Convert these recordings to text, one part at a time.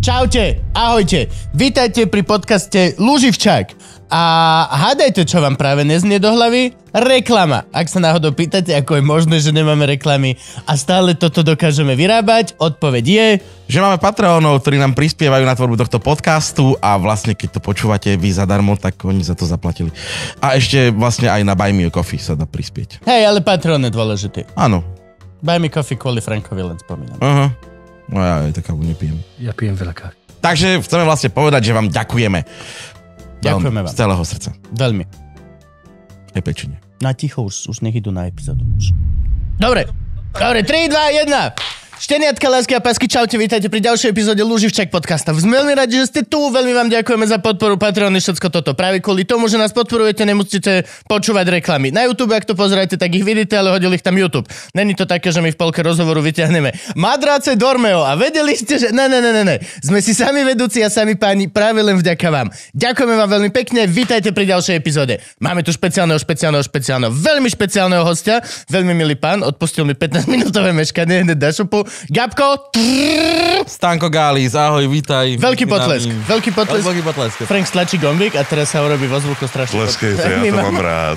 Čaute, ahojte, vítajte pri podcaste Luživčák. A hádajte, čo vám práve neznie do hlavy? Reklama. Ak sa náhodou pýtate, ako je možné, že nemáme reklamy a stále toto dokážeme vyrábať, odpoveď je... že máme Patreonov, ktorí nám prispievajú na tvorbu tohto podcastu a vlastne keď to počúvate vy zadarmo, tak oni za to zaplatili. A ešte vlastne aj na Buy Me Coffee sa dá prispieť. Hej, ale Patreon je dôležitý. Áno. Buy me coffee kvôli Frankovi len spomínam. Aha. No ja aj taká nepijem. Ja pijem veľa kávy. Takže chceme vlastne povedať, že vám ďakujeme. Ďakujeme vám. Z celého srdca. Veľmi. Aj pečenie. Na ticho, už, už nech idú na epizódu. Už. Dobre, dobre, 3, 2, 1. Šteniatka, lásky a pásky, čaute, vítajte pri ďalšej epizóde Luživčak podcasta. Sme veľmi radi, že ste tu, veľmi vám ďakujeme za podporu Patreony, všetko toto. Práve kvôli tomu, že nás podporujete, nemusíte počúvať reklamy. Na YouTube, ak to pozeráte, tak ich vidíte, ale hodil ich tam YouTube. Není to také, že my v polke rozhovoru vyťahneme Madráce Dormeo a vedeli ste, že... Ne, ne, ne, ne, ne. Sme si sami vedúci a sami páni práve len vďaka vám. Ďakujeme vám veľmi pekne, vítajte pri ďalšej epizóde. Máme tu špeciálneho, špeciálneho, špeciálneho, veľmi špeciálneho hostia, veľmi milý pán, odpustil mi 15 minútové meškanie hneď na šupu. Gabko, trrr, Stanko Gális, ahoj, vítaj. veľký potlesk, nami. veľký potlesk. Veľký potlesk. Frank stlačí gombík a teraz sa urobí vo zvuku strašne. Tleskejte, ja to mám rád.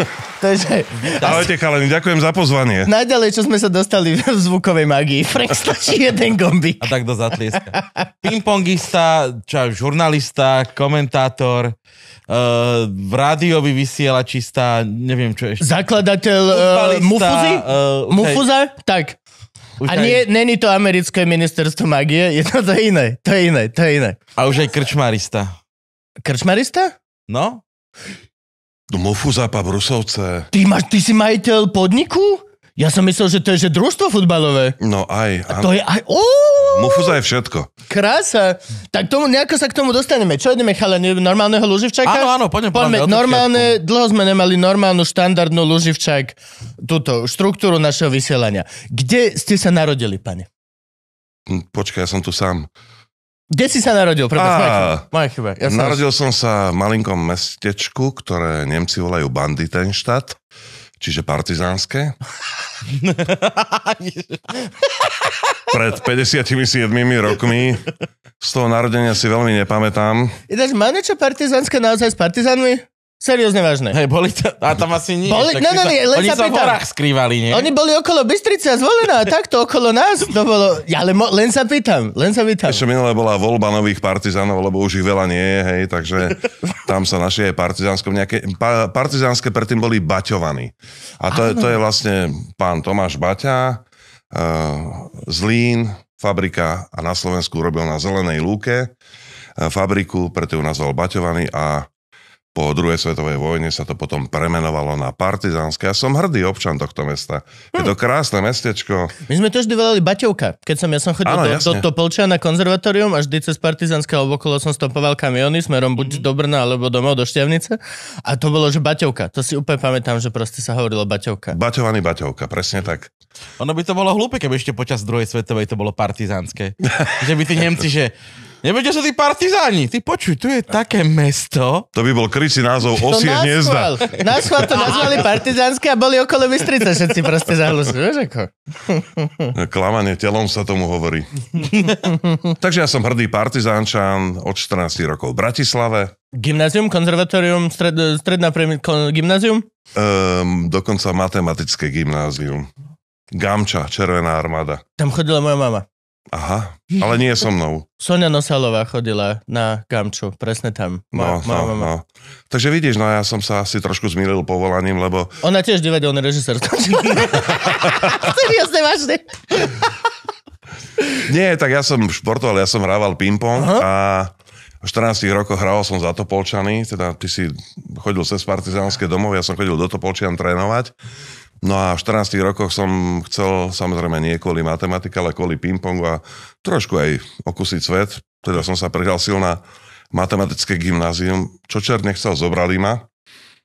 Takže, Ahojte chalani, ďakujem za pozvanie. najďalej, čo sme sa dostali v zvukovej magii. Frank stlačí jeden gombík. A tak do zatlieska. Pingpongista, čo, žurnalista, komentátor, uh, rádiový vysielačista, neviem čo ešte. Zakladateľ uh, Mufuzy? eh, už Mufuza? Tak. Už A aj- nie, není to americké ministerstvo magie, je to, to iné, to je iné, to je iné. A už aj krčmarista. Krčmarista? No? Mufuza, pa Brusovce. Ty, máš, ty si majiteľ podniku? Ja som myslel, že to je že družstvo futbalové. No aj. A to je aj... Mufuza je všetko. krása. Tak tomu, nejako sa k tomu dostaneme. Čo ideme, chalani, normálneho Luživčaka? Áno, áno, poďme, Poďme, normálne, dlho sme nemali normálnu štandardnú Luživčak, túto štruktúru našeho vysielania. Kde ste sa narodili, pane? Hm, Počkaj, ja som tu sám. Kde si sa narodil? Prepáč, Á, moja chyba. Moja chyba. Ja som... Narodil som sa v malinkom mestečku, ktoré Nemci volajú Banditenstadt, čiže partizánske. Pred 57 rokmi. Z toho narodenia si veľmi nepamätám. Ináč, má niečo partizánske naozaj s partizánmi? Seriózne vážne. Hej, boli to... A tam asi nie. Boli- no, no, nie, len Oni sa sa v horách skrývali, nie? Oni boli okolo Bystrice a zvolená, takto okolo nás. To bolo... Ja mo... len sa pýtam, len sa pýtam. Ešte minulé bola voľba nových partizánov, lebo už ich veľa nie je, hej, takže tam sa našli aj partizánsko. Nejaké, pa, partizánske predtým boli baťovaní. A to, je, to je vlastne pán Tomáš Baťa, uh, Zlín, fabrika a na Slovensku robil na Zelenej lúke uh, fabriku, preto ju nazval Baťovaný a po druhej svetovej vojne sa to potom premenovalo na partizánske. Ja som hrdý občan tohto mesta. Je to krásne mestečko. My sme to vždy volali Baťovka. Keď som ja som chodil Áno, do, do jasne. Topolčia na konzervatórium a vždy cez Partizánske alebo okolo som stopoval kamiony smerom buď do Brna alebo domov do Šťavnice. A to bolo, že Baťovka. To si úplne pamätám, že proste sa hovorilo Baťovka. Baťovaný Baťovka, presne tak. Ono by to bolo hlúpe, keby ešte počas druhej svetovej to bolo partizánske. že by tí Nemci, že nevedia sa tí partizáni. Ty počuj, tu je také mesto. To by bol krycí názov Osie hniezda. Na schvál to nazvali partizánske a boli okolo Bystrice všetci proste zahlusili. Vieš ako? Klamanie telom sa tomu hovorí. Takže ja som hrdý partizánčan od 14 rokov v Bratislave. Gymnázium, konzervatórium, stred, stredná premi- kon, gymnázium? Um, dokonca matematické gymnázium. Gamča, Červená armáda. Tam chodila moja mama. Aha, ale nie so mnou. Sonia Nosalová chodila na Gamču, presne tam. Moja, No, moja no, mama. no. Takže vidíš, no ja som sa asi trošku zmýlil povolaním, lebo Ona tiež divadelný režisér. Seriózne, vážne. Nie, tak ja som športoval, ja som hrával ping-pong a v 14 rokoch hral som za Topolčany, teda ty si chodil cez partizánske domov, ja som chodil do Topolčian trénovať. No a v 14 rokoch som chcel, samozrejme nie kvôli matematike, ale kvôli ping-pongu a trošku aj okusiť svet. Teda som sa prihlásil na matematické gymnázium. Čo čert nechcel, zobrali ma.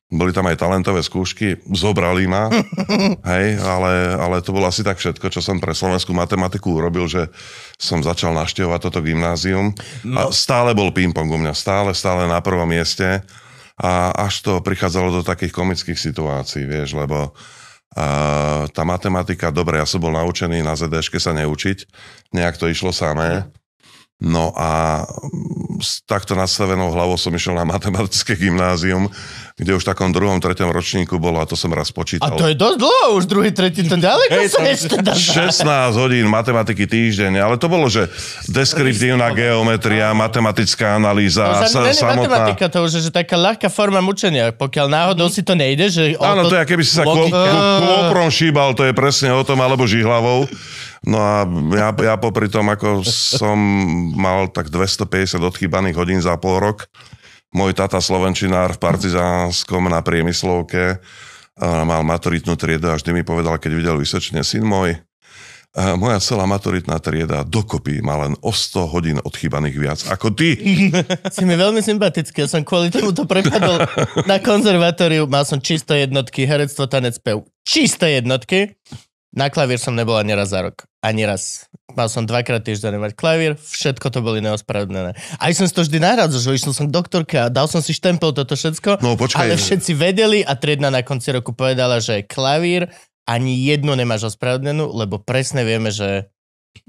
Boli tam aj talentové skúšky, zobrali ma, hej, ale, ale to bolo asi tak všetko, čo som pre slovenskú matematiku urobil, že som začal naštevovať toto gymnázium. No. A stále bol ping-pong u mňa, stále, stále na prvom mieste. A až to prichádzalo do takých komických situácií, vieš, lebo tá matematika, dobre, ja som bol naučený na ZDŠke sa neučiť, nejak to išlo samé, No a mm, s takto nastavenou hlavou som išiel na matematické gymnázium, kde už v takom druhom, treťom ročníku bolo a to som raz A počítal. to je dosť dlho, už druhý, tretí, to ďaleko Hej, sa to- ešte dá. 16 hodín matematiky týždeň, ale to bolo, že deskriptívna geometria, matematická analýza, To sa, je samotná... matematika, to už je že taká ľahká forma mučenia. Pokiaľ náhodou si to nejde, že... Áno, to je, keby si sa kloprom šíbal, to je presne o tom, alebo žihlavou. No a ja, ja popri tom, ako som mal tak 250 odchýbaných hodín za pol rok, môj tata slovenčinár v Partizánskom na priemyslovke mal maturitnú triedu a vždy mi povedal, keď videl vysečne, syn môj, moja celá maturitná trieda dokopy má len o 100 hodín odchýbaných viac ako ty. Si mi veľmi sympatický, ja som kvôli tomu to prepadol na konzervatóriu, mal som čisto jednotky, herectvo, tanec, spev. Čisté jednotky. Na klavír som nebol ani raz za rok. Ani raz. Mal som dvakrát týždenne mať klavír, všetko to boli neospravedlené. Aj som si to vždy nahradil, že išiel som k doktorke a dal som si štempel toto všetko. No, počkaj. Ale všetci vedeli a triedna na konci roku povedala, že klavír ani jednu nemáš ospravedlenú, lebo presne vieme, že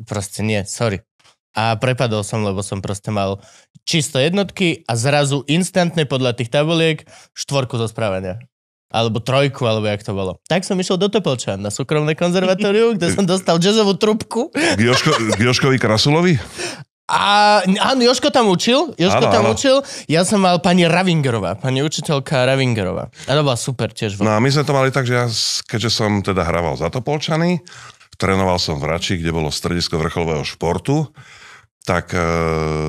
proste nie, sorry. A prepadol som, lebo som proste mal čisto jednotky a zrazu instantne podľa tých tabuliek štvorku zo správania. Alebo trojku, alebo jak to bolo. Tak som išiel do Topolčan na súkromné konzervatóriu, kde som dostal jazzovú trubku. K, Joško, k Joškovi Krasulovi? A áno, Joško tam učil, Joško Áno, tam áno. učil. Ja som mal pani Ravingerová, pani učiteľka Ravingerová. A to bola super tiež. No a my sme to mali tak, že ja, keďže som teda hrával za Topolčany, trénoval som v Rači, kde bolo stredisko vrcholového športu, tak e,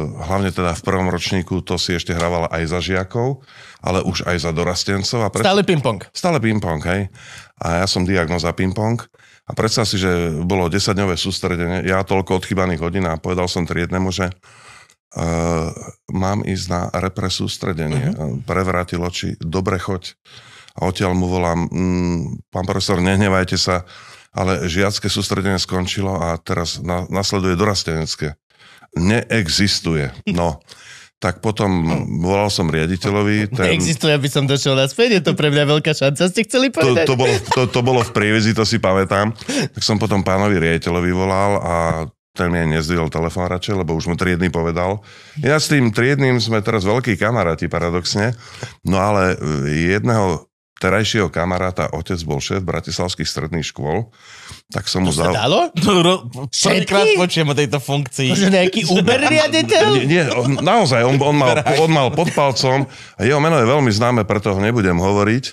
hlavne teda v prvom ročníku to si ešte hrávala aj za žiakov, ale už aj za dorastencov. A pre... Stále ping-pong. Stále ping-pong, hej. A ja som diagnoza ping-pong. A predstav si, že bolo 10-dňové sústredenie, ja toľko odchybaných hodín a povedal som triednemu, že uh, mám ísť na repre sústredenie. Uh-huh. Prevrátil oči, dobre choď. A odtiaľ mu volám, mm, pán profesor, nehnevajte sa, ale žiacké sústredenie skončilo a teraz na, nasleduje dorastenecké. Neexistuje. No. Tak potom volal som riaditeľovi. Ten, Neexistuje, aby som došiel naspäť, je to pre mňa veľká šanca, ste chceli to, povedať. to, bolo, to, to bolo v prievezi, to si pamätám. Tak som potom pánovi riaditeľovi volal a ten mi nezdvihol telefón radšej, lebo už mu triedny povedal. Ja s tým triedným sme teraz veľkí kamaráti, paradoxne. No ale e, jedného terajšieho kamaráta, otec bol šéf bratislavských stredných škôl, tak som mu To sa dal... dalo? Prvýkrát počujem o tejto funkcii. Možno nejaký Uber riaditeľ? Nie, nie on, naozaj, on, on, mal, on mal pod palcom a jeho meno je veľmi známe, preto ho nebudem hovoriť.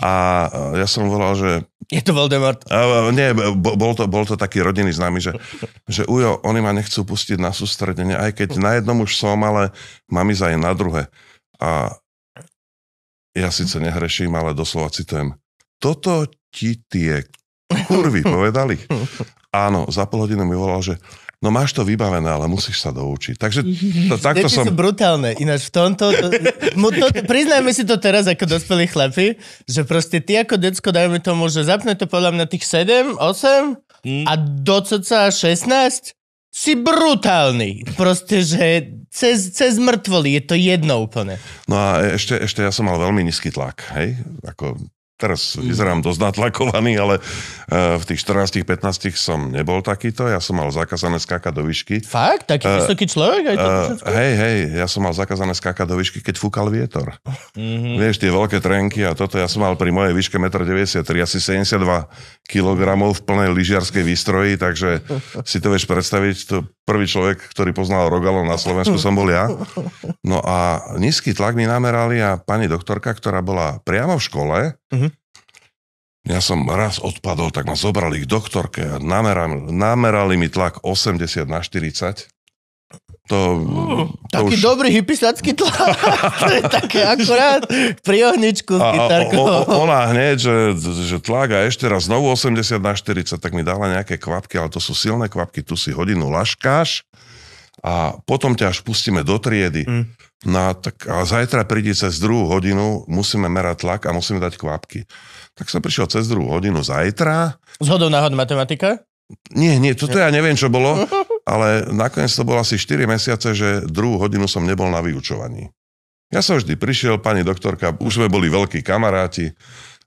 A e, ja som volal, že Je to Voldemort. Uh, nie, bo- bol to, bol to taký rodinný známy, že, že ujo, oni ma nechcú pustiť na sústredenie, aj keď na jednom už som, ale mám ísť aj na druhé. A ja síce nehreším, ale doslova citujem. Toto ti tie kurvy povedali. Áno, za pol hodinu mi volal, že no máš to vybavené, ale musíš sa doučiť. Takže to, takto Deti som... sú brutálne. Ináč v tomto... To, to, priznajme si to teraz ako dospelí chlapi, že proste ty ako decko, dajme tomu, že zapne to podľa mňa tých 7, 8 a do cca 16 si brutálny. Proste, že cez, cez mŕtvoly je to jedno úplne. No a ešte, ešte ja som mal veľmi nízky tlak, hej? Ako teraz vyzerám dosť natlakovaný, ale uh, v tých 14-15 som nebol takýto. Ja som mal zakázané skákať do výšky. Fakt? Taký Eh, vysoký človek? Aj to Uh, hej, hej, ja som mal zakázané skákať do výšky, keď fúkal vietor. Mm-hmm. Vieš, tie veľké trenky a toto, ja som mal pri mojej výške 1,93 m, asi 72 kg v plnej lyžiarskej výstroji, takže si to vieš predstaviť, to prvý človek, ktorý poznal Rogalo na Slovensku som bol ja. No a nízky tlak mi namerali a pani doktorka, ktorá bola priamo v škole, Mhm. ja som raz odpadol, tak ma zobrali k doktorke a namerali, namerali mi tlak 80 na 40. To, to Taký už... dobrý hypisácky tlak. to je také akurát pri ohničku s a, o, o, ona hneď, že, že tlak a ešte raz znovu 80 na 40, tak mi dala nejaké kvapky, ale to sú silné kvapky, tu si hodinu laškáš a potom ťa až pustíme do triedy. Mm. No a tak a zajtra príde cez druhú hodinu, musíme merať tlak a musíme dať kvapky. Tak som prišiel cez druhú hodinu zajtra. Zhodou náhod matematika? Nie, nie, toto ja neviem, čo bolo, ale nakoniec to bolo asi 4 mesiace, že druhú hodinu som nebol na vyučovaní. Ja som vždy prišiel, pani doktorka, už sme boli veľkí kamaráti,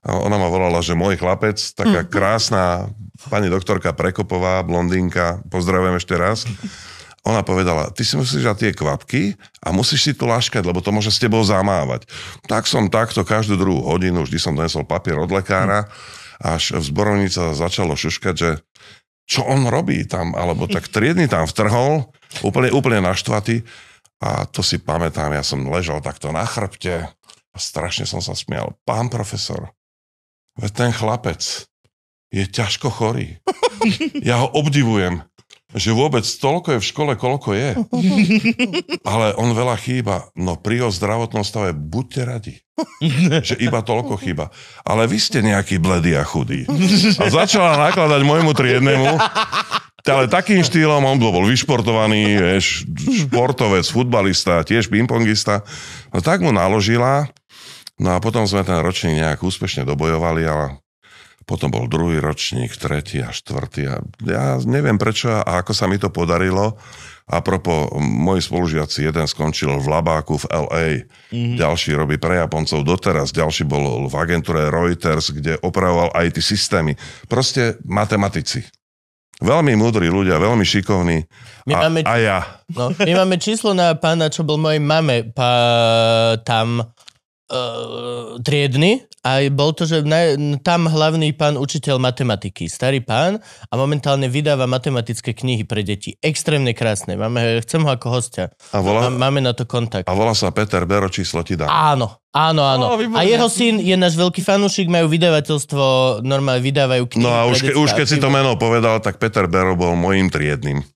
a ona ma volala, že môj chlapec, taká krásna pani doktorka Prekopová, blondínka, pozdravujem ešte raz. Ona povedala, ty si musíš dať tie kvapky a musíš si to láškať, lebo to môže s tebou zamávať. Tak som takto každú druhú hodinu, vždy som donesol papier od lekára, až v zborovnice začalo šuškať, že čo on robí tam, alebo tak triedny tam vtrhol, úplne, úplne naštvatý. A to si pamätám, ja som ležal takto na chrbte a strašne som sa smial. Pán profesor, veď ten chlapec je ťažko chorý. Ja ho obdivujem, že vôbec toľko je v škole, koľko je. Ale on veľa chýba. No pri jeho zdravotnom stave buďte radi, že iba toľko chýba. Ale vy ste nejaký bledý a chudý. A začala nakladať môjmu triednemu, ale takým štýlom, on bol vyšportovaný, vieš, športovec, futbalista, tiež pingpongista. No tak mu naložila, no a potom sme ten ročník nejak úspešne dobojovali, ale potom bol druhý ročník, tretí a štvrtý. A ja neviem prečo a ako sa mi to podarilo. A propo, moji spolužiaci, jeden skončil v Labáku v LA, mm-hmm. ďalší robí pre Japoncov doteraz, ďalší bol v agentúre Reuters, kde opravoval IT systémy. Proste matematici. Veľmi múdri ľudia, veľmi šikovní. My a, máme, a ja. No, my máme číslo na pána, čo bol mojej mame pa, tam uh, triedny a bol to, že na, tam hlavný pán učiteľ matematiky, starý pán a momentálne vydáva matematické knihy pre deti. Extrémne krásne. Máme, chcem ho ako hostia. A volá, máme na to kontakt. A volá sa Peter Bero, číslo ti dá. Áno, áno, áno. No, a jeho syn je náš veľký fanúšik, majú vydavateľstvo, normálne vydávajú knihy. No a už, ke, už keď si to meno povedal, tak Peter Bero bol môjim triednym.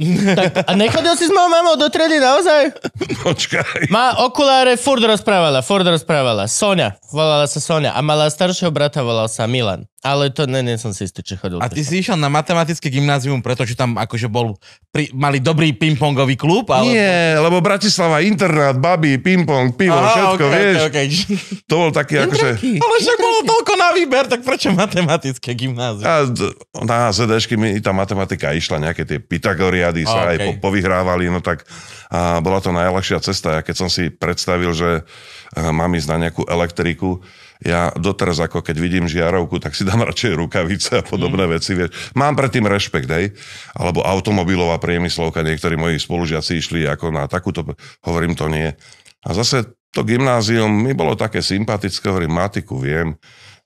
Tak, a nechodil si s mojou mamou do tredy naozaj? Počkaj. Má okuláre, furt rozprávala, furt rozprávala. Sonia, volala sa Sonia a mala staršieho brata, volal sa Milan. Ale to ne, nie som si istý, či chodil. A ty si išiel na matematické gymnázium, pretože tam akože bol, pri, mali dobrý pingpongový klub? Ale... Nie, lebo Bratislava, internát, baby, pingpong, pivo, Aha, všetko, okay, vieš. Okay, okay. To bol taký akože... Ale však bolo toľko na výber, tak prečo matematické gymnázium? A na ZDŠky mi tá matematika išla, nejaké tie Pythagoriady sa okay. aj po, povyhrávali, no tak a bola to najľahšia cesta. Ja keď som si predstavil, že mám ísť na nejakú elektriku, ja doteraz ako keď vidím žiarovku, tak si dám radšej rukavice a podobné mm. veci. Vieš. Mám predtým rešpekt, hej. Alebo automobilová priemyslovka, niektorí moji spolužiaci išli ako na takúto, hovorím to nie. A zase to gymnázium mi bolo také sympatické, hovorím, matiku viem,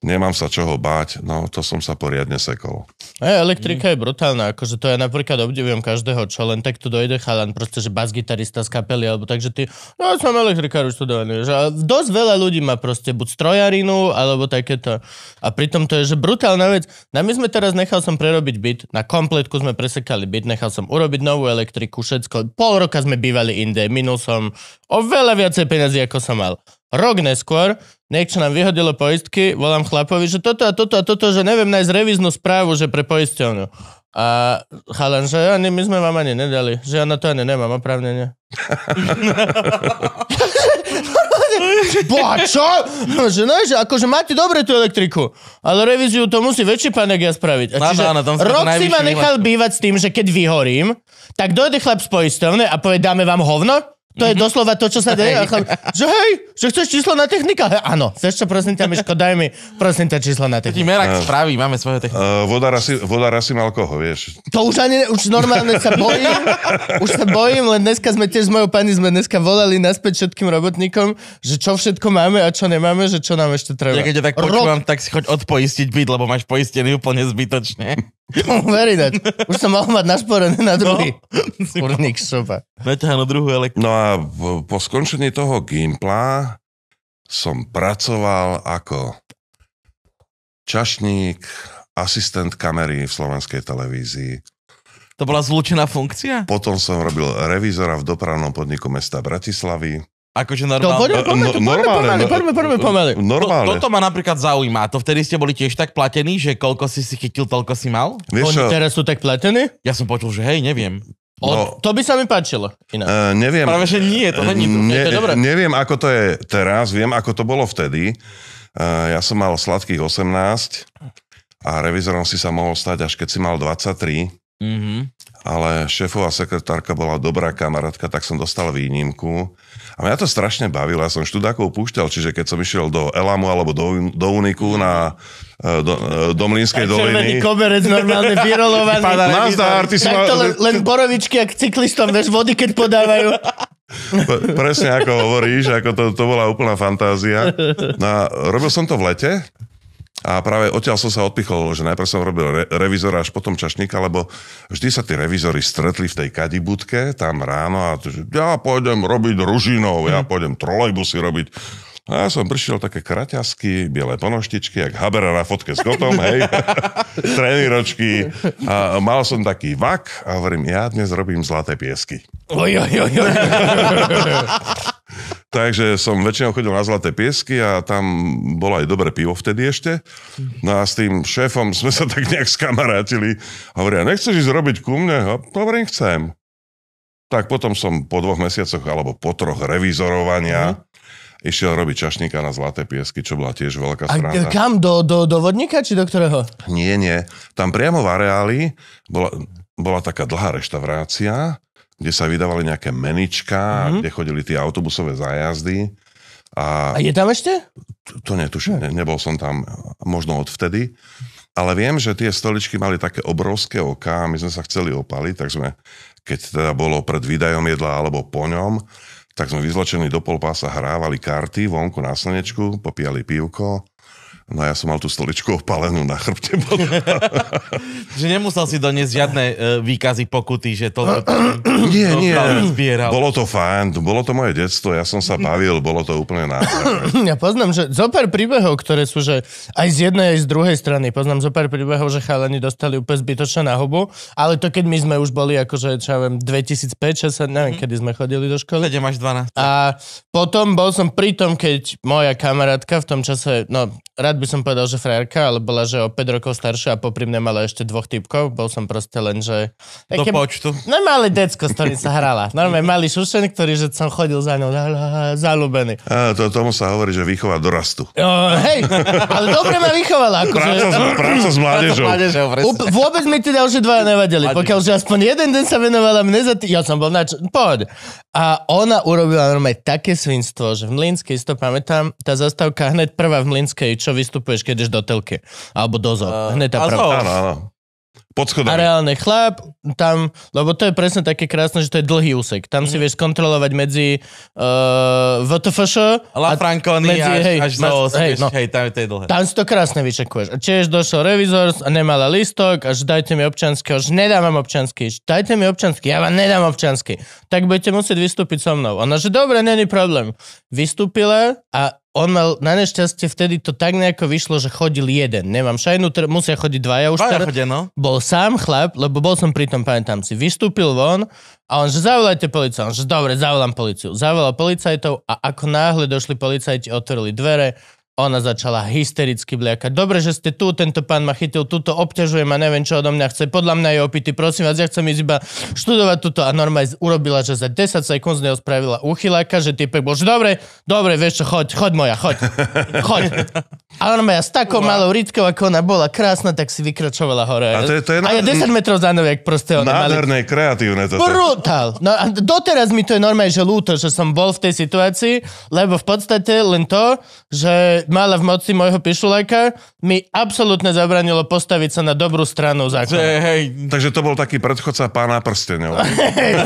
nemám sa čoho báť, no to som sa poriadne sekol. E, elektrika je brutálna, akože to ja napríklad obdivujem každého, čo len tak tu dojde chalan, proste, že bas-gitarista z kapely, alebo tak, že ty, no ja som elektrikár už študovaný, že dosť veľa ľudí má proste buď strojarinu, alebo takéto. A pritom to je, že brutálna vec. Na my sme teraz, nechal som prerobiť byt, na kompletku sme presekali byt, nechal som urobiť novú elektriku, všetko. Pol roka sme bývali inde, minul som o veľa viacej peniazy, ako som mal. Rok neskôr, niečo nám vyhodilo poistky, volám chlapovi, že toto a toto a toto, že neviem nájsť revíznu správu, že pre poisťovňu. A chalan, že ani my sme vám ani nedali, že ja na to ani nemám oprávnenie. Boha, čo? No, že, no, že akože máte dobre tú elektriku, ale revíziu to musí väčší pán ja spraviť. A čiže no, no, rok si ma nechal bývať s tým, že keď vyhorím, tak dojde chlap z poistovne a povie, dáme vám hovno? To je doslova to, čo sa deje. že hej, že chceš číslo na technika? He, áno, chceš čo, prosím ťa, Miško, daj mi, prosím ťa, číslo na technika. Merak uh, spraví, máme svoje techniky. Uh, voda, rasi, voda rasím alkohol, vieš. To už ani, už normálne sa bojím, už sa bojím, len dneska sme tiež s mojou pani, sme dneska volali naspäť všetkým robotníkom, že čo všetko máme a čo nemáme, že čo nám ešte treba. Ja keď ťa tak počúvam, Rok... tak si choď odpoistiť byt, lebo máš poistený úplne zbytočne. Very that. Už som mal mať našporené na druhý. No. Kurník šopa. Naťahá na druhú elektrínu. No a po skončení toho Gimpla som pracoval ako čašník, asistent kamery v slovenskej televízii. To bola zlučená funkcia? Potom som robil revízora v dopravnom podniku mesta Bratislavy. Akože normálne. To poďme, poďme, no, normálne, poďme, poďme, poďme, Normálne. To, toto ma napríklad zaujíma. To vtedy ste boli tiež tak platení, že koľko si si chytil, toľko si mal? Vieš Oni čo? teraz sú tak platení? Ja som počul, že hej, neviem. O, no, to by sa mi páčilo. Uh, neviem. Práve, že nie, to není to. Ne, to je Neviem, ako to je teraz, viem, ako to bolo vtedy. Uh, ja som mal sladkých 18 a revizorom si sa mohol stať, až keď si mal 23. Mm-hmm. ale šéfová sekretárka bola dobrá kamarátka, tak som dostal výnimku. A mňa to strašne bavilo, ja som študákov púšťal, čiže keď som išiel do Elamu alebo do, do Uniku na e, do, e, do Mlínskej Červený doliny. koberec normálne vyrolovaný. Nazdar, ty si mal... len, len borovičky, ak cyklistom, vieš, vody, keď podávajú. Presne ako hovoríš, ako to, to bola úplná fantázia. No a robil som to v lete a práve odtiaľ som sa odpichol, že najprv som robil re- revizora, až potom čašníka, lebo vždy sa tí revizory stretli v tej kadibudke tam ráno a to, že ja pôjdem robiť ružinov, ja pôjdem trolejbusy robiť. A ja som prišiel také kraťasky, biele ponoštičky, jak Habera na fotke s kotom, hej, tréniročky. A mal som taký vak a hovorím, ja dnes robím zlaté piesky. Oj, oj, oj, oj. Takže som väčšinou chodil na Zlaté piesky a tam bolo aj dobré pivo vtedy ešte. No a s tým šéfom sme sa tak nejak skamarátili. Hovoria, nechceš ísť robiť ku mne? A hovorím, chcem. Tak potom som po dvoch mesiacoch alebo po troch revizorovania išiel robiť čašníka na Zlaté piesky, čo bola tiež veľká A strana. kam? Do, do, do vodníka, či do ktorého? Nie, nie. Tam priamo v areáli bola, bola taká dlhá reštaurácia, kde sa vydávali nejaké menička, mm-hmm. kde chodili tie autobusové zájazdy. A je tam ešte? To netuším, ne, nebol som tam možno odvtedy. Ale viem, že tie stoličky mali také obrovské oká a my sme sa chceli opaliť, tak sme, keď teda bolo pred výdajom jedla alebo po ňom, tak sme vyzločení do polpása hrávali karty vonku na slnečku, popíjali pivko. No ja som mal tú stoličku opalenú na chrbte. Že nemusel si doniesť žiadne uh, výkazy pokuty, že to... nie, to nie. zbieral. Bolo to fajn, bolo to moje detstvo, ja som sa bavil, bolo to úplne nádherné. Ja poznám, že zo pár príbehov, ktoré sú, že aj z jednej, aj z druhej strany, poznám zo pár príbehov, že chalani dostali úplne zbytočne na hubu, ale to keď my sme už boli akože, čo ja viem, 2005, 6, neviem, kedy sme chodili do školy. 7 až 12. A potom bol som pri tom, keď moja kamarátka v tom čase, no rád by som povedal, že frajerka, ale bola, že o 5 rokov staršia a popri mne mala ešte dvoch typkov. Bol som proste len, že... Do Také- počtu. No malé decko, s ktorým sa hrala. Normálne malý šušen, ktorý, že som chodil za ňou, zalúbený. A to, tomu sa hovorí, že výchova dorastu. O, hej, ale dobre ma vychovala. Akože, Práca, s, práca s mládežou. Mládežou. Up, vôbec mi tí ďalšie dvaja nevadili. Pokiaľ že aspoň jeden deň sa venovala mne za tý... Ja som bol na čo... Poď. A ona urobila normálne také svinstvo, že v Mlínskej, si to pamätám, tá zastávka hneď prvá v Mlínskej, čo vystupuješ, keď ideš do telky. Alebo do zoo. Uh, hneď tá a zoo. Áno, áno. Pod A schodami. reálne chlap, tam, lebo to je presne také krásne, že to je dlhý úsek. Tam Mhm. si vieš kontrolovať medzi uh, VTFŠ La Franconi až, hej, až máš- zo, hej, no. hej, tam je to je dlhé. Tam si to krásne vyčekuješ. A tiež došiel revizor a nemala listok, až dajte mi občanský, už nedám vám občanský, Už dajte mi občanský, ja vám nedám občanský. Tak budete musieť vystúpiť so mnou. Ona, že dobre, není problém. Vystúpila a on mal, na nešťastie vtedy to tak nejako vyšlo, že chodil jeden. Nemám šajnu, tr- musia chodiť dvaja už. Dvaja chodia, no. Bol sám chlap, lebo bol som pri tom, pamätám si. Vystúpil von a on, že zavolajte policajt. On, že dobre, zavolám policiu. Zavolal policajtov a ako náhle došli policajti, otvorili dvere, ona začala hystericky bliakať. Dobre, že ste tu, tento pán ma chytil, túto obťažujem a neviem, čo odo mňa chce. Podľa mňa je opity, prosím vás, ja chcem ísť iba študovať túto a normálne urobila, že za 10 sekúnd z neho spravila uchyláka, že typek bol, že dobre, dobre, vieš čo, choď, choď moja, choď, choď. A ja s takou malou rítkou, ako ona bola krásna, tak si vykračovala hore. A to je- to je a na- 10 metrov za jak proste ona mali... Nádherné, kreatívne toto. Brutál. No a doteraz mi to je normálne, že ľúto, že som bol v tej situácii, lebo v podstate len to, že mala v moci môjho pišuleka, mi absolútne zabranilo postaviť sa na dobrú stranu zákona. hej, Takže to bol taký predchodca pána prstenov.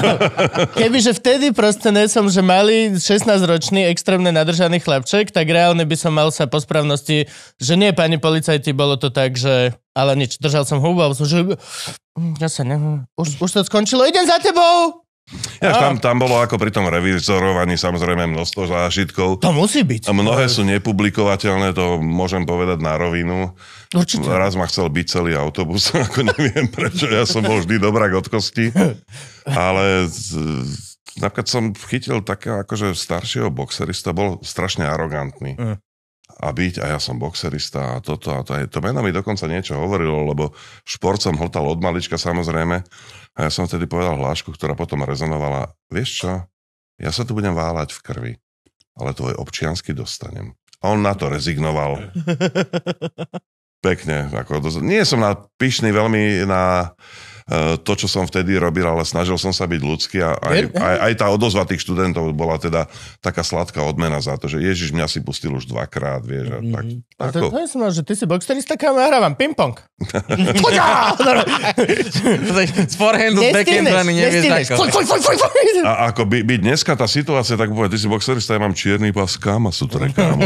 Kebyže vtedy proste som, že malý 16-ročný extrémne nadržaný chlapček, tak reálne by som mal sa po správnosti, že nie, pani policajti, bolo to tak, že ale nič, držal som hubu a som, že "Hm, ja sa neviem, už, už to skončilo, idem za tebou! Ja, tam, tam bolo ako pri tom revizorovaní samozrejme množstvo zážitkov. To musí byť. A mnohé sú nepublikovateľné, to môžem povedať na rovinu. Určite. Raz ma chcel byť celý autobus, ako neviem prečo, ja som bol vždy dobrák od kosti. Ale napríklad som chytil takého akože staršieho boxerista, bol strašne arogantný. Mm. A byť, a ja som boxerista a toto a to, to meno mi dokonca niečo hovorilo, lebo šport som hltal od malička samozrejme. A ja som vtedy povedal hlášku, ktorá potom rezonovala, vieš čo, ja sa tu budem váľať v krvi, ale tvoj občiansky dostanem. A on na to rezignoval. Pekne. Ako, nie som na, pyšný veľmi na to, čo som vtedy robil, ale snažil som sa byť ľudský a aj, aj, aj tá odozva tých študentov bola teda taká sladká odmena za to, že Ježiš mňa si pustil už dvakrát, vieš. A tak, A to, to je som mal, že ty si boxerista, kam ja hrávam ping-pong. Z forehandu, z backhandu ani nevieš a ako by, byť dneska tá situácia, tak povie, ty si boxerista, ja mám čierny pás, káma sú to kámo.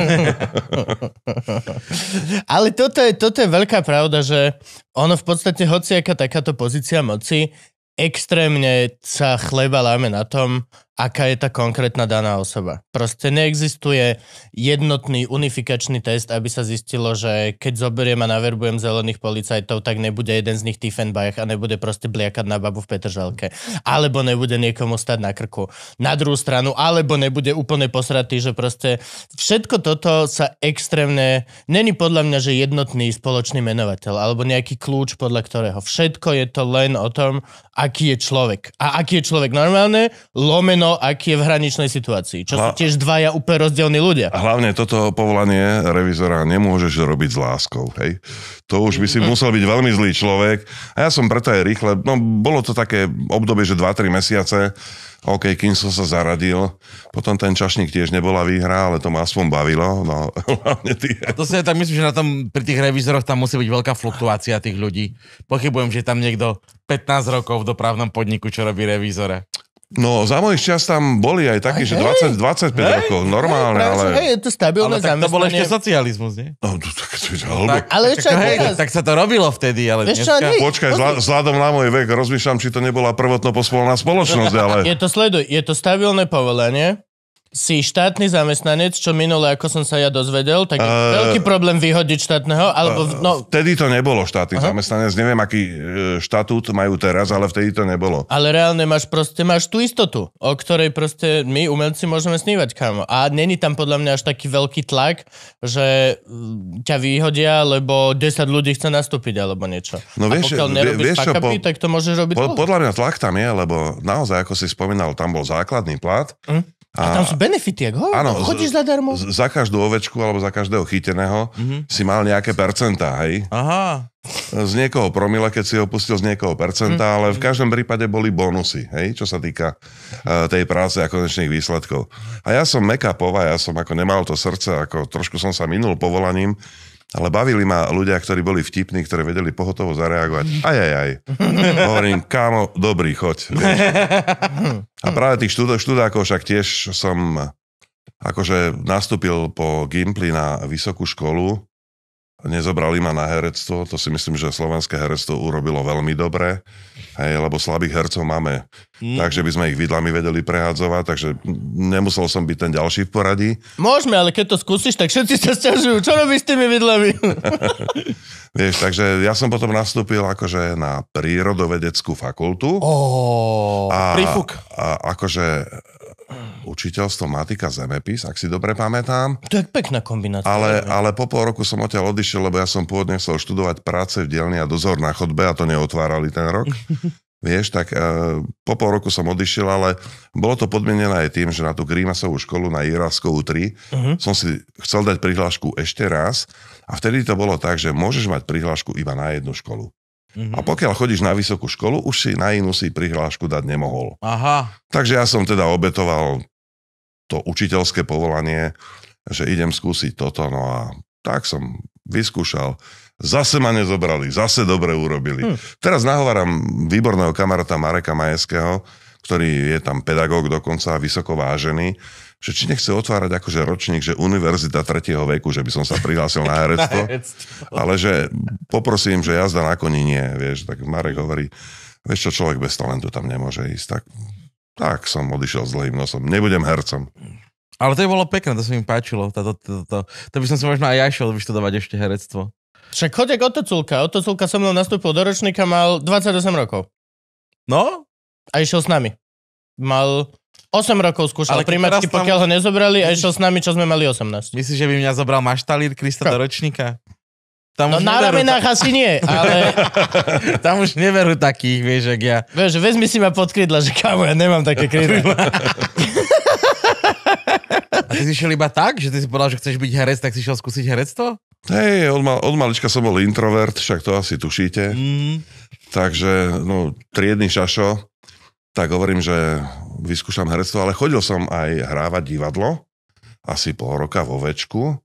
Ale toto je, toto je veľká pravda, že ono v podstate hociaká takáto pozícia moci extrémne sa chleba láme na tom, aká je tá konkrétna daná osoba. Proste neexistuje jednotný unifikačný test, aby sa zistilo, že keď zoberiem a naverbujem zelených policajtov, tak nebude jeden z nich Tiefenbach a nebude proste bliakať na babu v Petržalke. Alebo nebude niekomu stať na krku. Na druhú stranu, alebo nebude úplne posratý, že proste všetko toto sa extrémne... Není podľa mňa, že jednotný spoločný menovateľ, alebo nejaký kľúč, podľa ktorého. Všetko je to len o tom, aký je človek. A aký je človek normálne, lomeno, aký je v hraničnej situácii. Čo sú Hla- tiež dvaja úplne rozdielni ľudia. A hlavne toto povolanie revizora nemôžeš robiť s láskou, hej. To už by si musel byť veľmi zlý človek. A ja som preto aj rýchle, no bolo to také obdobie, že 2-3 mesiace, OK, kým som sa zaradil, potom ten čašník tiež nebola výhra, ale to ma aspoň bavilo, no hlavne tie. To si ja tak myslím, že na tom, pri tých revizoroch tam musí byť veľká fluktuácia tých ľudí. Pochybujem, že tam niekto 15 rokov v dopravnom podniku, čo robí revízora. No, za mojich čas tam boli aj takí, že hej. 20, 25 rokov, normálne, Hej, že ale... Hej, je to stabilné Ale tak to bol ešte socializmus, nie? No, to, tak, to je hlbok. Tak, Ale aj hej, teraz. tak sa to robilo vtedy, ale Vieš čo, dneska... nie. Počkaj, vzhľa- vzhľadom na môj vek rozmýšľam, či to nebola prvotno pospolná spoločnosť, ale... Je to, sleduj, je to stabilné povolenie, si štátny zamestnanec, čo minule, ako som sa ja dozvedel, tak je Eh, veľký problém vyhodiť štátneho, alebo, no, Vtedy to nebolo štátny zamestnanec, neviem, aký e, štatút majú teraz, ale vtedy to nebolo. ale reálne máš proste, máš tú istotu, o ktorej proste my, umelci, môžeme snívať, kámo. A není tam podľa mňa až taký veľký tlak, že mm, ťa vyhodia, lebo 10 ľudí chce nastúpiť, alebo niečo. No a vieš, pokiaľ vie- nerobíš vieš fuck-upy, po- tak to môžeš robiť Po, podľa mňa tlak tam je, lebo naozaj, ako si spomínal, tam bol základný plat. Hm? A tam sú benefity, ako Áno, ho, chodíš zadarmo. Za každú ovečku alebo za každého chyteného Mhm. si mal nejaké percentá, hej? Aha. Z niekoho promile, keď si ho pustil z niekoho percentá, ale v každom prípade boli bonusy, hej? Čo sa týka uh, tej práce a konečných výsledkov. A ja som meka pova, ja som ako nemal to srdce, ako trošku som sa minul povolaním, ale bavili ma ľudia, ktorí boli vtipní, ktorí vedeli pohotovo zareagovať. Aj, aj, aj. Hovorím, kámo, dobrý, choď. A práve tých študá, študákov však tiež som akože nastúpil po Gimply na vysokú školu. Nezobrali ma na herectvo, to si myslím, že slovenské herectvo urobilo veľmi dobre, hej, lebo slabých hercov máme, Mm. takže by sme ich vidlami vedeli prehadzovať, takže nemusel som byť ten ďalší v poradí. Môžeme, ale keď to skúsiš, tak všetci sa stiažujú. Čo robíš s tými vidlami? Vieš, takže ja som potom nastúpil akože na prírodovedeckú fakultu. Oh. A, prífuk. a akože učiteľstvo matika zemepis, ak si dobre pamätám. To je pekná kombinácia. Ale, ale po pol roku som odtiaľ odišiel, lebo ja som pôvodne chcel študovať práce v dielni a dozor na chodbe a to neotvárali ten rok. Vieš, tak uh, po pol roku som odišiel, ale bolo to podmienené aj tým, že na tú Grímasovú školu na Jiráskovú 3 Mhm. som si chcel dať prihlášku ešte raz a vtedy to bolo tak, že môžeš mať prihlášku iba na jednu školu. Mhm. A pokiaľ chodíš na vysokú školu, už si na inú si prihlášku dať nemohol. Aha. Takže ja som teda obetoval to učiteľské povolanie, že idem skúsiť toto, no a tak som vyskúšal. Zase ma nezobrali, zase dobre urobili. Hm. Teraz nahováram výborného kamaráta Mareka Majeského, ktorý je tam pedagóg dokonca, vysoko vážený, že či nechce otvárať akože ročník, že univerzita tretieho veku, že by som sa prihlásil na herectvo, ale že poprosím, že jazda na koni nie, vieš, tak Marek hovorí, vieš čo, človek bez talentu tam nemôže ísť, tak tak som odišiel s dlhým nosom. Nebudem hercom. Ale to je bolo pekné, to sa mi páčilo. To, to, to, to, to by som si možno aj ja išiel vyštudovať ešte herectvo. Však choď ako Otoculka. Otoculka so mnou nastúpil do ročníka, mal 28 rokov. No, A išiel s nami. Mal 8 rokov skúšal Ale primačky, tam- pokiaľ ho nezobrali a išiel s nami, čo sme mali 18. myslíš, že by mňa zobral maštalír Krista do ročníka? Tam No už na ramenách asi nie, ale ta- tam už neverú takých, vieš, jak ja. vieš, vezmi si ma pod krídla, že kámo, ja nemám také krídla. A ty si šiel iba tak, že ty si povedal, že chceš byť herec, tak si šiel skúsiť herectvo? Hej, od, mal, od malička som bol introvert, však to asi tušíte. Mm. Takže, no, triedny šašo, tak hovorím, že vyskúšam herectvo, ale chodil som aj hrávať divadlo, asi pol roka vo večku.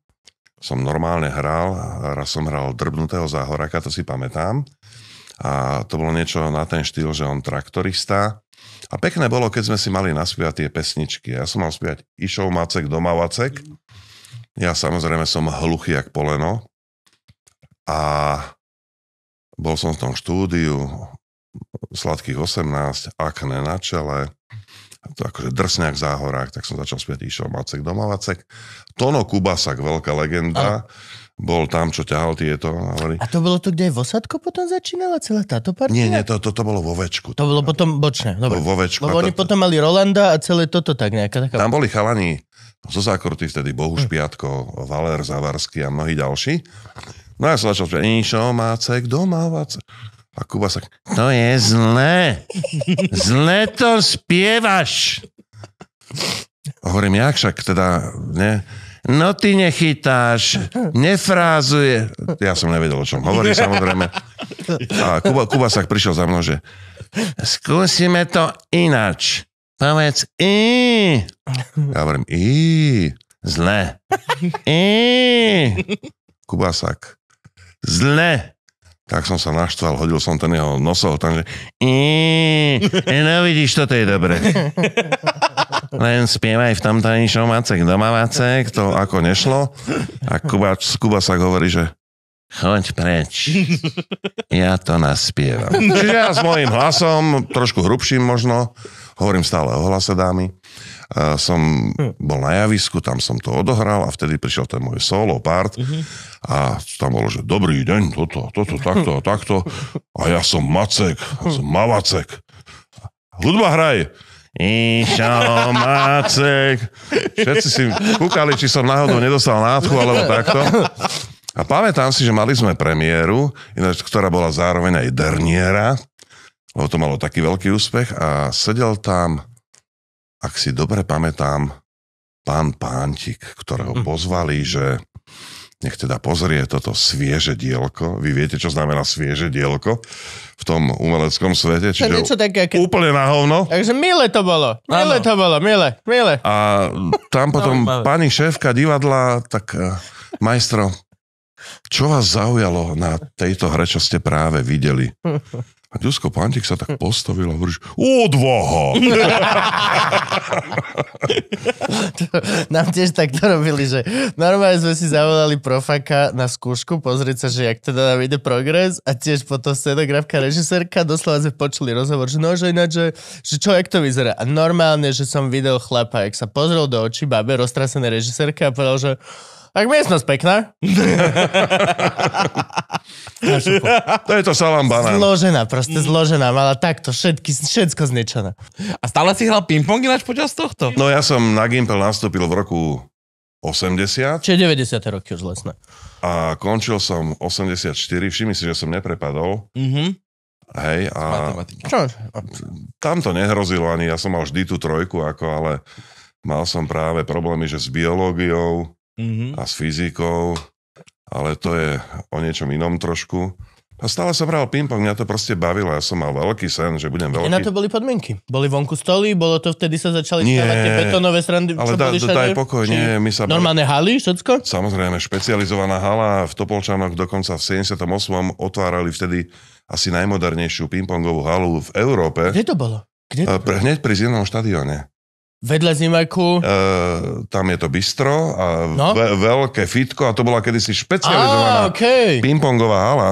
Som normálne hral, raz som hral Drbnutého záhoraka, to si pamätám. A to bolo niečo na ten štýl, že on traktorista. A pekné bolo, keď sme si mali naspievať tie pesničky. Ja som mal spievať Išov Macek, Doma Vacek. Ja samozrejme som hluchý jak poleno. A bol som v tom štúdiu, sladkých 18, akné na čele, to akože drsňák v záhorách, tak som začal spievať Išo Macek Domavacek. Tono Kubasak, veľká legenda, a... bol tam, čo ťahal tieto. Hovorí. A to bolo to, kde aj Vosadko potom začínala celá táto partia? Nie, nie, to, to, to bolo vo Večku. To bolo potom bočné, dobre. Vo Večku. Lebo oni to, potom mali Rolanda a celé toto tak nejaká taká... Tam boli chalani zo Zákorty vtedy, Bohuš hm. Piatko, Valer Zavarský a mnohí ďalší. No ja som začal spievať Išo Macek Domavacek. A Kuba sa... To je zlé. Zle to spievaš. A hovorím, jak však teda, ne? No ty nechytáš, nefrázuje. Ja som nevedel, o čom hovorí samozrejme. A Kuba, Kuba sa prišiel za mnou, že skúsime to inač. Povedz i. Ja hovorím i. Zle. I. Kubasak. Zle tak som sa naštval, hodil som ten jeho nosol tam, že no vidíš, toto je dobre. Len spievaj v tomto ničom Macek doma Macek, to ako nešlo. A Kuba, Kuba sa hovorí, že choď preč. Ja to naspievam. Čiže ja s mojím hlasom, trošku hrubším možno, hovorím stále o hlase dámy, som bol na javisku, tam som to odohral a vtedy prišiel ten môj solo part a tam bolo, že dobrý deň, toto, toto, takto, takto a ja som Macek, som Mavacek. Hudba hraj. Išo, Macek. Všetci si kúkali, či som náhodou nedostal nádchu alebo takto. A pamätám si, že mali sme premiéru, ináč, ktorá bola zároveň aj derniera, lebo to malo taký veľký úspech a sedel tam ak si dobre pamätám, pán Pántik, ktorého hm. pozvali, že nech teda pozrie toto svieže dielko. Vy viete, čo znamená svieže dielko v tom umeleckom svete? Čiže niečo také, keď... úplne na hovno. Takže milé to bolo. Milé to bolo, milé, milé. A tam potom no, pani šéfka divadla, tak uh, majstro, čo vás zaujalo na tejto hre, čo ste práve videli? A Ďusko Pantik sa tak postavil a hovoríš, odvaha! Nám tiež takto robili, že normálne sme si zavolali profaka na skúšku, pozrieť sa, že jak teda nám ide progres a tiež potom scenografka, režisérka, doslova sme počuli rozhovor, že no, že ináč, že, že čo, jak to vyzerá. A normálne, že som videl chlapa, jak sa pozrel do očí babe, roztrasené režisérka a povedal, že tak miestnosť pekná. to je to salam banán. Zložená, proste zložená. Mala takto všetky, všetko znečené. A stále si hral ping-pong ináč počas tohto? No ja som na Gimpel nastúpil v roku 80. Čiže 90. roky už lesné. A končil som 84. Všimni si, že som neprepadol. Mm-hmm. Hej, a Čo? tam to nehrozilo ani, ja som mal vždy tú trojku, ako, ale mal som práve problémy, že s biológiou, mm-hmm. a s fyzikou, ale to je o niečom inom trošku. A stále som hral ping-pong, mňa to proste bavilo, ja som mal veľký sen, že budem veľký. I na to boli podmienky. Boli vonku stoly, bolo to vtedy sa začali nie, stavať tie betónové srandy, ale dá, boli daj pokoj, Či nie, my sa... Normálne haly, všetko? Samozrejme, špecializovaná hala v Topolčanoch dokonca v 78. otvárali vtedy asi najmodernejšiu ping-pongovú halu v Európe. Kde to bolo? Kde to bolo? Hneď pri zimnom štadióne. Vedľa Zimaku? Uh, tam je to bistro a no? ve- veľké fitko a to bola kedysi špecializovaná ah, okay. pingpongová hala.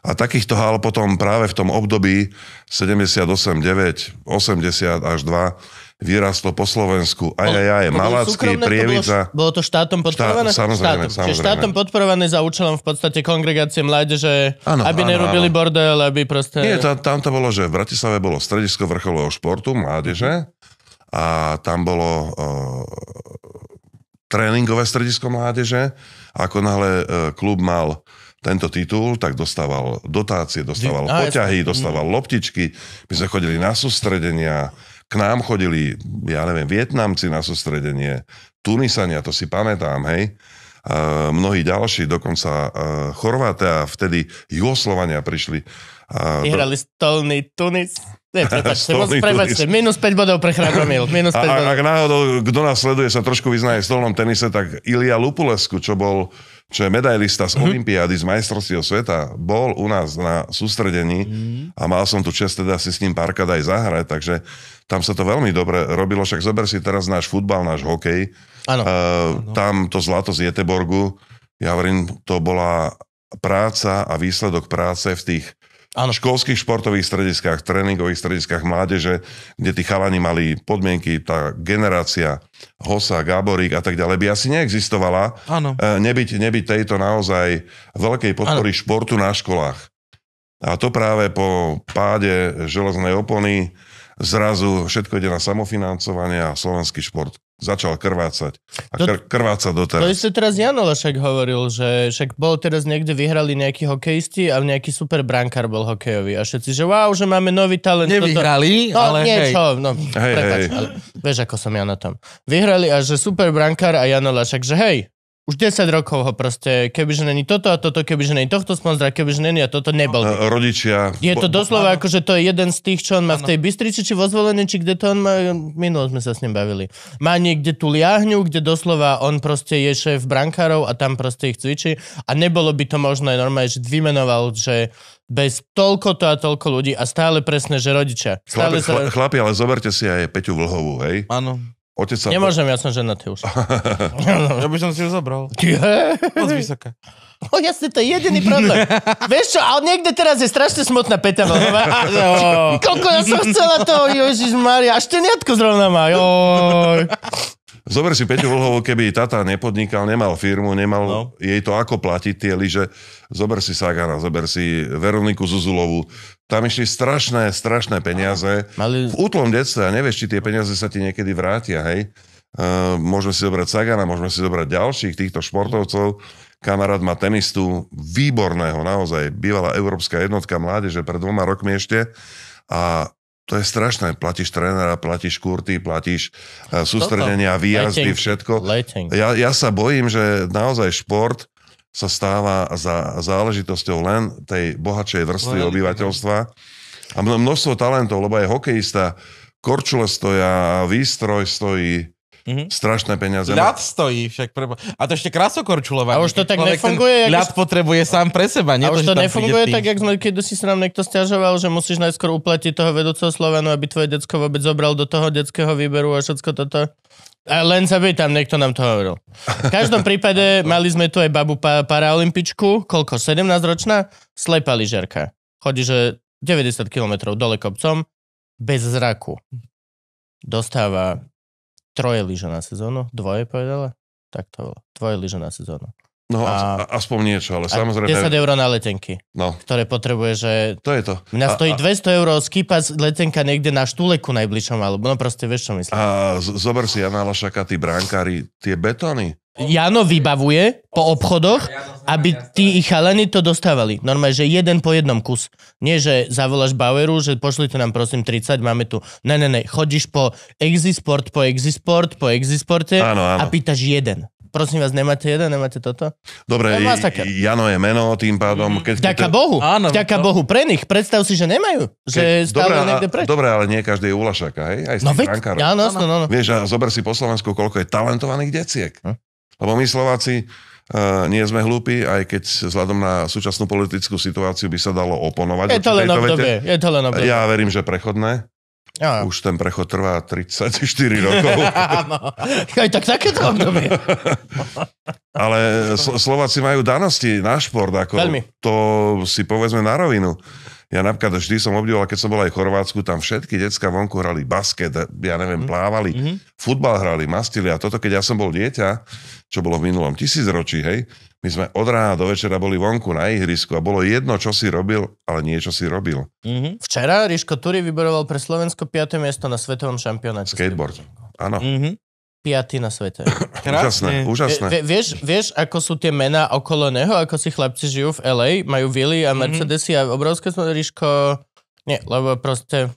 A takýchto hal potom práve v tom období 78, 9, 80 až 2 vyrastlo po Slovensku. Aj, aj, aj, Malacký, Prievidza. Bolo, bolo to štátom podporované? Štát, samozrejme, štátom. samozrejme. Čiže štátom podporované za účelom v podstate kongregácie mládeže, ano, aby ano, nerobili ano. bordel, aby proste... Nie, tam, tam to bolo, že v Bratislave bolo stredisko vrcholového športu, mládeže a tam bolo uh, tréningové stredisko mládeže. Ako náhle uh, klub mal tento titul, tak dostával dotácie, dostával a, poťahy, dostával mm. loptičky. My sme chodili na sústredenia, k nám chodili, ja neviem, Vietnamci na sústredenie, Tunisania, to si pamätám, hej. Uh, mnohí ďalší, dokonca uh, Chorváte a vtedy Jugoslovania prišli A Vyhrali stolný Tunis. Nie, prepačte, moc. Minus 5 bodov pre Chrábromil. Minus 5 A, bodov. ak náhodou, kto nás sleduje, sa trošku vyzná v stolnom tenise, tak Ilia Lupulesku, čo bol čo je medailista z Mhm. Olympiády, z majstrovstiev sveta, bol u nás na sústredení Mhm. a mal som tu čest teda si s ním párkrát aj zahrať, takže tam sa to veľmi dobre robilo. Však zober si teraz náš futbal, náš hokej. Áno. Uh, tam to zlato z Jeteborgu, ja hovorím, to bola práca a výsledok práce v tých Áno. školských športových strediskách, tréningových strediskách mládeže, kde tí chalani mali podmienky, tá generácia Hosa, Gáborík a tak ďalej by asi neexistovala, Áno. e, nebyť, nebyť tejto naozaj veľkej podpory športu na školách. A to práve po páde železnej opony zrazu všetko ide na samofinancovanie a slovenský šport začal krvácať. A To- kr- krváca To doteraz. isté teraz Jano Lašak hovoril, že však bol teraz niekde, vyhrali nejakí hokejisti a nejaký super brankár bol hokejový. A všetci, že wow, že máme nový talent. toto- Nevyhrali, No, ale hej. niečo, no, Hej, prepáč, hej. ale vieš, ako som ja na tom. Vyhrali a že super brankár a Jano Lašak, že hej, už 10 rokov ho proste, kebyže není toto a toto, kebyže není tohto sponzora, kebyže není a toto nebol. E, Rodičia... Je to doslova ako, že to je jeden z tých, čo on má v tej Bystrici, či vo Zvolení, či kde to on má, minulo sme sa s ním bavili. Má niekde tú liahňu, kde doslova on proste je šéf brankárov a tam proste ich cvičí a nebolo by to možné normálne, že vymenoval, že bez toľko to a toľko ľudí a stále presne, že rodičia. Stále Chlapi, chla- sa... chlapi, ale zoberte si aj Peťu Vlhovú, hej? Áno. Otec sa... Nemôžem, ja som ženatý už. Ja by som si ju zobral. Je? Moc vysoká. No jasne, to je jediný problém. Vieš čo, ale niekde teraz je strašne smutná Peťa Vlhová. Koľko ja som chcela to, Ježiš Maria, až teniatko zrovna má, joj. Zober si Peťu Vlhovú, keby tata nepodnikal, nemal firmu, nemal No. jej to ako platiť tie lyže. Zober si Sagana, zober si Veroniku Zuzulovú. Tam išli strašné, strašné peniaze. Mali... V útlom detstve a nevieš, či tie peniaze sa ti niekedy vrátia, hej. Uh, môžeme si zobrať Sagana, môžeme si zobrať ďalších týchto športovcov. Kamarát má tenistu výborného, naozaj, bývalá európska jednotka mládeže pred dvoma rokmi ešte. A to je strašné. Platíš trénera, platíš kurty, platíš uh, sústredenia, výjazdy, Letenky. všetko. Leteň. Ja, ja sa bojím, že naozaj šport sa stáva za záležitosťou len tej bohatšej vrstvy Len- obyvateľstva. A mno- množstvo talentov, lebo aj hokejista, korčule stoja, výstroj stojí, Mhm. strašné peniaze. Ľad stojí však. Pre... A to ešte krasokorčulovanie. A už to tak človek nefunguje, Ten jak ľad potrebuje sám pre seba. Nie A už to tam nefunguje tak, jak sme, keď si sa nám niekto stiažoval, že musíš najskôr uplatiť toho vedúceho Slovanu, aby tvoje decko vôbec zobral do toho detského výberu a všetko toto. A len sa tam niekto nám to hovoril. V každom prípade mali sme tu aj babu pa- paraolimpičku, koľko, 17 ročná, slepá lyžiarka. Chodí, že 90 km dole kopcom, bez zraku. Dostáva troje lyže na sezónu, dvoje povedala? Tak to bolo. Dvoje lyže na sezónu. No, A- a, aspoň niečo, ale samozrejme... 10 eur na letenky, No, ktoré potrebuje, že to je to. Mňa A- stojí a- 200 eur skýpať letenka niekde na štúleku najbližšom, alebo no proste vieš, čo myslím. A z- zober si Jana Lašaka, tí bránkári, tie betóny. Jano vybavuje po obchodoch, aby tí ich chalani to dostávali. Normálne, že jeden po jednom kus. Nie, že zavoláš Baueru, že pošlite nám prosím 30, máme tu. Ne, ne, ne, chodíš po Exisport, po Exisport, po Exisporte Áno, áno. a pýtaš jeden. Prosím vás, nemáte jeden, nemáte toto? Dobre, To masaker. Jano je meno, tým pádom... Keď, Vďaka keď- Bohu, Áno, vďaka to- Bohu pre nich. Predstav si, že nemajú. Že stále dobre, niekde preč. dobre, ale nie každý je u Lašaka, hej? Aj No veď, áno, áno, áno. Vieš, a zober si po Slovensku, koľko je talentovaných deciek. Hm? Lebo my Slováci uh, nie sme hlúpi, aj keď vzhľadom na súčasnú politickú situáciu by sa dalo oponovať. Je to len obdobie, je to len obdobie. Ja verím, že prechodné. Ja. Už ten prechod trvá 34 rokov. Áno. Aj tak takéto obdobie. Ale Slo- Slováci majú danosti na šport. Ako Veľmi. To si povedzme na rovinu. Ja napríklad vždy som obdivoval, keď som bol aj v Chorvátsku, tam všetky decka vonku hrali basket, ja neviem, plávali, Mhm. futbal hrali, mastili a toto, keď ja som bol dieťa, čo bolo v minulom tisícročí, hej, my sme od rána do večera boli vonku na ihrisku a bolo jedno, čo si robil, ale niečo si robil. Mhm. Včera Ríško Turi vyboroval pre Slovensko 5. miesto na svetovom šampionáte. Skateboard. Áno, Mhm. 5. na svete. úžasné, Krásne. úžasné. Vie, vieš, vieš, ako sú tie mená okolo neho, ako si chlapci žijú v LA, majú vily a Mercedesy a obrovské sú Ríško... Nie, lebo proste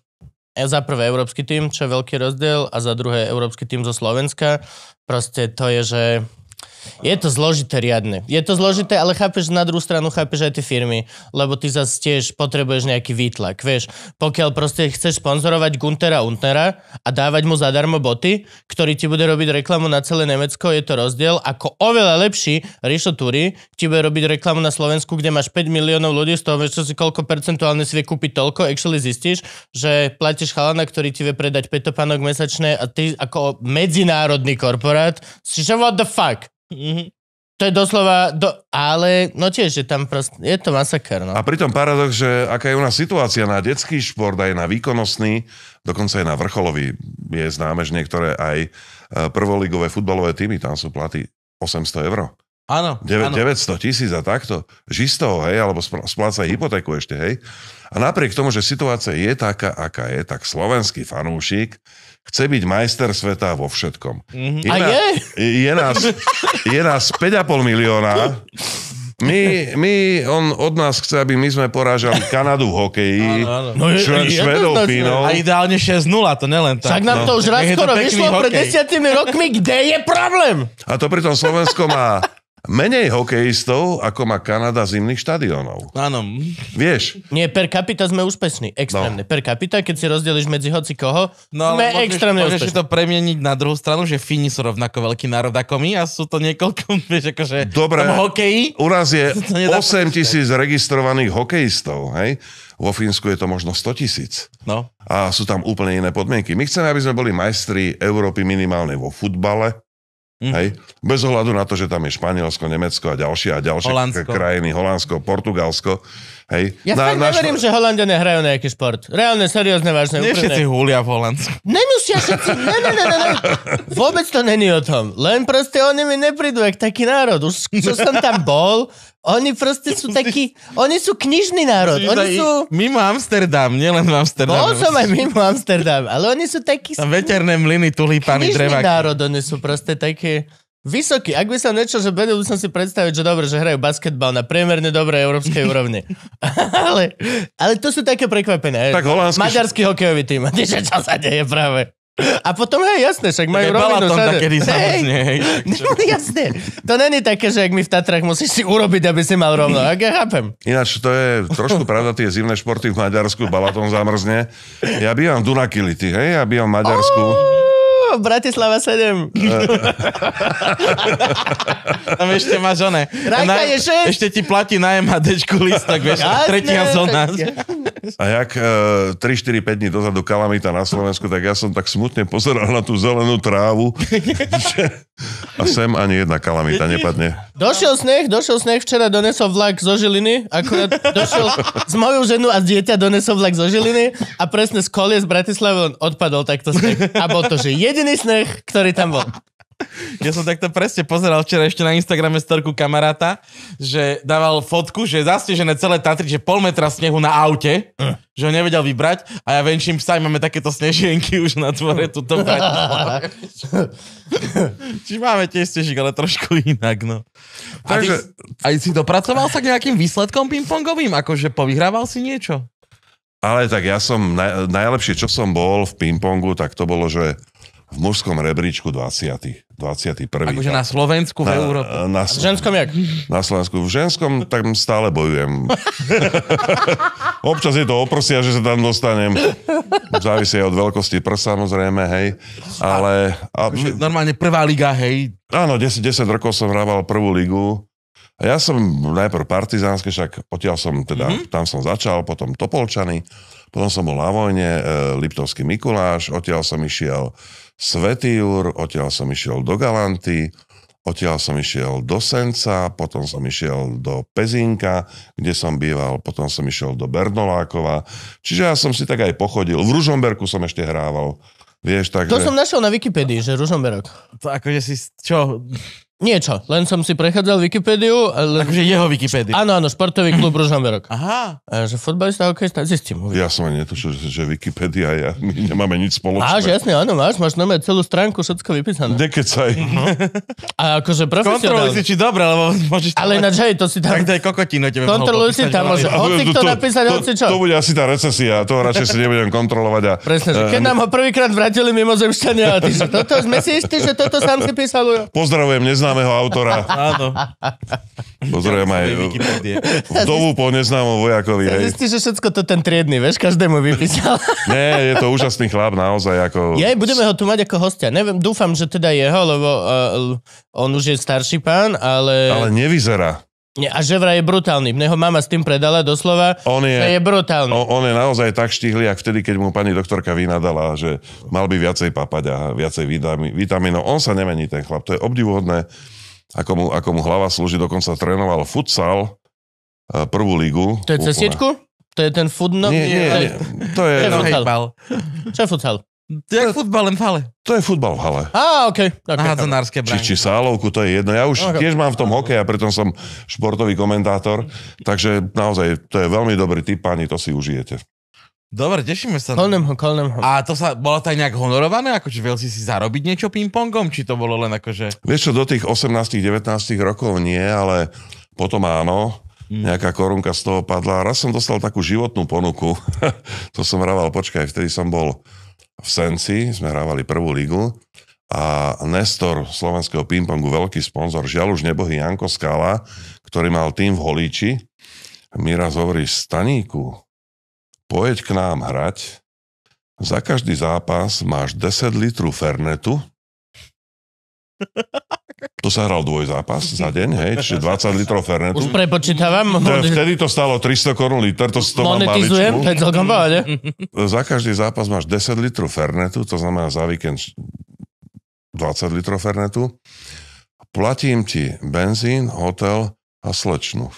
e, za prvé európsky tým, čo je veľký rozdiel, a za druhé európsky tým zo Slovenska. Proste to je, že Je to zložité riadne. Je to zložité, ale chápeš, na druhú stranu chápeš aj tie firmy, lebo ty zase tiež potrebuješ nejaký výtlak. Vieš, pokiaľ proste chceš sponzorovať Guntera Untera a dávať mu zadarmo boty, ktorý ti bude robiť reklamu na celé Nemecko, je to rozdiel, ako oveľa lepší Rišo Turi ti bude robiť reklamu na Slovensku, kde máš 5 miliónov ľudí, z toho vieš, čo si koľko percentuálne si vie kúpiť toľko, actually zistíš, že platíš chalana, ktorý ti vie predať 5 topánok mesačne a ty ako medzinárodný korporát si že what the fuck? Mhm. To je doslova, do, ale no tiež, že tam proste, je to masaker, no. A pritom paradox, že aká je u nás situácia na detský šport, aj na výkonnostný, dokonca aj na vrcholový, je známe, že niektoré aj e, prvoligové futbalové týmy, tam sú platy 800 eur. Áno, 9, áno. 900 tisíc a takto. Ži z toho, hej, alebo spl- spláca hypotéku ešte, hej. A napriek tomu, že situácia je taká, aká je, tak slovenský fanúšik chce byť majster sveta vo všetkom. Mhm. A je? Je nás, je nás 5,5 milióna. My, my, on od nás chce, aby my sme porážali Kanadu v hokeji, Áno, áno. No je- Šve, je- Švedov. Fínov. A ideálne 6-0, to nelen tak. Však nám no. to už raz je skoro vyšlo pred hokej. desiatimi rokmi, kde je problém? A to pritom Slovensko má menej hokejistov, ako má Kanada zimných štadiónov. Áno. Vieš? Nie, per capita sme úspešní. Extrémne. No. Per capita, keď si rozdeliš medzi hoci koho, No, sme môžeš, extrémne môžeš si úspešní. to premieniť na druhú stranu, že Fíni sú rovnako veľký národ ako my a sú to niekoľko, vieš, akože Dobre. hokeji. U nás je To nedá 8 tisíc registrovaných hokejistov, hej? Vo Fínsku je to možno 100 tisíc. No, A sú tam úplne iné podmienky. My chceme, aby sme boli majstri Európy minimálne vo futbale, Mhm. Hej. Bez ohľadu na to, že tam je Španielsko, Nemecko a ďalšie a ďalšie Holandsko. krajiny, Holandsko, Portugalsko. Hej. Ja fakt neverím, že Holandia nehrajú nejaký šport. Reálne, seriózne, vážne, nie všetci húlia v Holandsku. Nemusia všetci, ne, ne, ne, ne, ne. Vôbec to není o tom. Len proste oni mi neprídu, jak taký národ. Už čo som tam bol, oni proste sú takí, oni sú knižný národ. Oni sú... Mimo Amsterdam, nielen v Amsterdame. Bol som aj mimo Amsterdam, ale oni sú takí Tam veterné mlyny, tulipány, knižný dreváky. národ, oni sú proste také vysokí. Ak by som niečo, že vedel by som si predstaviť, že dobre, že hrajú basketbal na priemerne dobrej európskej úrovni. ale, ale to sú také prekvapené. Tak holandský- Maďarský hokejový tým. Vieš, čo sa deje práve. A potom, hej, jasné, však majú aj rovinu všade. takedy sa Hej. No, jasné. To není také, že ak my v Tatrách musíš si urobiť, aby si mal rovno. Ak ja chápem. Ináč to je trošku pravda, tie zimné športy v Maďarsku, Balaton zamrzne. Ja bývam v Dunakility, hej, ja bývam v Maďarsku. Ó, Bratislava 7. Tam ešte máš one. Rajka je šesť. Ešte ti platí na MHDčku listok, vieš, Jasné, tretia zóna. A jak e, 3, 4, 5 dní dozadu kalamita na Slovensku, tak ja som tak smutne pozeral na tú zelenú trávu. že, a sem ani jedna kalamita nepadne. Došiel sneh, došiel sneh, včera donesol vlak zo Žiliny, akurát došiel s mojou ženu a dieťa donesol vlak zo Žiliny a presne z kolie z Bratislavy on odpadol takto sneh. A bol to, že jediný sneh, ktorý tam bol. Ja som takto presne pozeral včera ešte na Instagrame storku kamaráta, že dával fotku, že je zasnežené celé Tatry, že pol metra snehu na aute, že ho nevedel vybrať a ja venčím psa, máme takéto snežienky už na tvore tuto v. Čiže máme tiež snežík, ale trošku inak, no. A ty, aj si dopracoval sa k nejakým výsledkom pingpongovým? Akože povyhrával si niečo? Ale tak ja som, naj, najlepšie, čo som bol v pingpongu, tak to bolo, že v mužskom rebríčku 20. 21. Akože na Slovensku, v na, Európe. na, V ženskom jak? na Slovensku. V ženskom tak stále bojujem. Občas je to oprsia, že sa tam dostanem. Závisí od veľkosti prsa, samozrejme, hej. Ale... A, Akože normálne prvá liga, hej. áno, 10, 10 rokov som hrával prvú ligu. A ja som najprv partizánske, však odtiaľ som teda, mm-hmm. tam som začal, potom Topolčany, potom som bol na vojne, e, Liptovský Mikuláš, odtiaľ som išiel Svetý Jur, odtiaľ som išiel do Galanty, odtiaľ som išiel do Senca, potom som išiel do Pezinka, kde som býval, potom som išiel do Bernolákova. Čiže ja som si tak aj pochodil. V Ružomberku som ešte hrával. Vieš, takže... To som našiel na Wikipedii, že Ružomberok. To akože si, čo? Niečo, len som si prechádzal Wikipédiu. Ale... Akože jeho Wikipedia. Áno, áno, športový klub Ružomberok. Aha. A že fotbalista, hokejista, zistím. uvidím. Ja som ani netušil, že, že Wikipedia, ja, my nemáme nič spoločné. Máš, jasne, áno, máš, máš normálne celú stránku, všetko vypísané. Nekecaj. A akože Kontroluj profesionálne. si, či dobre, lebo môžeš... Ale ináč, hej, to si tam... Tak to je kokotino, tebe Kontroluj si tam, môže hoci kto napísať, to, hoci čo. To bude asi tá recesia, to radšej si nebudem kontrolovať. A, Presne, že keď nám ho prvýkrát vrátili mimozemšťania a ty, že toto, sme si istí, že toto sám si písal? Pozdravujem neznámeho autora. Áno. Pozriem aj vdovu po neznámom vojakovi. Ja Hej. zistí, že všetko to ten triedny, vieš, každému vypísal. Nie, je to úžasný chlap, naozaj. Ako... Jej, budeme ho tu mať ako hostia. Neviem, dúfam, že teda jeho, lebo uh, on už je starší pán, ale... Ale nevyzerá. Nie, a že vraj je brutálny. Mne ho mama s tým predala doslova, On že je je, brutálny. on, on je naozaj tak štihlý, jak vtedy, keď mu pani doktorka vynadala, že mal by viacej papať a viacej vitamí- vitamínov. On sa nemení, ten chlap. To je obdivuhodné, ako mu, ako mu hlava slúži. Dokonca trénoval futsal, eh, prvú ligu. To je cez sieťku? To je ten food... No, Nie, nie, to, je, nie. To je, To je no, futsal. Čo je futsal? To je futbal, len v hale. to je futbal v hale. Á, okej. Na Okay. hádzanárske Či, brány. či sálovku, to je jedno. Ja už Ok. tiež mám v tom hokej a preto som športový komentátor. Takže naozaj, to je veľmi dobrý typ, páni, to si užijete. Dobre, tešíme sa. Kolnem ho, kolnem ho. A to sa, bolo to aj nejak honorované? Akože veľ si si zarobiť niečo ping-pongom? Či to bolo len akože... Vieš čo, do tých 18-19 rokov nie, ale potom áno. Nejaká korunka z toho padla. Raz som dostal takú životnú ponuku. to som hrával, počkaj, vtedy som bol v Senci, sme hrávali prvú ligu. A Nestor slovenského pingpongu, veľký sponzor, žiaľ už nebohý Janko Skala, ktorý mal tým v Holíči, mi raz hovorí, Staníku, pojeď k nám hrať, za každý zápas máš 10 litrov Fernetu, to sa hral dvojzápas za deň, hej, čiže 20 litrov Fernetu. Už prepočítavam. Vtedy to stalo 300 korún liter, to, to Monetizujem, to celkom pohode. Za každý zápas máš 10 litrov Fernetu, to znamená za víkend 20 litrov Fernetu. Platím ti benzín, hotel a slečnu.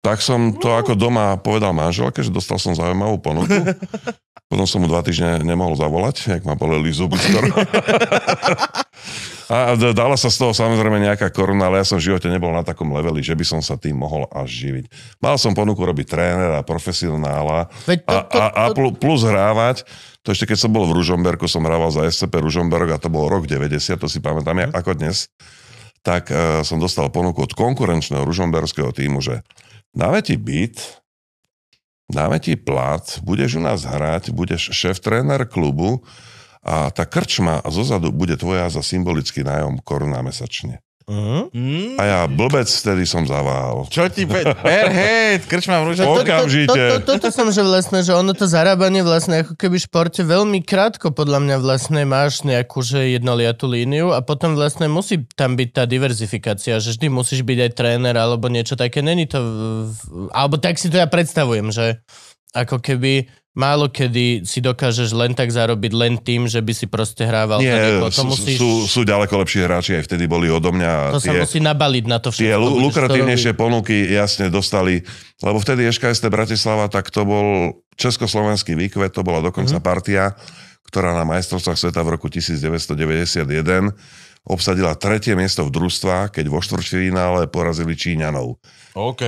Tak som to ako doma povedal manželke, že dostal som zaujímavú ponuku. Potom som mu dva týždne nemohol zavolať, jak ma boleli zuby skoro. A dala sa z toho samozrejme nejaká koruna, ale ja som v živote nebol na takom leveli, že by som sa tým mohol až živiť. Mal som ponuku robiť trénera, profesionála a, a, a plus hrávať. To ešte keď som bol v Ružomberku, som hrával za SCP Ružomberok a to bol rok 90, to si pamätám ja, ako dnes. Tak uh, som dostal ponuku od konkurenčného ružomberského týmu, že dáme ti byt, dáme ti plat, budeš u nás hrať, budeš šéf-tréner klubu a tá krčma zozadu bude tvoja za symbolický nájom koruna mesačne. Mm, A ja blbec vtedy som zaváhal. čo ti... Pe- Perhead, krčma v rúže. Ok. To- to- Okamžite. To, to, toto som, že vlastne, že ono to zarábanie vlastne ako keby v športe veľmi krátko podľa mňa vlastne máš nejakú, že jednoliatú líniu a potom vlastne musí tam byť tá diverzifikácia, že vždy musíš byť aj tréner alebo niečo také. Není to... v- v- Alebo tak si to ja predstavujem, že ako keby málo kedy si dokážeš len tak zarobiť len tým, že by si proste hrával. Nie, to sú, musíš, sú, sú ďaleko lepší hráči, aj vtedy boli odo mňa. to sa tie, musí nabaliť na to všetko. tie lu- lukratívnejšie ponuky jasne dostali, lebo vtedy SKST Bratislava, tak to bol československý výkvet, to bola dokonca Mhm. partia, ktorá na majstrovstvách sveta v roku 1991 obsadila tretie miesto v družstva, keď vo štvrťfinále porazili Číňanov. OK.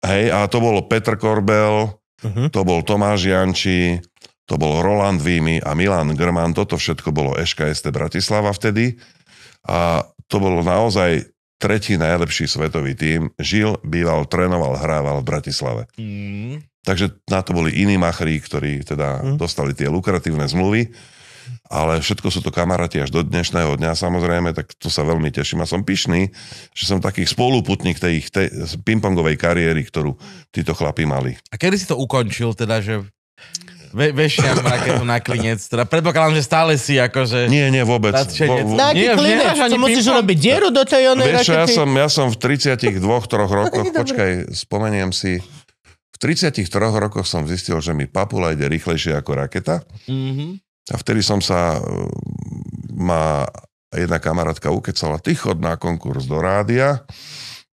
Hej, a to bol Petr Korbel, Mhm. to bol Tomáš Janči, to bol Roland Vímy a Milan Grman, toto všetko bolo SKST Bratislava vtedy a to bol naozaj tretí najlepší svetový tím. Žil, býval, trénoval, hrával v Bratislave. Mm. Takže na to boli iní machrí, ktorí teda Mhm. dostali tie lukratívne zmluvy, ale všetko sú to kamaráti až do dnešného dňa samozrejme, tak to sa veľmi teším a som pyšný, že som taký spoluputník tej, tej pingpongovej kariéry, ktorú títo chlapi mali. A kedy si to ukončil, teda, že ve, vešiam raketu na klinec? Teda predpokladám, že stále si akože... Nie, nie, vôbec. Nadšenec. Vo- vo- Na aký klinec? To musíš robiť dieru do tej onej Vieš, čo, ja rakety? som, ja som v 32 troch rokoch, počkaj, spomeniem si, v 33 rokoch som zistil, že mi papula ide rýchlejšie ako raketa Mm-hmm. A vtedy som sa, e, ma jedna kamarátka ukecala, ty chod na konkurs do rádia,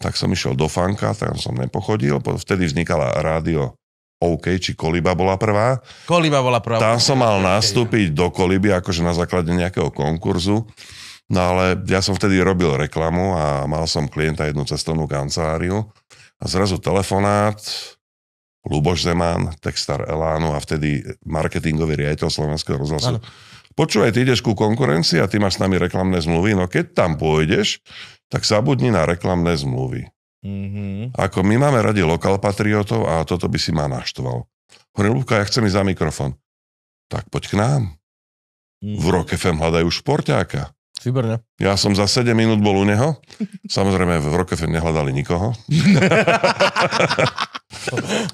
tak som išiel do fanka, tam som nepochodil, po- vtedy vznikala rádio OK, či Koliba bola prvá. Koliba bola prvá. Tam som mal nastúpiť do Koliby, akože na základe nejakého konkurzu. No ale ja som vtedy robil reklamu a mal som klienta jednu cestovnú kanceláriu a zrazu telefonát, Luboš Zeman, textár Elánu a vtedy marketingový riaditeľ Slovenského rozhlasu. Áno. Počúvaj, ty ideš ku konkurencii a ty máš s nami reklamné zmluvy, no keď tam pôjdeš, tak zabudni na reklamné zmluvy. Mm-hmm. Ako my máme radi lokal patriotov a toto by si ma naštval. Hovorím, Lubka, ja chcem ísť za mikrofón. Tak poď k nám. V Rock FM hľadajú šporťáka. Výborné. Ja som za 7 minút bol u neho. Samozrejme, v Rokefe nehľadali nikoho.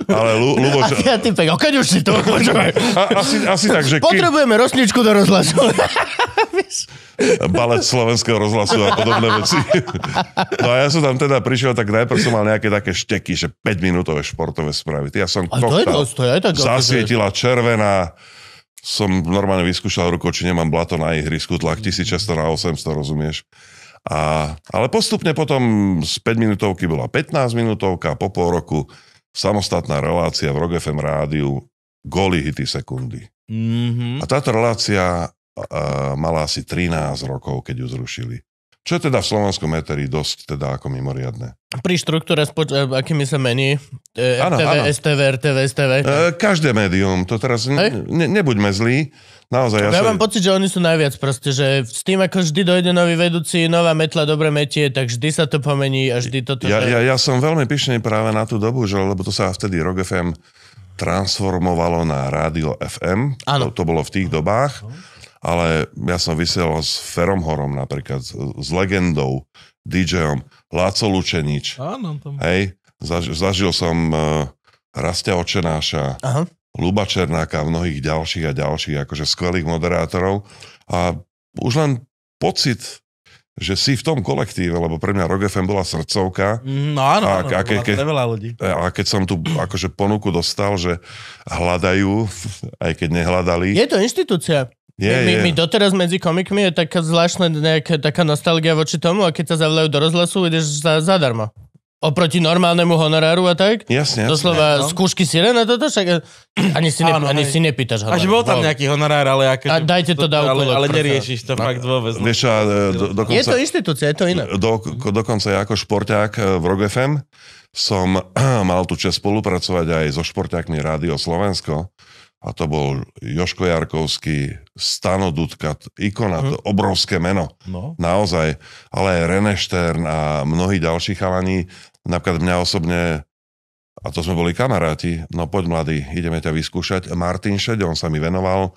Ale Lu, Luboš... A ja typek, a keď už si to počúvaj. Asi, asi tak, že Potrebujeme rosničku do rozhlasu. balet slovenského rozhlasu a podobné veci. No a ja som tam teda prišiel, tak najprv som mal nejaké také šteky, že 5 minútové športové správy. Ja som A to je dosť, to je akože- Zasvietila červená, som normálne vyskúšal rukou, či nemám blato na ihrisku, tlak 1600 na 800, rozumieš? A, ale postupne potom z 5 minútovky bola 15 minútovka, po pol roku samostatná relácia v Rock FM rádiu, góly, hity, sekundy. Mhm. A táto relácia uh, mala asi 13 rokov, keď ju zrušili. Čo je teda v slovenskom meteri dosť teda ako mimoriadne. Pri štruktúre, spoč- e, akými sa mení, e, Áno, RTV, áno. STV, RTV, STV. E, každé médium, to teraz ne, ne, nebuďme zlí. Naozaj, ja, Ja mám pocit, že oni sú najviac proste, že s tým, ako vždy dojde nový vedúci, nová metla, dobre metie, tak vždy sa to pomení a vždy toto... ja, že- ja, ja som veľmi pyšný práve na tú dobu, že, lebo to sa vtedy Rock FM transformovalo na rádio FM. Áno. To, to bolo v tých dobách. Ale ja som vysielal s Ferom Horom napríklad, s, legendou, DJom, Láco Lučenič. Áno, to... Hej, zaž, zažil som uh, Rastia Očenáša, Aha. Luba Černáka a mnohých ďalších a ďalších, akože skvelých moderátorov. A už len pocit, že si v tom kolektíve, lebo pre mňa Rock FM bola srdcovka, No áno, A- áno, a ke- bola ke- veľa ľudí. a keď som tu akože ponuku dostal, že hľadajú, aj keď nehľadali. Je to inštitúcia. je, my, je. my doteraz medzi komikmi je taká zvláštna nejaká, taká nostalgia voči tomu a keď sa zavolajú do rozhlasu, ideš za, zadarmo. Oproti normálnemu honoráru a tak. Jasne, jasne. Doslova no. skúšky sirena toto však ani si, ne, Áno, ani hej. si nepýtaš A honorár. že bol tam nejaký honorár, ale akože... A dajte to dávku, Ale, ale prasa. neriešiš to fakt vôbec. no. Vieš a, e, do, dokonca... Je to inštitúcia, je to iné. Do, dokonca ja ako športák e, v Rock FM som mal tu čest spolupracovať aj so športákmi Rádio Slovensko. A to bol Joško Jarkovský, Stano Dudka, ikona, to obrovské meno. No. Naozaj. Ale aj René Štern a mnohí ďalší chalani. Napríklad mňa osobne, a to sme boli kamaráti, no poď mladý, ideme ťa vyskúšať. Martin Šeď, on sa mi venoval,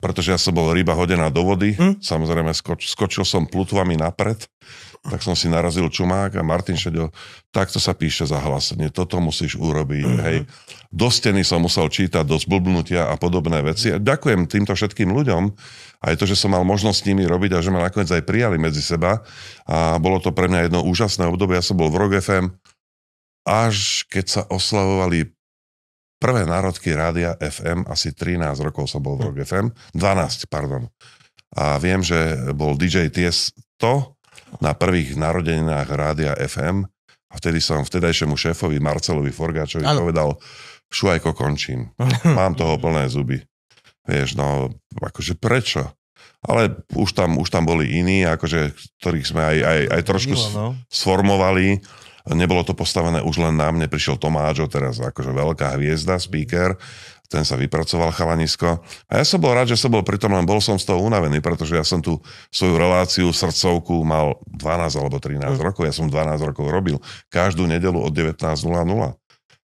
pretože ja som bol ryba hodená do vody. Hm. Samozrejme, skoč, skočil som plutvami napred, tak som si narazil čumák a Martin Šeďo, takto sa píše zahlásenie, toto musíš urobiť, Mhm. hej. Do steny som musel čítať, do zblbnutia a podobné veci. A ďakujem týmto všetkým ľuďom, aj to, že som mal možnosť s nimi robiť a že ma nakoniec aj prijali medzi seba. A bolo to pre mňa jedno úžasné obdobie. Ja som bol v Rock FM, až keď sa oslavovali prvé národky rádia FM, asi 13 rokov som bol v Rock FM, 12, pardon. A viem, že bol DJ Tiesto na prvých narodeninách rádia FM a vtedy som vtedajšiemu šéfovi Marcelovi Forgáčovi Áno. povedal, šuajko, končím. Mám toho plné zuby. Vieš, no, akože prečo? Ale už tam, už tam boli iní, akože, ktorých sme aj, aj, aj trošku Milo, no. sformovali. Nebolo to postavené už len na mne, prišiel Tomáčo, teraz akože veľká hviezda, speaker, ten sa vypracoval chalanisko. A ja som bol rád, že som bol pritom, len bol som z toho unavený, pretože ja som tu svoju reláciu, srdcovku mal 12 alebo 13 rokov, ja som 12 rokov robil, každú nedelu od 19.00.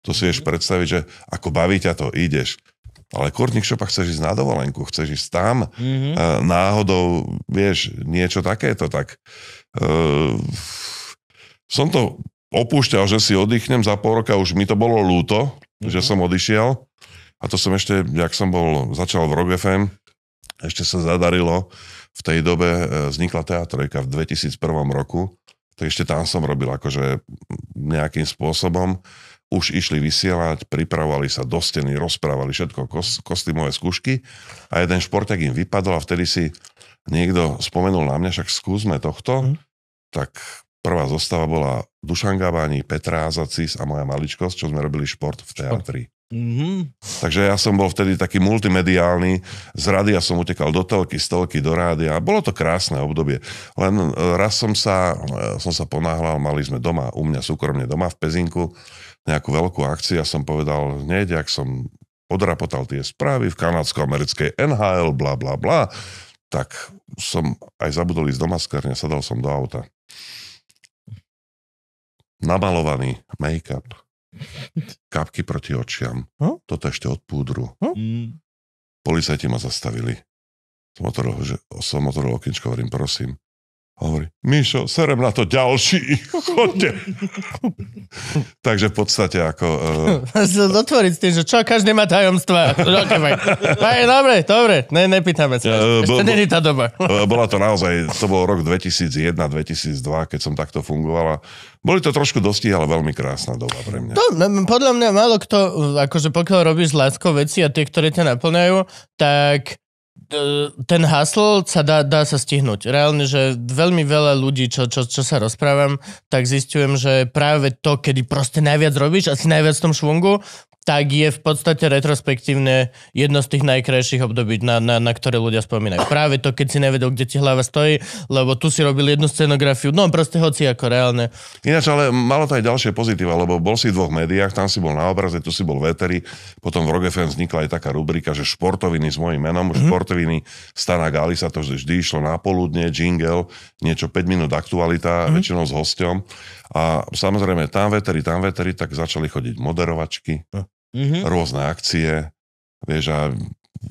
To si vieš predstaviť, že ako baví ťa to, ideš. Ale kurník šopa chceš ísť na dovolenku, chceš ísť tam, Mhm. a náhodou, vieš, niečo takéto, tak uh, som to opúšťal, že si oddychnem za pol roka, už mi to bolo ľúto, Mhm. že som odišiel. A to som ešte, jak som bol, začal v Rock FM, ešte sa zadarilo, v tej dobe e, vznikla teatrojka v 2001 roku, tak ešte tam som robil akože nejakým spôsobom. Už išli vysielať, pripravovali sa do steny, rozprávali všetko, kos, kostýmové skúšky a jeden športák im vypadol a vtedy si niekto spomenul na mňa, však skúsme tohto, Mhm. tak prvá zostava bola Dušan Gabáni, Petra Azacis a moja maličkosť, čo sme robili šport v teatri. Mhm. Takže ja som bol vtedy taký multimediálny, z rádia som utekal do telky, z telky do rádia. Bolo to krásne obdobie. Len e, raz som sa, e, som sa ponáhľal, mali sme doma, u mňa súkromne doma v Pezinku, nejakú veľkú akciu a som povedal, hneď, ak som odrapotal tie správy v kanadsko-americkej NHL, bla bla bla, tak som aj zabudol ísť do maskárne, sadal som do auta. Namalovaný make-up, kapky proti očiam, Hm? toto ešte od púdru. Mhm. Policajti ma zastavili. som otvoril, že som otvoril okienčko, hovorím, prosím. Hovorí, Mišo, serem na to ďalší, chodte. Takže v podstate ako... Uh, Otvoriť s tým, že čo, každý má tajomstva. Okay, dobre, dobre, ne, nepýtame sa. Uh, Ešte není tá doba. bola to naozaj, to bol rok 2001-2002, keď som takto fungovala. Boli to trošku dosti, ale veľmi krásna doba pre mňa. To, podľa mňa málo kto, akože pokiaľ robíš s láskou veci a tie, ktoré ťa naplňajú, tak ten hasl sa dá, dá sa stihnúť. Reálne, že veľmi veľa ľudí, čo, čo, čo sa rozprávam, tak zistujem, že práve to, kedy proste najviac robíš, asi najviac v tom švungu, tak je v podstate retrospektívne jedno z tých najkrajších období, na, na, na ktoré ľudia spomínajú. Práve to, keď si nevedel, kde ti hlava stojí, lebo tu si robil jednu scenografiu, no proste hoci ako reálne. Ináč, ale malo to aj ďalšie pozitíva, lebo bol si v dvoch médiách, tam si bol na obraze, tu si bol veteri, potom v Rock FM vznikla aj taká rubrika, že športoviny s mojím menom, mm-hmm. športoviny Stana Gali sa to vždy išlo na poludne, jingle, niečo 5 minút aktualita, mm-hmm. väčšinou s hosťom. A samozrejme, tam veteri, tam veteri, tak začali chodiť moderovačky. Mm mm-hmm. rôzne akcie. Vieš, a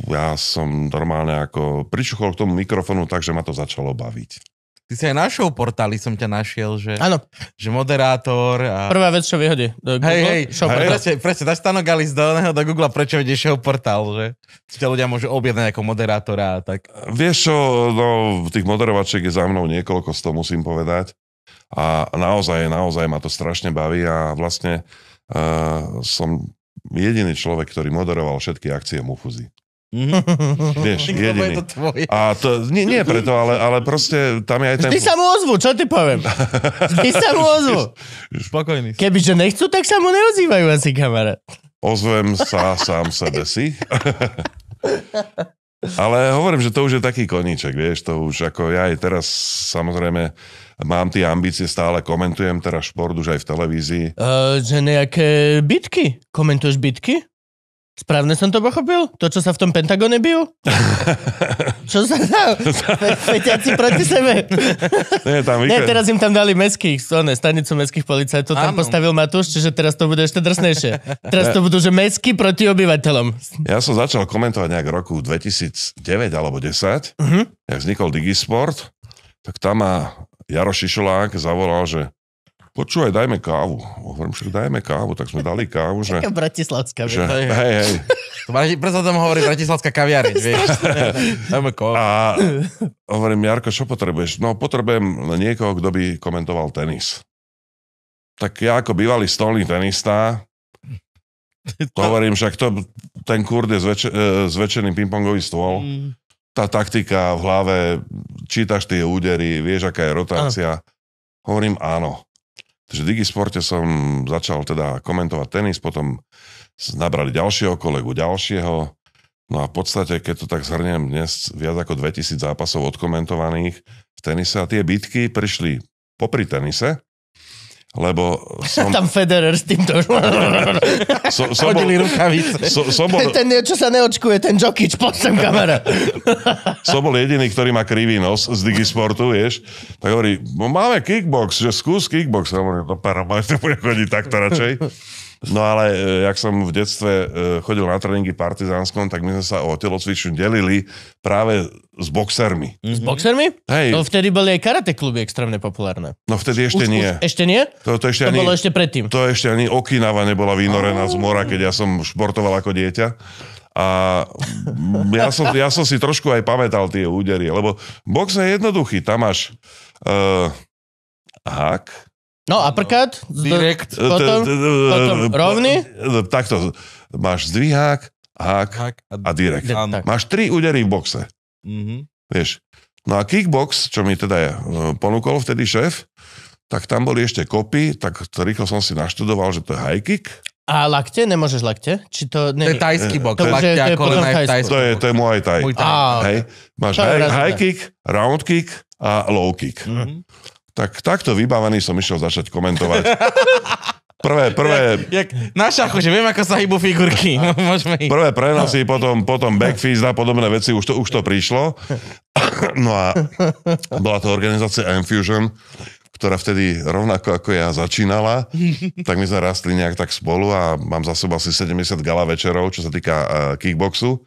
ja som normálne ako pričuchol k tomu mikrofonu, takže ma to začalo baviť. Ty si aj na show portáli som ťa našiel, že, Áno. že moderátor. A... Prvá vec, čo vyhodí. Hej, hej, hej. Presne, presne, dáš Stanogalis do, do Google, prečo vedie show portál, že si ťa ľudia môžu objednať ako moderátora a tak. Vieš čo, no, tých moderovačiek je za mnou niekoľko, z toho musím povedať. A naozaj, naozaj ma to strašne baví a vlastne uh, som jediný človek, ktorý moderoval všetky akcie Mufuzy. Mm-hmm. Vieš, jediný. Je to tvoje. A to, nie, nie preto, ale, ale proste tam je aj ten... Vždy sa mu ozvu, čo ty poviem? Vždy sa mu ozvu. Spokojný. Kebyže nechcú, tak sa mu neozývajú asi kamarát. Ozvem sa sám sebe si. ale hovorím, že to už je taký koníček, vieš, to už ako ja aj teraz samozrejme mám tie ambície, stále komentujem teraz šport už aj v televízii. Uh, že nejaké bitky? Komentuješ bitky? Správne som to pochopil? To, čo sa v tom Pentagone bijú? čo sa dá? Feťaci proti sebe. Nie, tam Nie, teraz im tam dali meských, one, stanicu meských policajtov, tam postavil Matúš, čiže teraz to bude ešte drsnejšie. Teraz to budú, že mesky proti obyvateľom. Ja som začal komentovať nejak v roku 2009 alebo 10, uh-huh. Mhm. jak vznikol Digisport, tak tam ma Jaro Šišolák zavolal, že počúvaj, dajme kávu. Hovorím, že dajme kávu, tak sme dali kávu. Že, Taká bratislavská. Že, hej, hej. hej. Preto tam hovorí bratislavská kaviareň, vieš. Dajme kávu. A hovorím, Jarko, čo potrebuješ? No, potrebujem niekoho, kto by komentoval tenis. Tak ja ako bývalý stolný tenista, to hovorím, však to, ten kurd je zväč, e, zväčšený pingpongový stôl. Mm tá taktika v hlave, čítaš tie údery, vieš, aká je rotácia. Áno. Hovorím áno. Takže v Digisporte som začal teda komentovať tenis, potom nabrali ďalšieho kolegu, ďalšieho. No a v podstate, keď to tak zhrniem, dnes viac ako 2000 zápasov odkomentovaných v tenise a tie bitky prišli popri tenise, lebo som... Tam Federer s týmto... so, som Hodili bol... rukavice. So, som bol... Ten, čo sa neočkuje, ten Jokic, poď sem kamera. som bol jediný, ktorý má krivý nos z Digisportu, vieš. Tak hovorí, no máme kickbox, že skús kickbox. Hovorím, no para, máš bude chodiť takto radšej. No ale e, jak som v detstve e, chodil na tréningy partizánskom, tak my sme sa o telocvičnú delili práve s boxermi. S boxermi? Hej. No vtedy boli aj karate kluby extrémne populárne. No vtedy ešte už, nie. Už, ešte nie? To, to, ešte to ani, bolo ešte predtým. To ešte ani Okinawa nebola vynorená oh. z mora, keď ja som športoval ako dieťa. A ja som, ja som si trošku aj pamätal tie údery, lebo box je jednoduchý. Tam máš uh, hák, No, uppercut, no, direkt, potom, potom rovný. Takto, máš zdvihák, hák a direkt. Máš tri údery v boxe. Mm-hmm. Vieš. No a kickbox, čo mi teda je, ponúkol vtedy šéf, tak tam boli ešte kopy, tak to rýchlo som si naštudoval, že to je high kick. A lakte? Nemôžeš lakte? Či to, ne... to je tajský box. To, lakte to, je, to, je, to, je, to je muay thai. Muay thai. Hej. Máš high, high kick, round kick a low kick. Mm-hmm. Tak takto vybavený som išiel začať komentovať. Prvé, prvé... Jak, jak na šachu, že viem, ako sa hýbu figurky. Môžeme ich... Prvé prenosy, potom, potom backfist a podobné veci, už to, už to prišlo. No a bola to organizácia Infusion, ktorá vtedy rovnako ako ja začínala, tak my sme rastli nejak tak spolu a mám za sebou asi 70 gala večerov, čo sa týka uh, kickboxu.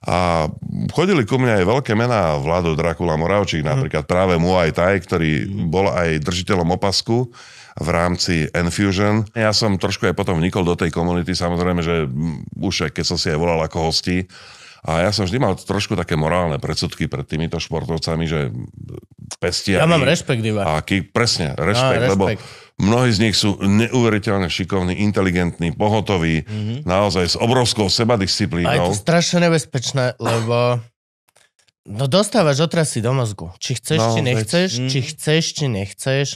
A chodili ku mne aj veľké mená, Vlado Drakula Moravčík, napríklad práve Muay Thai, ktorý bol aj držiteľom opasku v rámci Enfusion. Ja som trošku aj potom vnikol do tej komunity, samozrejme, že už keď som si aj volal ako hosti, a ja som vždy mal trošku také morálne predsudky pred týmito športovcami, že pestia. Ja mám rešpekt iba. A ký, presne, rešpekt, lebo rešpekt. Mnohí z nich sú neuveriteľne šikovní, inteligentní, pohotoví, mm-hmm. naozaj s obrovskou A je sebadisciplínou. to strašne nebezpečné, lebo no dostávaš otrasy do mozgu. Či chceš, No, či veď. nechceš, či chceš, či nechceš.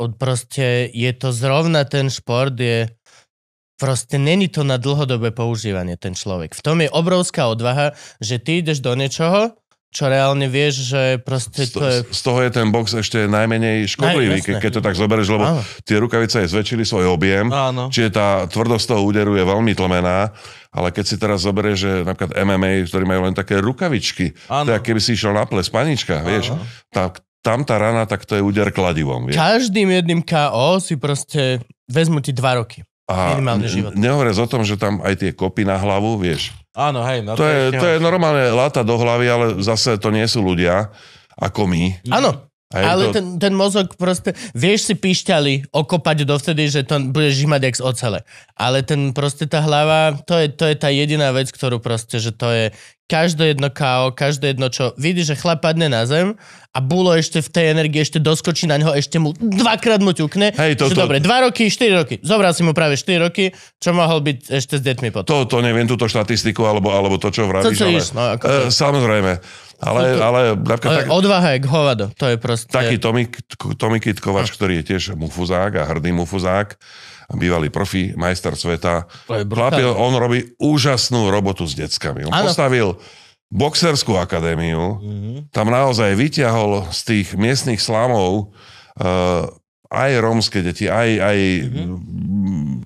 Od proste je to zrovna ten šport, je proste není to na dlhodobé používanie ten človek. V tom je obrovská odvaha, že ty ideš do niečoho, čo reálne vieš, že proste to je... z toho je ten box ešte najmenej škodlivý, Aj, ke, keď to tak zoberieš, lebo Áno. tie rukavice zväčšili svoj objem, Áno. čiže tá tvrdosť toho úderu je veľmi tlmená, ale keď si teraz zoberieš, že napríklad MMA, ktorí majú len také rukavičky, Áno. to je, keby si išiel na ples panička, vieš, tak tam tá rana, tak to je úder kladivom, vieš. Každým jedným KO si proste vezmu ti dva roky. A minimálny n- život. nehovoriac o tom, že tam aj tie kopy na hlavu, vieš. Áno, hej. No To je, ešte to je normálne láta do hlavy, ale zase to nie sú ľudia ako my. Áno, ale to- ten, ten mozog proste, vieš si píšťali okopať dovtedy, že to bude žimať jak z ocele. Ale ten proste tá hlava, to je, to je tá jediná vec, ktorú proste, že to je každé jedno KO, každé jedno čo, vidíš, že chlap padne na zem a Bulo ešte v tej energii ešte doskočí na ňo, ešte mu dvakrát mu ťukne. Hej, to- že to- dobre, dva roky, štyri roky. Zobral si mu práve 4 roky, čo mohol byť ešte s deťmi potom. To, to neviem, túto štatistiku, alebo, alebo to, čo vravíš, ale... no, ako to- e, samozrejme. Ale, To- to- ale napríklad Ale tak, Odvaha je hovado, to je proste... taký Tomi, Tomi Kitkovač, ktorý je tiež mufuzák a hrdý mufuzák, bývalý profi, majster sveta. Chlapie, on robí úžasnú robotu s deckami. On Áno. postavil boxerskú akadémiu, tam naozaj vyťahol z tých miestnych slamov uh, aj rómske deti, aj, aj mm,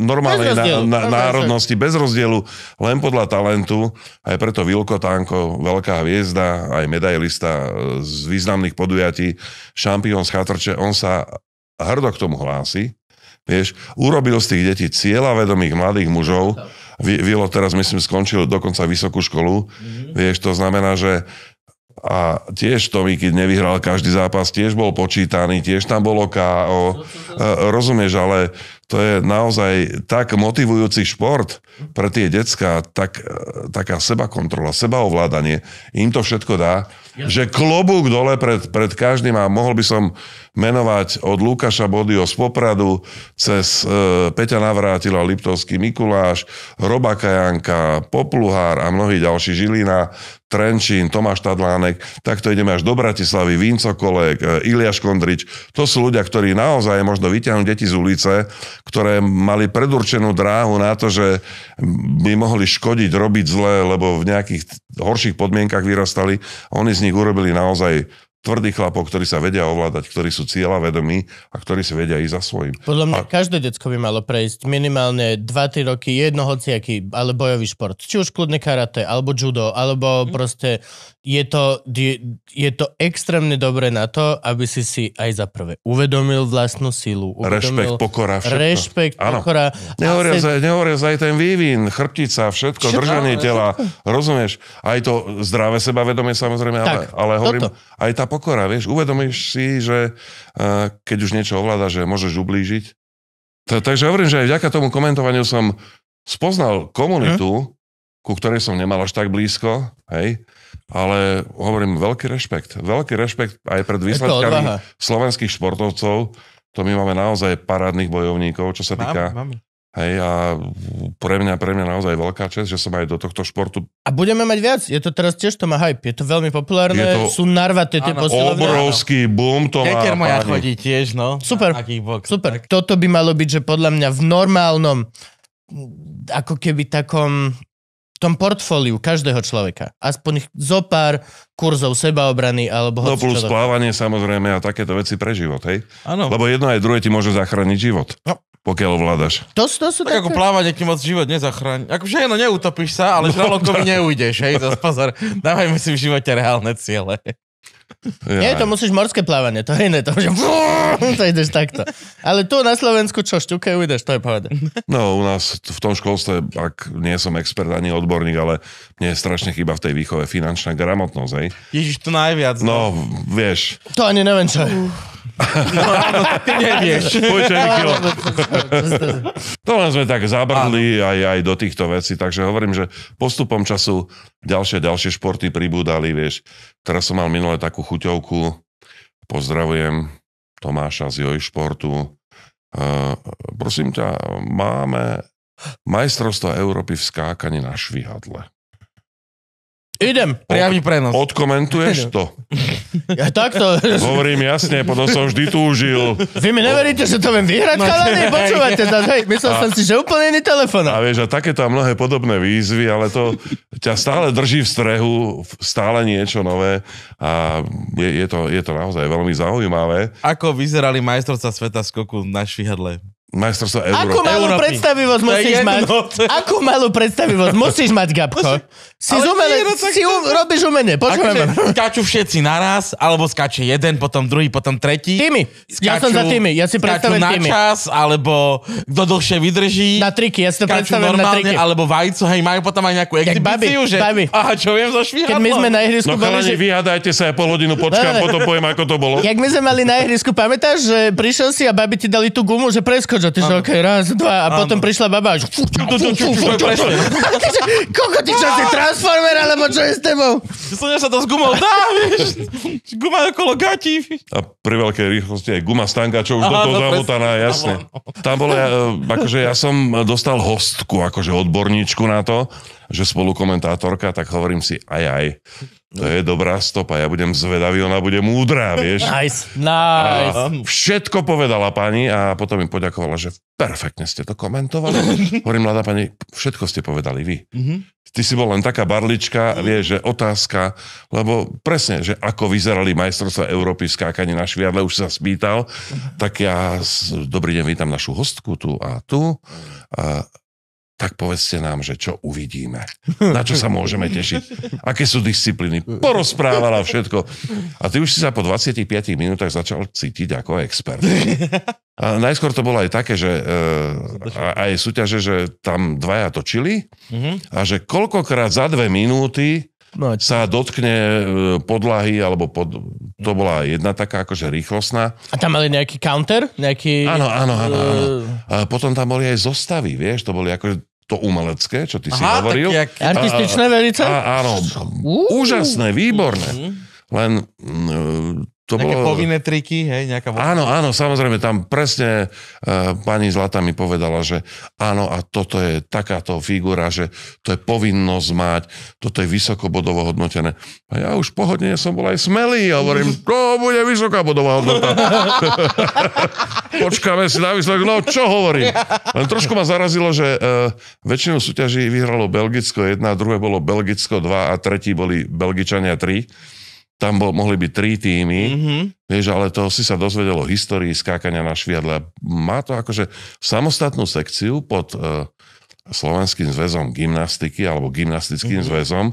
normálnej na, na, No, národnosti, bez rozdielu, len podľa talentu. Aj preto Vilko Tánko, veľká hviezda, aj medailista e, z významných podujatí, šampión z Chatrče, on sa hrdo k tomu hlási. Vieš, urobil z tých detí cieľavedomých mladých mužov. Vi- Vilo teraz, myslím, skončil dokonca vysokú školu. Vieš, to znamená, že a tiež Tomi, keď nevyhral každý zápas, tiež bol počítaný, tiež tam bolo KO. E, Rozumieš, ale to je naozaj tak motivujúci šport pre tie decka, tak, e, taká sebakontrola, sebaovládanie, im to všetko dá, že klobúk dole pred, pred každým a mohol by som menovať od Lukáša Bodio z Popradu cez e, Peťa Navrátila, Liptovský Mikuláš, Roba Kajanka, Popluhár a mnohí ďalší Žilina, Trenčín, Tomáš Tadlánek, takto ideme až do Bratislavy, Vinco Kolek, e, Iliáš Kondrič. To sú ľudia, ktorí naozaj možno vyťahnú deti z ulice, ktoré mali predurčenú dráhu na to, že by mohli škodiť, robiť zle, lebo v nejakých horších podmienkach vyrastali. Oni z nich urobili naozaj tvrdých chlapov, ktorí sa vedia ovládať, ktorí sú cieľavedomí a ktorí si vedia ísť za svojím. Podľa mňa A- každé decko by malo prejsť minimálne 2-3 roky jedno hociaký, ale bojový šport. Či už kľudne karate, alebo judo, alebo Mhm. proste je to, je, je to extrémne dobré na to, aby si si aj za prvé uvedomil vlastnú silu. Rešpekt, Uvedomil pokora, všetko. Rešpekt, Áno. pokora. Nehovoria, A za, nehovoria za aj ten vývin, chrbtica, všetko, Všetko, držanie áno, tela, rozumieš? Aj to zdravé sebavedomie samozrejme, ale, Tak, ale hovorím, toto. aj tá pokora, vieš, uvedomíš si, že uh, keď už niečo ovláda, že môžeš ublížiť. T- takže hovorím, že aj vďaka tomu komentovaniu som spoznal komunitu, ku ktorej som nemal až tak blízko, hej, ale hovorím, veľký rešpekt. Veľký rešpekt aj pred výsledkami slovenských športovcov. To my máme naozaj parádnych bojovníkov, čo sa týka Máme, máme. Hej, a pre mňa, pre mňa naozaj veľká čest, že som aj do tohto športu A budeme mať viac. Je to teraz tiež to má hype. Je to veľmi populárne. Je to- Sú narvaté tie Áno. posilovne. obrovský boom to má. Keker moja páni. chodí tiež, no. Super. Kickbox. Super. Toto by malo byť, že podľa mňa v normálnom, ako keby takom tom portfóliu každého človeka. Aspoň zo pár kurzov sebaobrany alebo No plus plávanie samozrejme a takéto veci pre život, hej? Áno. Lebo jedno aj druhé ti môže zachrániť život. No. Pokiaľ ovládaš. To, to sú Tak ako také... plávanie ti moc život nezachráni. Akože no, neutopíš sa, ale žralokovi neujdeš, hej, zas pozor. Dávajme si v živote reálne ciele. Nie, to musíš morské plávanie, to je iné, to, že to ideš takto. Ale tu na Slovensku čo, šťukajú, ideš, to je povedať. No, u nás v tom školstve, ak nie som expert ani odborník, ale mne je strašne chyba v tej výchove finančná gramotnosť, hej. Ježiš, to najviac. No. No, vieš, To ani neviem, čo je. Ty nevieš. Pojčený kilo. To len sme tak zabrdli aj, aj do týchto vecí, takže hovorím, že postupom času ďalšie, ďalšie športy pribúdali, vieš. Teraz som mal minule takú chuťovku, pozdravujem Tomáša z Joj športu. Uh, prosím ťa, máme majstrovstvo Európy v skákaní na švihadle. Idem. Priamy prenos. Odkomentuješ to? Ja takto. Hovorím jasne, potom som vždy túžil. Vy mi neveríte, že to viem vyhrať, chalani? Počúvate to, hej, myslel som si, že úplne iný telefon. A vieš, a takéto a mnohé podobné výzvy, ale to ťa stále drží v strehu, stále niečo nové a je, je, to, je to naozaj veľmi zaujímavé. Ako vyzerali majstrovstvá sveta skoku na švihadle? Majstrovstvo Akú Európy. malú Európy. predstavivosť musíš mať? Akú malú predstavivosť musíš mať, Gabko? Si, Ale nie, no tak si um, robíš umenie, ma. Akože skáču všetci naraz, alebo skáče jeden, potom druhý, potom tretí. Týmy. Ja som za týmy, ja si skáču predstavujem na týmy. čas, alebo kto dlhšie vydrží. Na triky, ja si to skáču predstavujem na triky. alebo vajco, hej, majú potom aj nejakú exhibíciu, že babi. aha, čo viem zo švihadlom. Keď my sme na ihrisku No chalani, že... vyhádajte sa, ja pol hodinu počkám, potom poviem, ako to bolo. Jak my sme mali na ihrisku, pamätáš, že prišiel si a babi ti dali tú gumu, že preskoč, a ty že okej, raz, dva, a potom prišla baba a že fú, fú, fú, fú, fú, presne. Ty že, Koko, ty čo si transformer, alebo čo je s tebou? Som sa to s gumou dá, vieš. Guma okolo gatí. A pri veľkej rýchlosti aj guma stanga, čo už do toho zamotaná, jasne. Tam bolo, ja, akože ja som dostal hostku, akože odborníčku na to, že spolukomentátorka, tak hovorím si, aj aj, to je dobrá stopa, ja budem zvedavý, ona bude múdra, vieš. Nice, nice. A všetko povedala pani a potom mi poďakovala, že perfektne ste to komentovali. Hovorím, mladá pani, všetko ste povedali vy. Ty si bol len taká barlička, vieš, že otázka, lebo presne, že ako vyzerali majstrovstvá Európy v skákaní na šviadle, už sa spýtal, tak ja, dobrý deň, vítam našu hostku tu a tu. A, tak povedzte nám, že čo uvidíme. Na čo sa môžeme tešiť. Aké sú disciplíny. Porozprávala všetko. A ty už si sa po 25 minútach začal cítiť ako expert. A najskôr to bolo aj také, že e, aj súťaže, že tam dvaja točili a že koľkokrát za dve minúty No, sa dotkne e, podlahy, alebo pod, to bola jedna taká akože rýchlostná. a tam mali nejaký counter? Nejaký... Áno, áno, áno, áno. Eh, A potom tam boli aj zostavy, vieš, to boli akože to umelecké, čo ty si Aha, hovoril. tak jak... Artističné velice? Áno, úžasné, výborné. Len mm, to Nejaké bolo... povinné triky, hej, nejaká... vo- Áno, áno, samozrejme, tam presne uh, pani Zlata mi povedala, že áno, a toto je takáto figura, že to je povinnosť mať, toto je vysoko bodovo hodnotené. A ja už pohodne som bol aj smelý a hovorím, to bude vysoká bodová hodnota. Počkáme si na výsledok, no čo hovorím. Len trošku ma zarazilo, že uh, väčšinu súťaží vyhralo Belgicko 1, druhé bolo Belgicko 2 a tretí boli Belgičania 3. Tam bol, mohli byť tri týmy. Mhm. Vieš, ale to si sa dozvedelo o histórii skákania na šviadle. Má to akože samostatnú sekciu pod uh, Slovenským zväzom gymnastiky alebo gymnastickým mm-hmm. zväzom.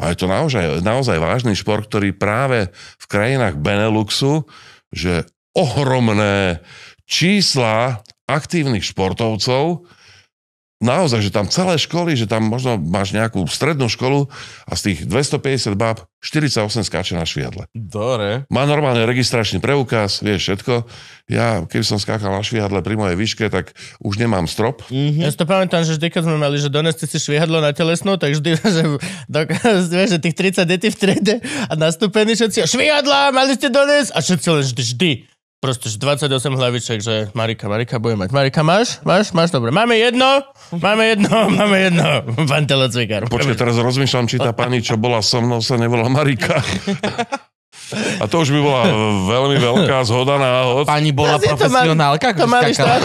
A je to naozaj, naozaj vážny šport, ktorý práve v krajinách Beneluxu, že ohromné čísla aktívnych športovcov, naozaj, že tam celé školy, že tam možno máš nejakú strednú školu a z tých 250 báb 48 skáče na šviadle. Dore. Má normálne registračný preukaz, vieš všetko. Ja, keby som skákal na švihadle pri mojej výške, tak už nemám strop. Ja si to pamätám, že vždy, keď sme mali, že doneste si švihadlo na telesnú, tak vždy, že, do, vieš, že tých 30 detí v triede a nastúpení všetci, a švihadla, mali ste donesť? A všetci len vždy, vždy. Proste že 28 hlaviček, že Marika, Marika bude mať. Marika, máš? Máš? Máš? Dobre. Máme jedno? Máme jedno? Máme jedno. Pán telocvikár. Počkaj, teraz rozmýšľam, či tá pani, čo bola so mnou, sa nevolá Marika. A to už by bola veľmi veľká zhoda náhod. Pani bola Zase to profesionálka, To mali skákala, štát.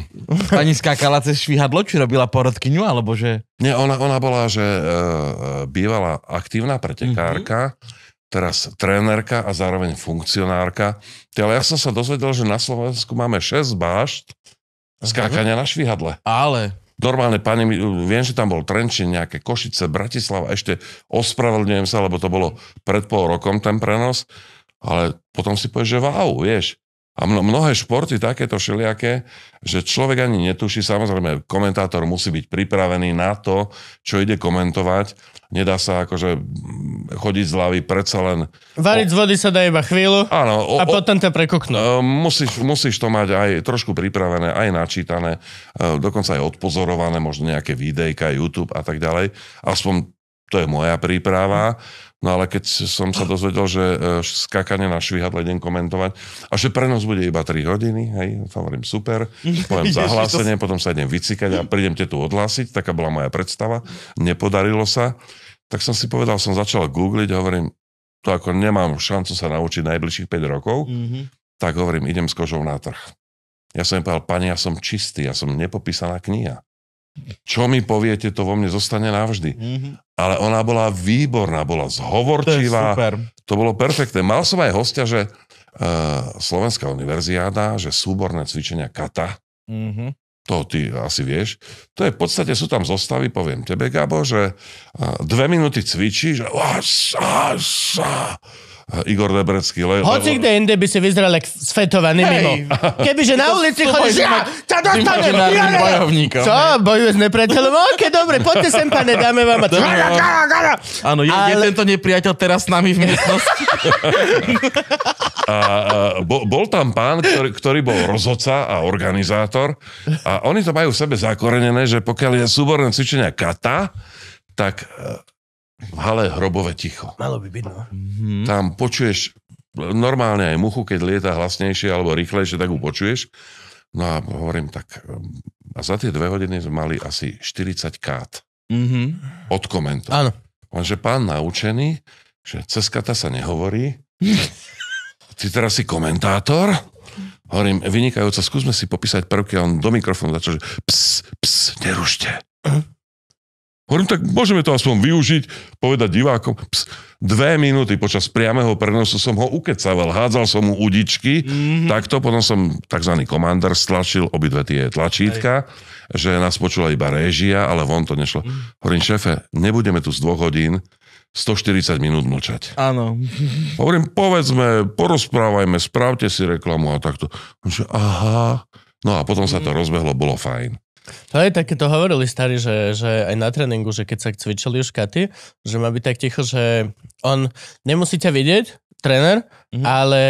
pani skákala cez švihadlo, či robila porodkyňu, alebo že... Nie, ona, ona bola, že uh, bývala aktívna pretekárka, teraz trénerka a zároveň funkcionárka. Ale ja som sa dozvedel, že na Slovensku máme 6 bášt skákania na švihadle. Ale... normálne pani, viem, že tam bol Trenčín, nejaké Košice, Bratislava, ešte ospravedlňujem sa, lebo to bolo pred pol rokom ten prenos, ale potom si povieš, že wow, vieš. A mno, mnohé športy takéto všelijaké, že človek ani netuší, samozrejme komentátor musí byť pripravený na to, čo ide komentovať. Nedá sa akože mm, chodiť z hlavy, predsa len... Variť z vody sa dá iba chvíľu Áno, o, a potom ťa prekoknú. E, musíš, musíš to mať aj trošku pripravené, aj načítané, e, dokonca aj odpozorované, možno nejaké videjka, YouTube a tak ďalej. Aspoň to je moja príprava. No ale keď som sa dozvedel, že e, skákanie na švihadle idem komentovať a že prenos bude iba 3 hodiny, hej, hovorím super, poviem zahlásenie, potom sa idem vycikať a prídem tu odhlásiť, taká bola moja predstava, nepodarilo sa, tak som si povedal, som začal googliť hovorím, to ako nemám šancu sa naučiť najbližších 5 rokov, Mhm. tak hovorím, idem s kožou na trh. Ja som jej povedal, pani, ja som čistý, ja som nepopísaná kniha. Čo mi poviete, to vo mne zostane navždy. Mhm. Ale ona bola výborná, bola To zhovorčivá, super. to bolo perfektné. Mal som aj hostia, že uh, Slovenská univerziáda, že súborné cvičenia kata, Mhm. to ty asi vieš, to je v podstate, sú tam zostavy, poviem tebe, Gabo, že uh, dve minúty cvičíš, že až, až, a Igor Debrecký, le, Hoci kde inde by si vyzeral jak sfetovaný Hej. mimo. Kebyže na ulici chodíš, ja ťa dostanem, ja, bojovníkom. Čo? Bojuje s nepriateľom? Ok, dobre, poďte sem, pane, dáme vám. No. Áno, je, je Ale- tento nepriateľ teraz s nami v miestnosti? A, a bol, bol tam pán, ktorý, ktorý bol rozhodca a organizátor a oni to majú v sebe zakorenené, že pokiaľ je súborné cvičenia kata, tak v hale hrobové ticho. Malo by byť, no. Mhm. Tam počuješ normálne aj muchu, keď lieta hlasnejšie alebo rýchlejšie, tak ju počuješ. No a hovorím tak, e, a za tie dve hodiny sme mali asi 40 kát Mhm. od komentov. Áno. Lenže pán naučený, že cez kata sa nehovorí. Ty teraz si komentátor? Hovorím, vynikajúco, skúsme si popísať prvky a on do mikrofónu začal, že ps, ps, nerušte. Hovorím, tak môžeme to aspoň využiť, povedať divákom. Ps, dve minúty počas priameho prenosu som ho ukecaval, hádzal som mu udičky, Mhm. takto, potom som tzv. komander stlačil obidve tie tlačítka, že nás počula iba réžia, ale von to nešlo. Hovorím, šéfe, nebudeme tu z dvoch hodín 140 minút mlčať. Áno. Hovorím, povedzme, porozprávajme, spravte si reklamu a takto. Že, aha. No a potom sa to rozbehlo, bolo fajn. To je také, to hovorili starí, že, že aj na tréningu, že keď sa cvičili už katy, že má byť tak ticho, že on nemusí ťa vidieť, tréner, Mhm. ale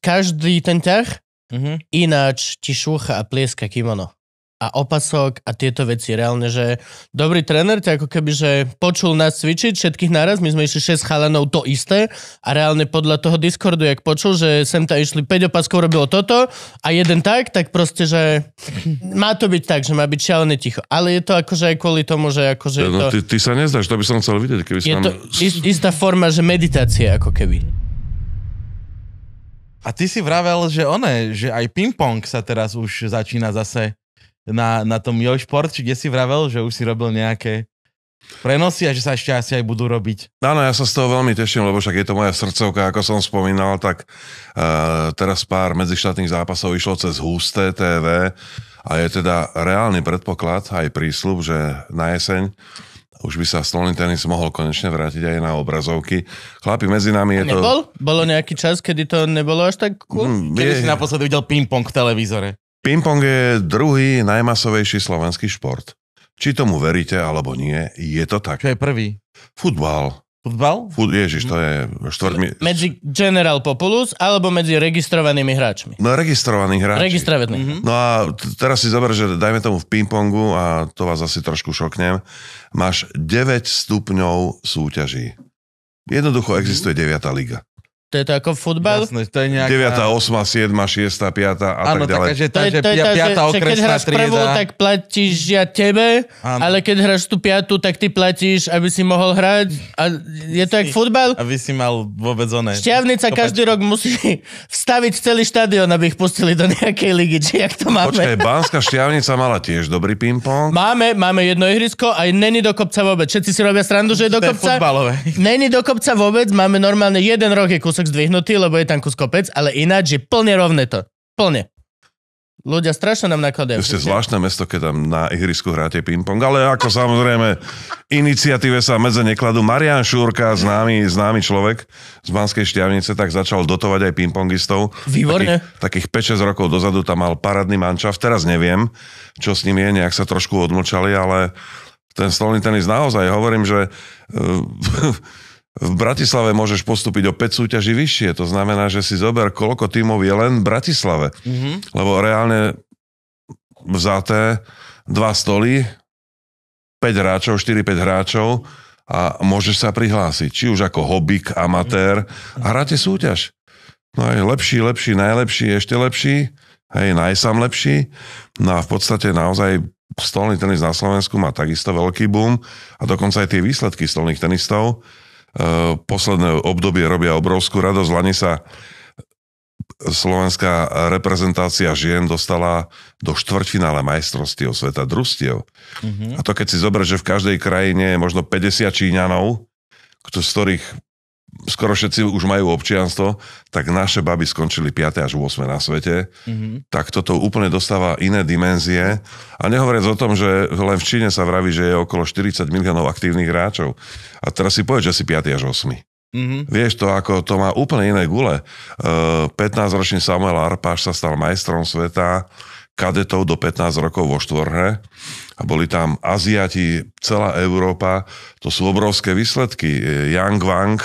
každý ten ťah Mhm. ináč ti šúcha a plieska kimono. A opasok a tieto veci. Reálne, že dobrý tréner ťa ako keby, že počul nás cvičiť všetkých naraz, my sme išli 6 chalanov to isté a reálne podľa toho Discordu, jak počul, že sem ta išli 5 opaskov robilo toto a jeden tak, tak proste, že má to byť tak, že má byť šialené ticho. Ale je to akože aj kvôli tomu, že akože je to, No, ty, ty sa nezdáš, to by som chcel vidieť, keby je sa to ist, istá forma, že meditácie ako keby. A ty si vravel, že one, že aj ping-pong sa teraz už začína zase na, na tom Jo Šport, či kde si vravel, že už si robil nejaké prenosy a že sa ešte asi aj budú robiť. Áno, ja sa z toho veľmi teším, lebo však je to moja srdcovka, ako som spomínal, tak uh, teraz pár medzištátnych zápasov išlo cez Husté TV a je teda reálny predpoklad, aj prísľub, že na jeseň už by sa stolný tenis mohol konečne vrátiť aj na obrazovky. Chlapi, medzi nami je to... Nebol? Bolo nejaký čas, kedy to nebolo až tak cool? Mm, Kedy je- si naposledy videl ping-pong v televízore? Ping-pong je druhý najmasovejší slovenský šport. Či tomu veríte alebo nie, je to tak. Čo je prvý? Futbal. Futbal? Fut, ježiš, to je štvrť... Medzi General Populus alebo medzi registrovanými hráčmi? No registrovaní hráči. Registrovaní. Mhm. No a t- teraz si zober, že dajme tomu v ping-pongu, a to vás asi trošku šoknem, máš 9 stupňov súťaží. Jednoducho existuje 9. liga. To je to ako futbal? Jasné, to je nejaká... 9., 8., 7., 6., 5. a Áno, tak ďalej. taká, že To je, to je tá, že, že keď hráš prvú, trieda. tak platíš ja tebe, Áno. ale keď hráš tú piatu, tak ty platíš, aby si mohol hrať. A je to jak futbal? Aby si mal vôbec oné. Šťavnica každý rok musí vstaviť celý štadión, aby ich pustili do nejakej ligy, či jak to máme. Počkaj, Banská šťavnica mala tiež dobrý ping-pong. Máme, máme jedno ihrisko a není do kopca vôbec. Všetci si robia srandu, že je do To je kopca. futbalové. Není do kopca vôbec, máme normálne jeden rok je kúsok zdvihnutý, lebo je tam kus kopec, ale ináč je plne rovné to. Plne. Ľudia strašne nám nakladajú. Ste zvláštne mesto, keď tam na ihrisku hráte ping-pong, ale ako samozrejme iniciatíve sa medze nekladú. Marian Šúrka, známy, známy človek z Banskej Štiavnice, tak začal dotovať aj ping-pongistov. Výborne. Takých, takých 5-6 rokov dozadu tam mal parádny mančav. Teraz neviem, čo s ním je, nejak sa trošku odmlčali, ale ten stolný tenis naozaj, hovorím, že eh, v Bratislave môžeš postúpiť o 5 súťaží vyššie. To znamená, že si zober, koľko tímov je len v Bratislave. Mm-hmm. Lebo reálne vzaté dva stoly, 5 hráčov, 4-5 hráčov a môžeš sa prihlásiť. Či už ako hobbyk, amatér a hráte súťaž. No aj lepší, lepší, najlepší, ešte lepší, hej, najsam lepší. No a v podstate naozaj stolný tenis na Slovensku má takisto veľký boom a dokonca aj tie výsledky stolných tenistov posledné obdobie robia obrovskú radosť. Lani sa slovenská reprezentácia žien dostala do štvrťfinále majstrovstiev sveta družstiev. Mm-hmm. A to keď si zober, že v každej krajine je možno 50 Číňanov, z ktorých skoro všetci už majú občianstvo, tak naše baby skončili 5. až 8. na svete. Mm-hmm. Tak toto úplne dostáva iné dimenzie. A nehovoriac o tom, že len v Číne sa vraví, že je okolo 40 miliónov aktívnych hráčov. A teraz si povedz, že si 5. až 8. Mm-hmm. Vieš to, ako to má úplne iné gule. Uh, 15-ročný Samuel Arpáš sa stal majstrom sveta kadetov do 15 rokov vo štvorhe a boli tam Aziati, celá Európa, to sú obrovské výsledky. Yang Wang,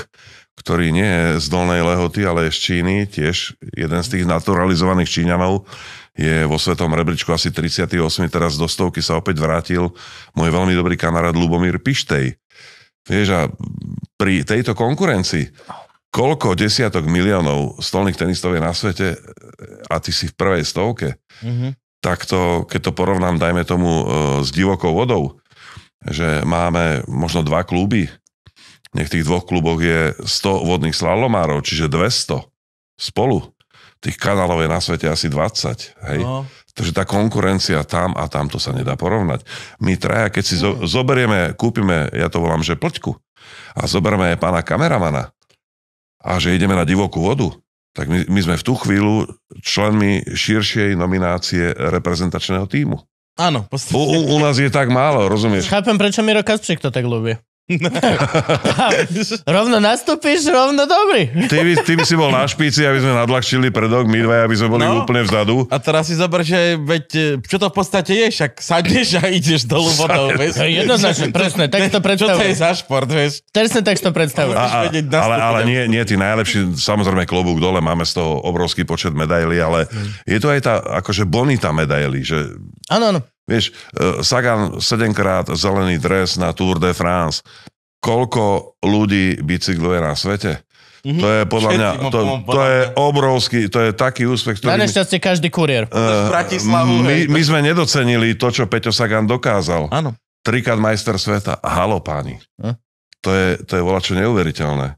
ktorý nie je z Dolnej Lehoty, ale je z Číny, tiež jeden z tých naturalizovaných Číňanov, je vo svetom rebríčku asi 38. Teraz do stovky sa opäť vrátil môj veľmi dobrý kamarát Lubomír Pištej. Vieš, a pri tejto konkurencii koľko desiatok miliónov stolných tenistov je na svete a ty si v prvej stovke, mm-hmm tak to, keď to porovnám, dajme tomu, e, s divokou vodou, že máme možno dva kluby, nech tých dvoch kluboch je 100 vodných slalomárov, čiže 200 spolu. Tých kanálov je na svete asi 20. Hej? No. Takže tá konkurencia tam a tam to sa nedá porovnať. My traja, keď si zo, zoberieme, kúpime, ja to volám, že plťku, a zoberieme pána kameramana a že ideme na divokú vodu, tak my, my sme v tú chvíľu členmi širšej nominácie reprezentačného týmu. Áno, u, u, u nás je tak málo, rozumieš? Chápem, prečo Miro Kaspřík to tak ľúbi. rovno nastúpiš, rovno dobrý. Ty by, ty by si bol na špici, aby sme nadľahčili predok, my dva, aby sme boli no. úplne vzadu. A teraz si zober, že veď, e, čo to v podstate je, však sadneš a ideš dolu vodou, vieš. Jednoznačne, presne, tak to predstavujem. Čo to je za šport, vieš? Presne tak to predstavujem. Ale, ale nie, nie tí najlepší, samozrejme klobúk dole, máme z toho obrovský počet medailí, ale je to aj tá akože bonita medailí, že... Áno, áno. Vieš, e, Sagan sedemkrát zelený dres na Tour de France. Koľko ľudí bicykluje na svete? Mm-hmm. To je podľa mňa, to, to je obrovský, to je taký úspech, ktorý... Na nešťastie každý kuriér. Uh, my, my sme nedocenili to, čo Peťo Sagan dokázal. Áno. Trikrát majster sveta. Halo páni. Hm? To je, to je volačo neuveriteľné.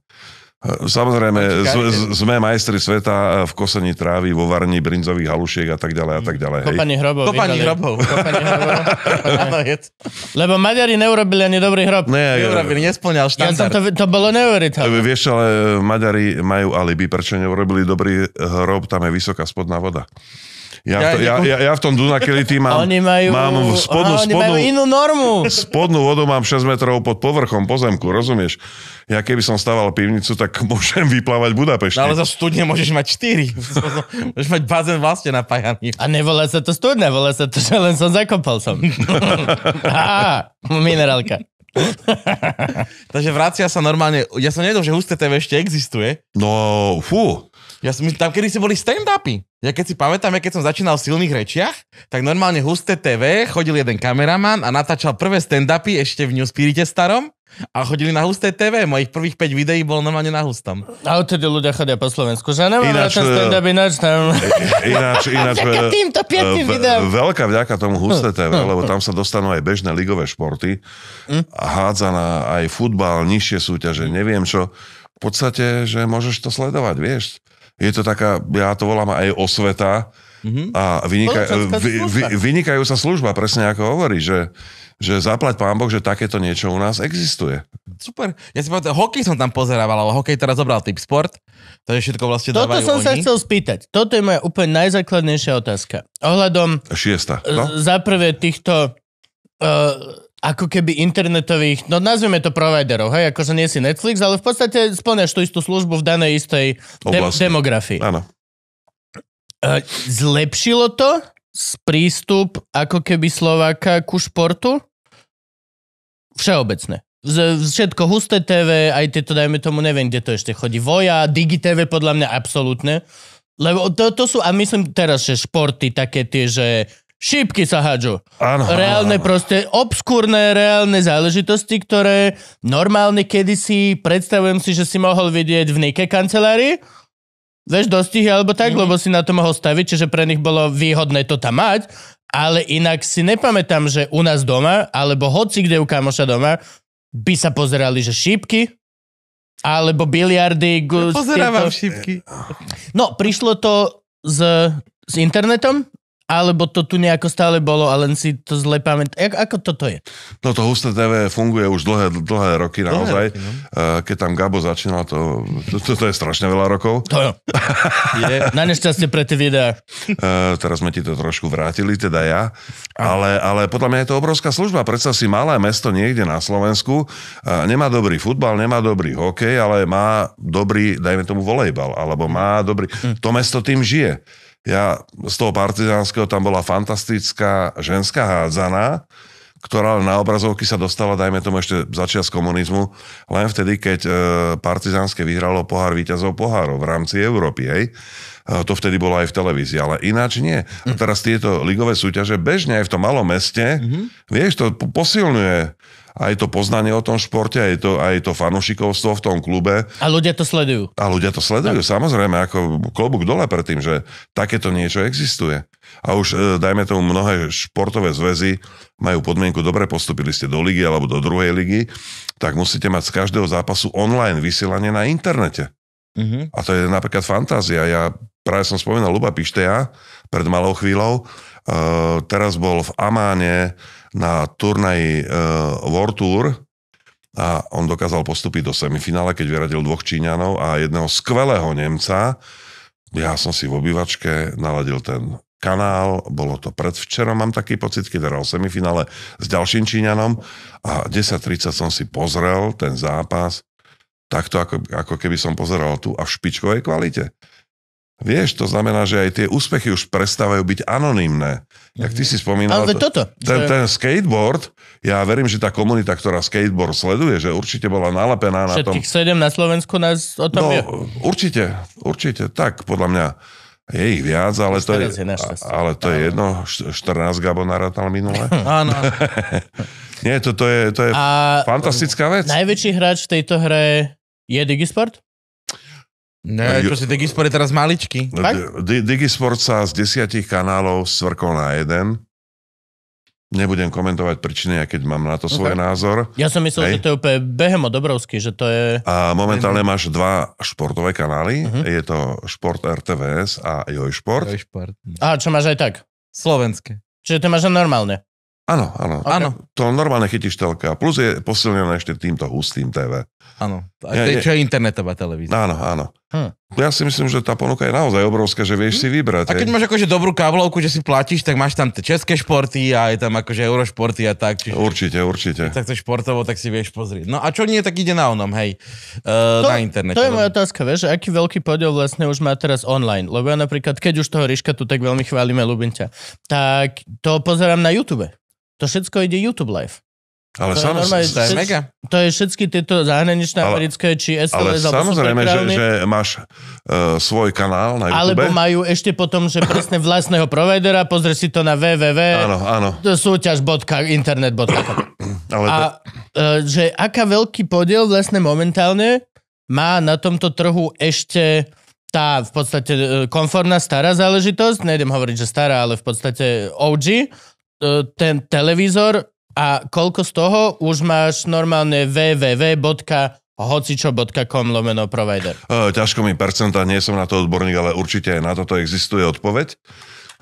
Samozrejme, z, sme majstri sveta v kosení trávy, vo varení brinzových halušiek a tak ďalej a tak ďalej. Kopanie hrobov. Kopanie hrobov. Kopanie hrobov. Lebo Maďari neurobili ani dobrý hrob. Ne, neurobili, nesplňal štandard. Ja to, to bolo neuveriteľné. Vieš, ale Maďari majú alibi, prečo neurobili dobrý hrob, tam je vysoká spodná voda. Ja, to, ja, ja, ja v tom Dunakility mám, oni majú, mám spodnú, oni spodnú, majú inú normu. Spodnú vodu mám 6 metrov pod povrchom pozemku, rozumieš? Ja keby som staval pivnicu, tak môžem vyplávať Budapešti. No ale za studne môžeš mať 4. môžeš mať bazén vlastne napájaný. A nevolá sa to studne, volá sa to, že len som zakopal som. Á, minerálka. Takže vracia sa normálne, ja som nevedel, že Husté TV ešte existuje. No, fú. Ja som, tam kedy si boli stand-upy. Ja keď si pamätám, ja keď som začínal v silných rečiach, tak normálne Husté TV chodil jeden kameraman a natáčal prvé stand-upy ešte v New Spirite starom a chodili na Husté TV. Mojich prvých 5 videí bolo normálne na Hustom. A odtedy ľudia chodia po Slovensku, že nemám ináč, ten stand-up ináč tam. Ináč, ináč, vďaka týmto piatým videám. Veľká vďaka tomu Husté TV, lebo tam sa dostanú aj bežné ligové športy hm? a hádzaná aj futbal, nižšie súťaže, neviem čo. V podstate, že môžeš to sledovať, vieš je to taká, ja to volám aj osveta, A vynika, vy, vy, služba. vynikajúca služba, presne ako hovorí, že, že zaplať pán Boh, že takéto niečo u nás existuje. Super. Ja si povedal, hokej som tam pozerával, ale hokej teraz zobral typ sport. To je všetko vlastne Toto dávajú som sa oni. chcel spýtať. Toto je moja úplne najzákladnejšia otázka. Ohľadom Šiesta. No? za prvé týchto uh, ako keby internetových, no nazvime to providerov, hej, akože nie si Netflix, ale v podstate splňaš tú istú službu v danej istej de- demografii. Áno. Uh, zlepšilo to prístup ako keby Slováka ku športu? Všeobecné. Z, všetko husté TV, aj tieto, dajme tomu, neviem, kde to ešte chodí. Voja, Digi TV, podľa mňa absolútne. Lebo to, to sú, a myslím teraz, že športy také tie, že šípky sa hádžu. Áno, Reálne áno, proste, obskúrne reálne záležitosti, ktoré normálne kedysi, predstavujem si, že si mohol vidieť v Nike kancelárii, vieš, dostihy alebo tak, mm-hmm. lebo si na to mohol staviť, čiže pre nich bolo výhodné to tam mať, ale inak si nepamätám, že u nás doma, alebo hoci kde u kamoša doma, by sa pozerali, že šípky, alebo biliardy. gu- Pozerávam tieto- šípky. No, prišlo to s, s internetom, alebo to tu nejako stále bolo a len si to zle pamätám. Ako, ako toto je? No to husté TV funguje už dlhé, dlhé roky naozaj. roky, no. Eh, Keď tam Gabo začínal, to, to, to je strašne veľa rokov. To jo. Je. Na nešťastie pre tie videá. Uh, teraz sme ti to trošku vrátili, teda ja. Ale, ale podľa mňa je to obrovská služba. Predsa si malé mesto niekde na Slovensku, uh, nemá dobrý futbal, nemá dobrý hokej, ale má dobrý, dajme tomu, volejbal. Alebo má dobrý... To mesto tým žije. Ja z toho partizánskeho tam bola fantastická ženská hádzaná, ktorá na obrazovky sa dostala, dajme tomu ešte začiat komunizmu, len vtedy, keď e, partizánske vyhralo pohár víťazov pohárov v rámci Európy, hej. E, To vtedy bolo aj v televízii, ale ináč nie. A teraz tieto ligové súťaže bežne aj v tom malom meste, vieš, to po- posilňuje aj to poznanie o tom športe, aj to, aj to fanušikovstvo v tom klube. A ľudia to sledujú. A ľudia to sledujú, samozrejme, ako klobúk dole pred tým, že takéto niečo existuje. A už, e, dajme tomu, mnohé športové zväzy majú podmienku, dobre postupili ste do ligy alebo do druhej ligy, tak musíte mať z každého zápasu online vysielanie na internete. Mhm. A to je napríklad fantázia. Ja práve som spomínal Luba Pišteja pred malou chvíľou. Uh, teraz bol v Amáne na turnaji uh, World Tour a on dokázal postúpiť do semifinále, keď vyradil dvoch Číňanov a jedného skvelého Nemca. Ja som si v obývačke naladil ten kanál, bolo to predvčerom, mám taký pocit, keď hral semifinále s ďalším Číňanom a 10.30 som si pozrel ten zápas takto ako, ako keby som pozeral tu a v špičkovej kvalite. Vieš, to znamená, že aj tie úspechy už prestávajú byť anonymné. Jak ty si spomínal, Ale toto. ten, ten skateboard, ja verím, že tá komunita, ktorá skateboard sleduje, že určite bola nalepená na tom. Všetkých sedem na Slovensku nás o tom No, vie. určite, určite, tak, podľa mňa je ich viac, ale to je, je ale to je jedno, št- 14 Gabo narátal minule. Áno. Nie, to, to je, to je A fantastická vec. najväčší hráč v tejto hre je Digisport? Ne, čo si Digisport je teraz maličký. Fakt? D- Digisport sa z desiatich kanálov svrkol na jeden. Nebudem komentovať príčiny, keď mám na to svoj Ok. názor. Ja som myslel, Hej. že to je úplne behemot obrovský, že to je... A momentálne máš dva športové kanály. Mhm. Je to Šport RTVS a Joj Šport. Šport. Aha, čo máš aj tak? Slovenské. Čiže to máš normálne. Áno, áno. Áno. To normálne chytíš telka. Plus je posilnené ešte týmto hustým TV. Áno. A to je, čo je internetová televízia. Áno, áno. Hm. Ja si myslím, že tá ponuka je naozaj obrovská, že vieš si vybrať. A keď hej. máš akože dobrú káblovku, že si platíš, tak máš tam tie české športy a je tam akože eurošporty a tak. Čiže Určite, určite. tak to športovo, tak si vieš pozrieť. No a čo nie, tak ide na onom, hej, uh, To- na internete. To je moja otázka, vieš, že aký veľký podiel vlastne už má teraz online. Lebo ja napríklad, keď už toho Ríška tu tak veľmi chválime, ľubím ťa, tak to pozerám na YouTube. To všetko ide YouTube live. Ale To je samozrejme, normálne- To je mega. To je všetky tieto zahraničné Ale- americké, či ale SLS, alebo samozrejme že, že máš uh, svoj kanál na YouTube. alebo majú ešte potom, že presne vlastného providera, pozri si to na www. Áno, áno. súťaž.internet.com Ale to, A e, že aká veľký podiel vlastne momentálne má na tomto trhu ešte tá v podstate e, konformná stará záležitosť, nejdem hovoriť, že stará, ale v podstate OG, ten televízor a koľko z toho už máš normálne www.hocičo.com lomeno provider. Uh, ťažko mi percenta, nie som na to odborník, ale určite na toto existuje odpoveď.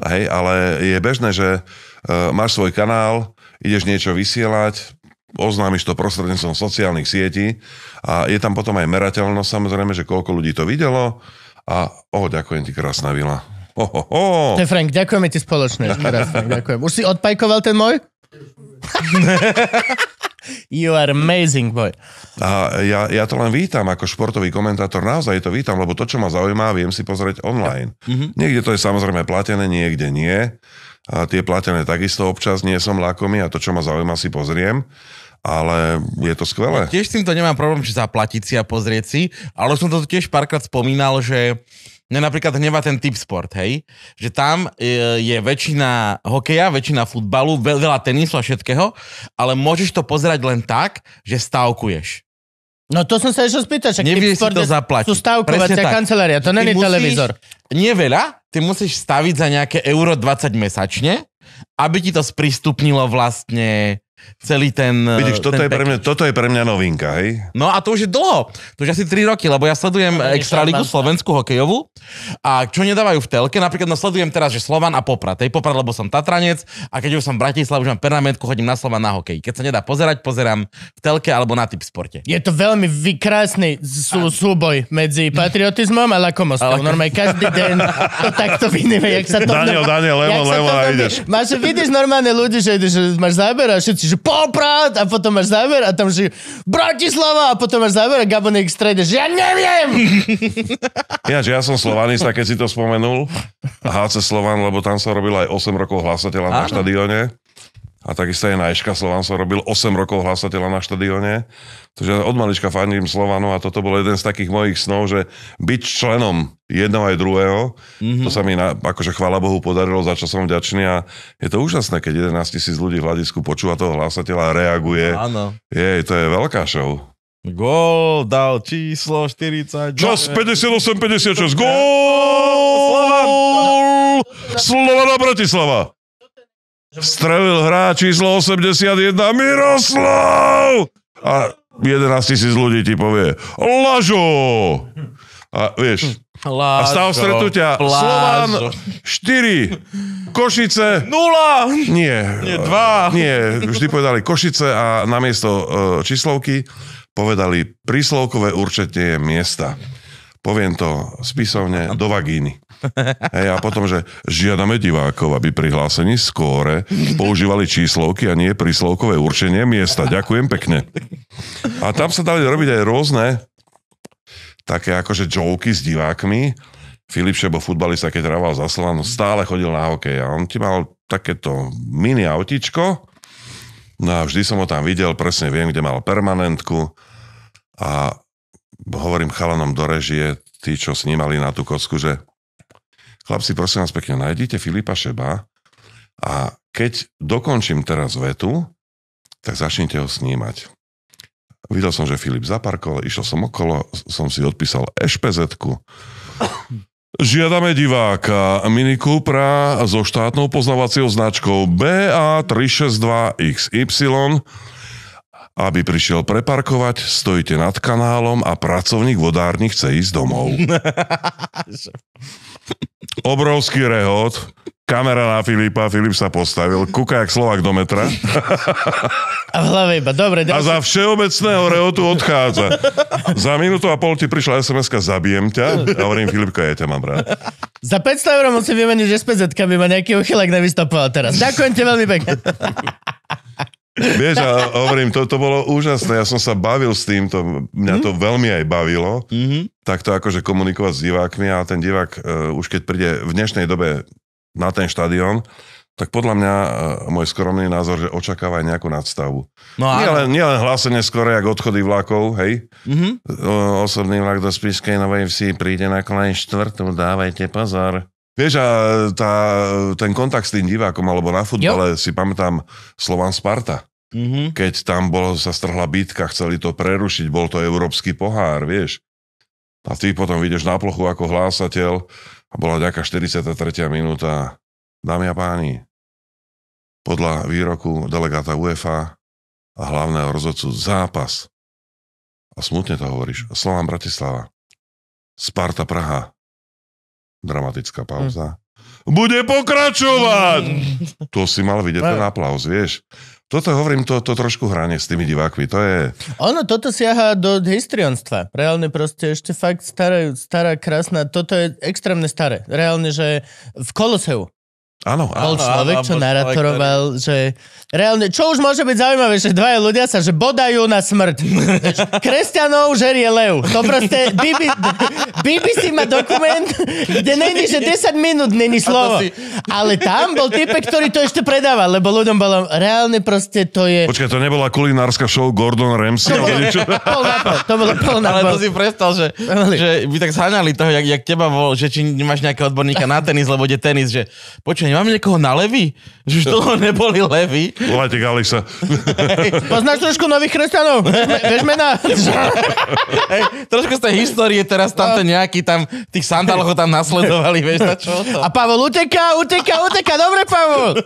hej, ale je bežné, že uh, máš svoj kanál, ideš niečo vysielať, oznámiš to prostredníctvom sociálnych sietí a je tam potom aj merateľnosť samozrejme, že koľko ľudí to videlo a oh, ďakujem ti, krásna vila. Ho, ho, ho. Frank, ďakujeme ti spoločne. ešte raz, Frank, ďakujem. Už si odpajkoval ten môj? you are amazing, boy. A ja, ja to len vítam ako športový komentátor, naozaj to vítam, lebo to, čo ma zaujíma, viem si pozrieť online. Mhm. Niekde to je samozrejme platené, niekde nie. A tie platené takisto občas nie som lakomý a to, čo ma zaujíma, si pozriem. Ale je to skvelé. Tiež s týmto nemám problém, či zaplatiť si a pozrieť si, ale som to tiež párkrát spomínal, že mňa napríklad hnevá ten typ sport, hej? Že tam e, je väčšina hokeja, väčšina futbalu, veľ, veľa tenisu a všetkého, ale môžeš to pozerať len tak, že stavkuješ. No to som sa ešte spýtať, však Nevieš si to zaplatiť. Sú stavkovacia kancelária, to není televízor. Nie veľa, ty musíš staviť za nejaké euro 20 mesačne, aby ti to sprístupnilo vlastne celý ten... Vidíš, toto ten je, pre mňa, toto je pre mňa novinka, hej? No a to už je dlho. To už asi 3 roky, lebo ja sledujem je Extraligu. Slovenskú hokejovú a čo nedávajú v telke, napríklad no sledujem teraz, že Slovan a Poprad. Hej, Poprad, lebo som Tatranec a keď už som v Bratislave, už mám permanentku, chodím na Slovan na hokej. Keď sa nedá pozerať, pozerám v telke alebo na typ sporte. Je to veľmi vy- krásny sú, súboj medzi patriotizmom a lakomosťou. Ale- Normálne každý deň to takto vidíme, jak sa to... Daniel, Daniel, a veľmi- ideš. Máš, vidíš normálne ľudí, že, ideš, že máš záber a všetci, že poprad a potom máš záber a tam, že Bratislava a potom máš záber a Gabonek v strede, že ja neviem! Ináč, ja som slovanista, keď si to spomenul. HC Slovan, lebo tam som robil aj 8 rokov hlasateľa na štadióne. A takisto aj na Eška Slovan som robil 8 rokov hlasateľa na štadióne. Takže od malička fandím Slovanu a toto bol jeden z takých mojich snov, že byť členom jedného aj druhého, mm-hmm. to sa mi na, akože chvála Bohu podarilo, za čo som vďačný a je to úžasné, keď 11 tisíc ľudí v hľadisku počúva toho hlasateľa a reaguje. Áno. Je, to je veľká show. Gól dal číslo 40. Čas 58-56. Gól! Slovana Bratislava. Strelil hráč číslo 81 Miroslav! A 11 tisíc ľudí ti povie Lažo! A vieš, a stav stretnutia Slovan 4, Košice Nula! nie. Nie, dva. Nie, vždy povedali Košice a namiesto uh, číslovky povedali príslovkové určenie miesta. Poviem to spisovne do vagíny. Hej, a potom, že žiadame divákov, aby pri hlásení skóre používali číslovky a nie príslovkové určenie miesta. Ďakujem pekne. A tam sa dali robiť aj rôzne také akože joky s divákmi. Filip Šebo, futbalista, keď hrával za Slovan, stále chodil na hokej a on ti mal takéto mini autičko no a vždy som ho tam videl, presne viem, kde mal permanentku a hovorím chalanom do režie, tí, čo snímali na tú kocku, že chlapci, prosím vás pekne, nájdite Filipa Šeba a keď dokončím teraz vetu, tak začnite ho snímať. Videl som, že Filip zaparkoval, išiel som okolo, som si odpísal ešpezetku. Žiadame diváka Mini Cupra so štátnou poznávacou značkou BA362XY, aby prišiel preparkovať, stojíte nad kanálom a pracovník vodárny chce ísť domov. Obrovský rehot, kamera na Filipa, Filip sa postavil, kúka jak Slovak do metra A v hlave iba, dobre, a za všeobecného rehotu odchádza. Za minútu a pol ti prišla SMS-ka, zabijem ťa. A hovorím, Filipka, ja ťa mám rád. Za 500 eur musím vymeniť SPZ, aby ma nejaký uchylak nevystopoval teraz. Ďakujem ti veľmi pekne. Vieš, a hovorím, to, to bolo úžasné, ja som sa bavil s tým, to, mňa to veľmi aj bavilo, Mhm. takto akože komunikovať s divákmi a ten divák uh, už keď príde v dnešnej dobe na ten štadión, tak podľa mňa uh, môj skromný názor, že očakáva aj nejakú nadstavu. No Nie len, nie len hlásenie skoro, jak odchody vlakov, hej, Mhm. O, osobný vlak do Spišskej Novej Vsi príde na kolej štvrtú, dávajte pozor. Vieš, a tá, ten kontakt s tým divákom, alebo na futbale si pamätám Slovan Sparta. Mhm. Keď tam bolo, sa strhla bitka, chceli to prerušiť, bol to európsky pohár, vieš. A ty potom vidíš na plochu ako hlásateľ a bola nejaká 43. minúta. Dámy a páni, podľa výroku delegáta UEFA a hlavného rozhodcu zápas a smutne to hovoríš. Slován Bratislava. Sparta Praha. Dramatická pauza. bude pokračovať. To si mal vidieť ten aplauz, vieš. Toto hovorím, to, to trošku hranie s tými divákmi, to je... Ono toto siaha do histrionstva. Reálne proste ešte fakt stará, stará, krásna, toto je extrémne staré. Reálne, že v Koloseu Áno, bol áno. človek, áno, čo bol naratoroval, že reálne, čo už môže byť zaujímavé, že dvaja ľudia sa, že bodajú na smrť. Kresťanov žerie lev. To proste, BBC, BBC má dokument, kde není, že 10 minút není slovo. si- Ale tam bol typek, ktorý to ešte predával, lebo ľuďom bolo, reálne proste to je... Počkaj, to nebola kulinárska show Gordon Ramsay, ale niečo... Pol na pol, to bolo pol na Ale pol. to si predstav, že, Ale- že by tak zháňali toho, jak, jak teba bol, že či nemáš nejakého odborníka na tenis, lebo ide tenis, že počuj, nemáme niekoho na levy? Že už toho neboli levy. Volajte Galixa. Poznáš trošku nových kresťanov? Vieš mená? Hej, trošku z tej histórie teraz tam ten nejaký tam, tých sandáloch tam nasledovali, vieš, na čo to? A Pavol uteká, uteká, uteká, dobre Pavol.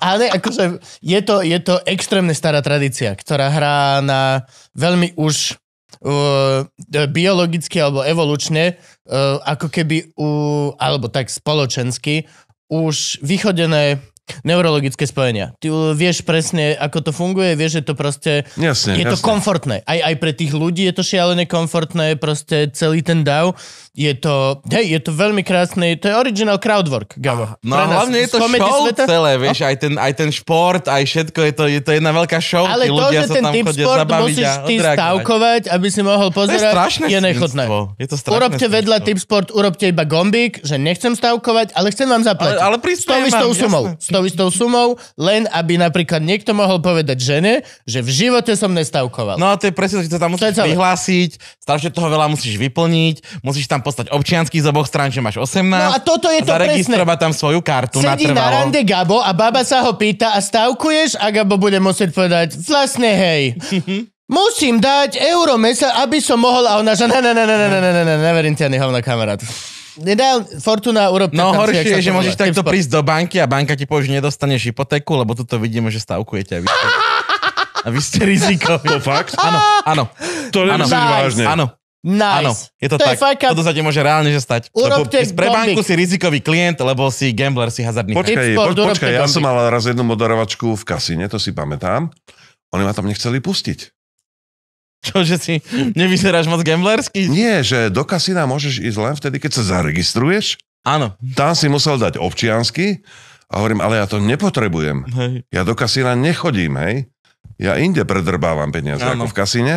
Ale akože je to, je to extrémne stará tradícia, ktorá hrá na veľmi už uh, biologicky alebo evolučne, uh, ako keby, uh, alebo tak spoločensky, už vychodené neurologické spojenia. Ty uh, vieš presne, ako to funguje, vieš, že to proste... Jasne, je to jasne. komfortné. Aj, aj pre tých ľudí je to šialené komfortné, proste celý ten DAO. Je to, hej, je to veľmi krásne, to je original crowdwork, Gabo. No Pre nás hlavne je to show sveta. celé, vieš, aj ten, aj ten šport, aj všetko, je to, je to jedna veľká show, Ale tí to, ľudia že sa ten tam chodia zabaviť musíš ty stavkovať, aby si mohol To je pozerať, je nechutné. Je to strašné Urobte vedľa svinstvo. typ sport, urobte iba gombík, že nechcem stavkovať, ale chcem vám zaplatiť. Ale- ale s tou istou sumou. S tou istou sumou, len aby napríklad niekto mohol povedať žene, že v živote som nestavkoval. No a to je presne, že to tam musíš vyhlásiť, strašne toho veľa musíš vyplniť, musíš tam postať občiansky z oboch strán, že máš 18. No a toto je to zaregistrovať tam svoju kartu Sedí na natrvalo. rande Gabo a baba sa ho pýta a stavkuješ a Gabo bude musieť povedať vlastne hej. Musím dať euro mesa, aby som mohol a ona že ne, ne, ne, ne, ne, ne, ne, ne, ne, neverím ti ani hovno kamarát. Nedal, Fortuna, urobte No tam si, horšie jak sa je, to že volá. môžeš takto Tipsport. prísť do banky a banka ti povie, že nedostaneš hypotéku, lebo tuto vidíme, že stavkujete a vy ste, a vy ste rizikoví. To fakt? Áno, áno. To nemyslíš vážne. Áno, Nice. áno, je to, to tak. Je up. Toto sa ti môže reálne že stať. Urobte Lebo pre banku si rizikový klient, lebo si gambler, si hazardný. Počkaj, po, počkaj, ja som mal raz jednu moderovačku v kasíne, to si pamätám. Oni ma tam nechceli pustiť. Čo, že si nevyzeráš moc gamblersky? Nie, že do kasína môžeš ísť len vtedy, keď sa zaregistruješ. Áno. Tam si musel dať občiansky a hovorím, ale ja to nepotrebujem. Hej. Ja do kasína nechodím, hej. Ja inde predrbávam peniaze Áno. ako v kasíne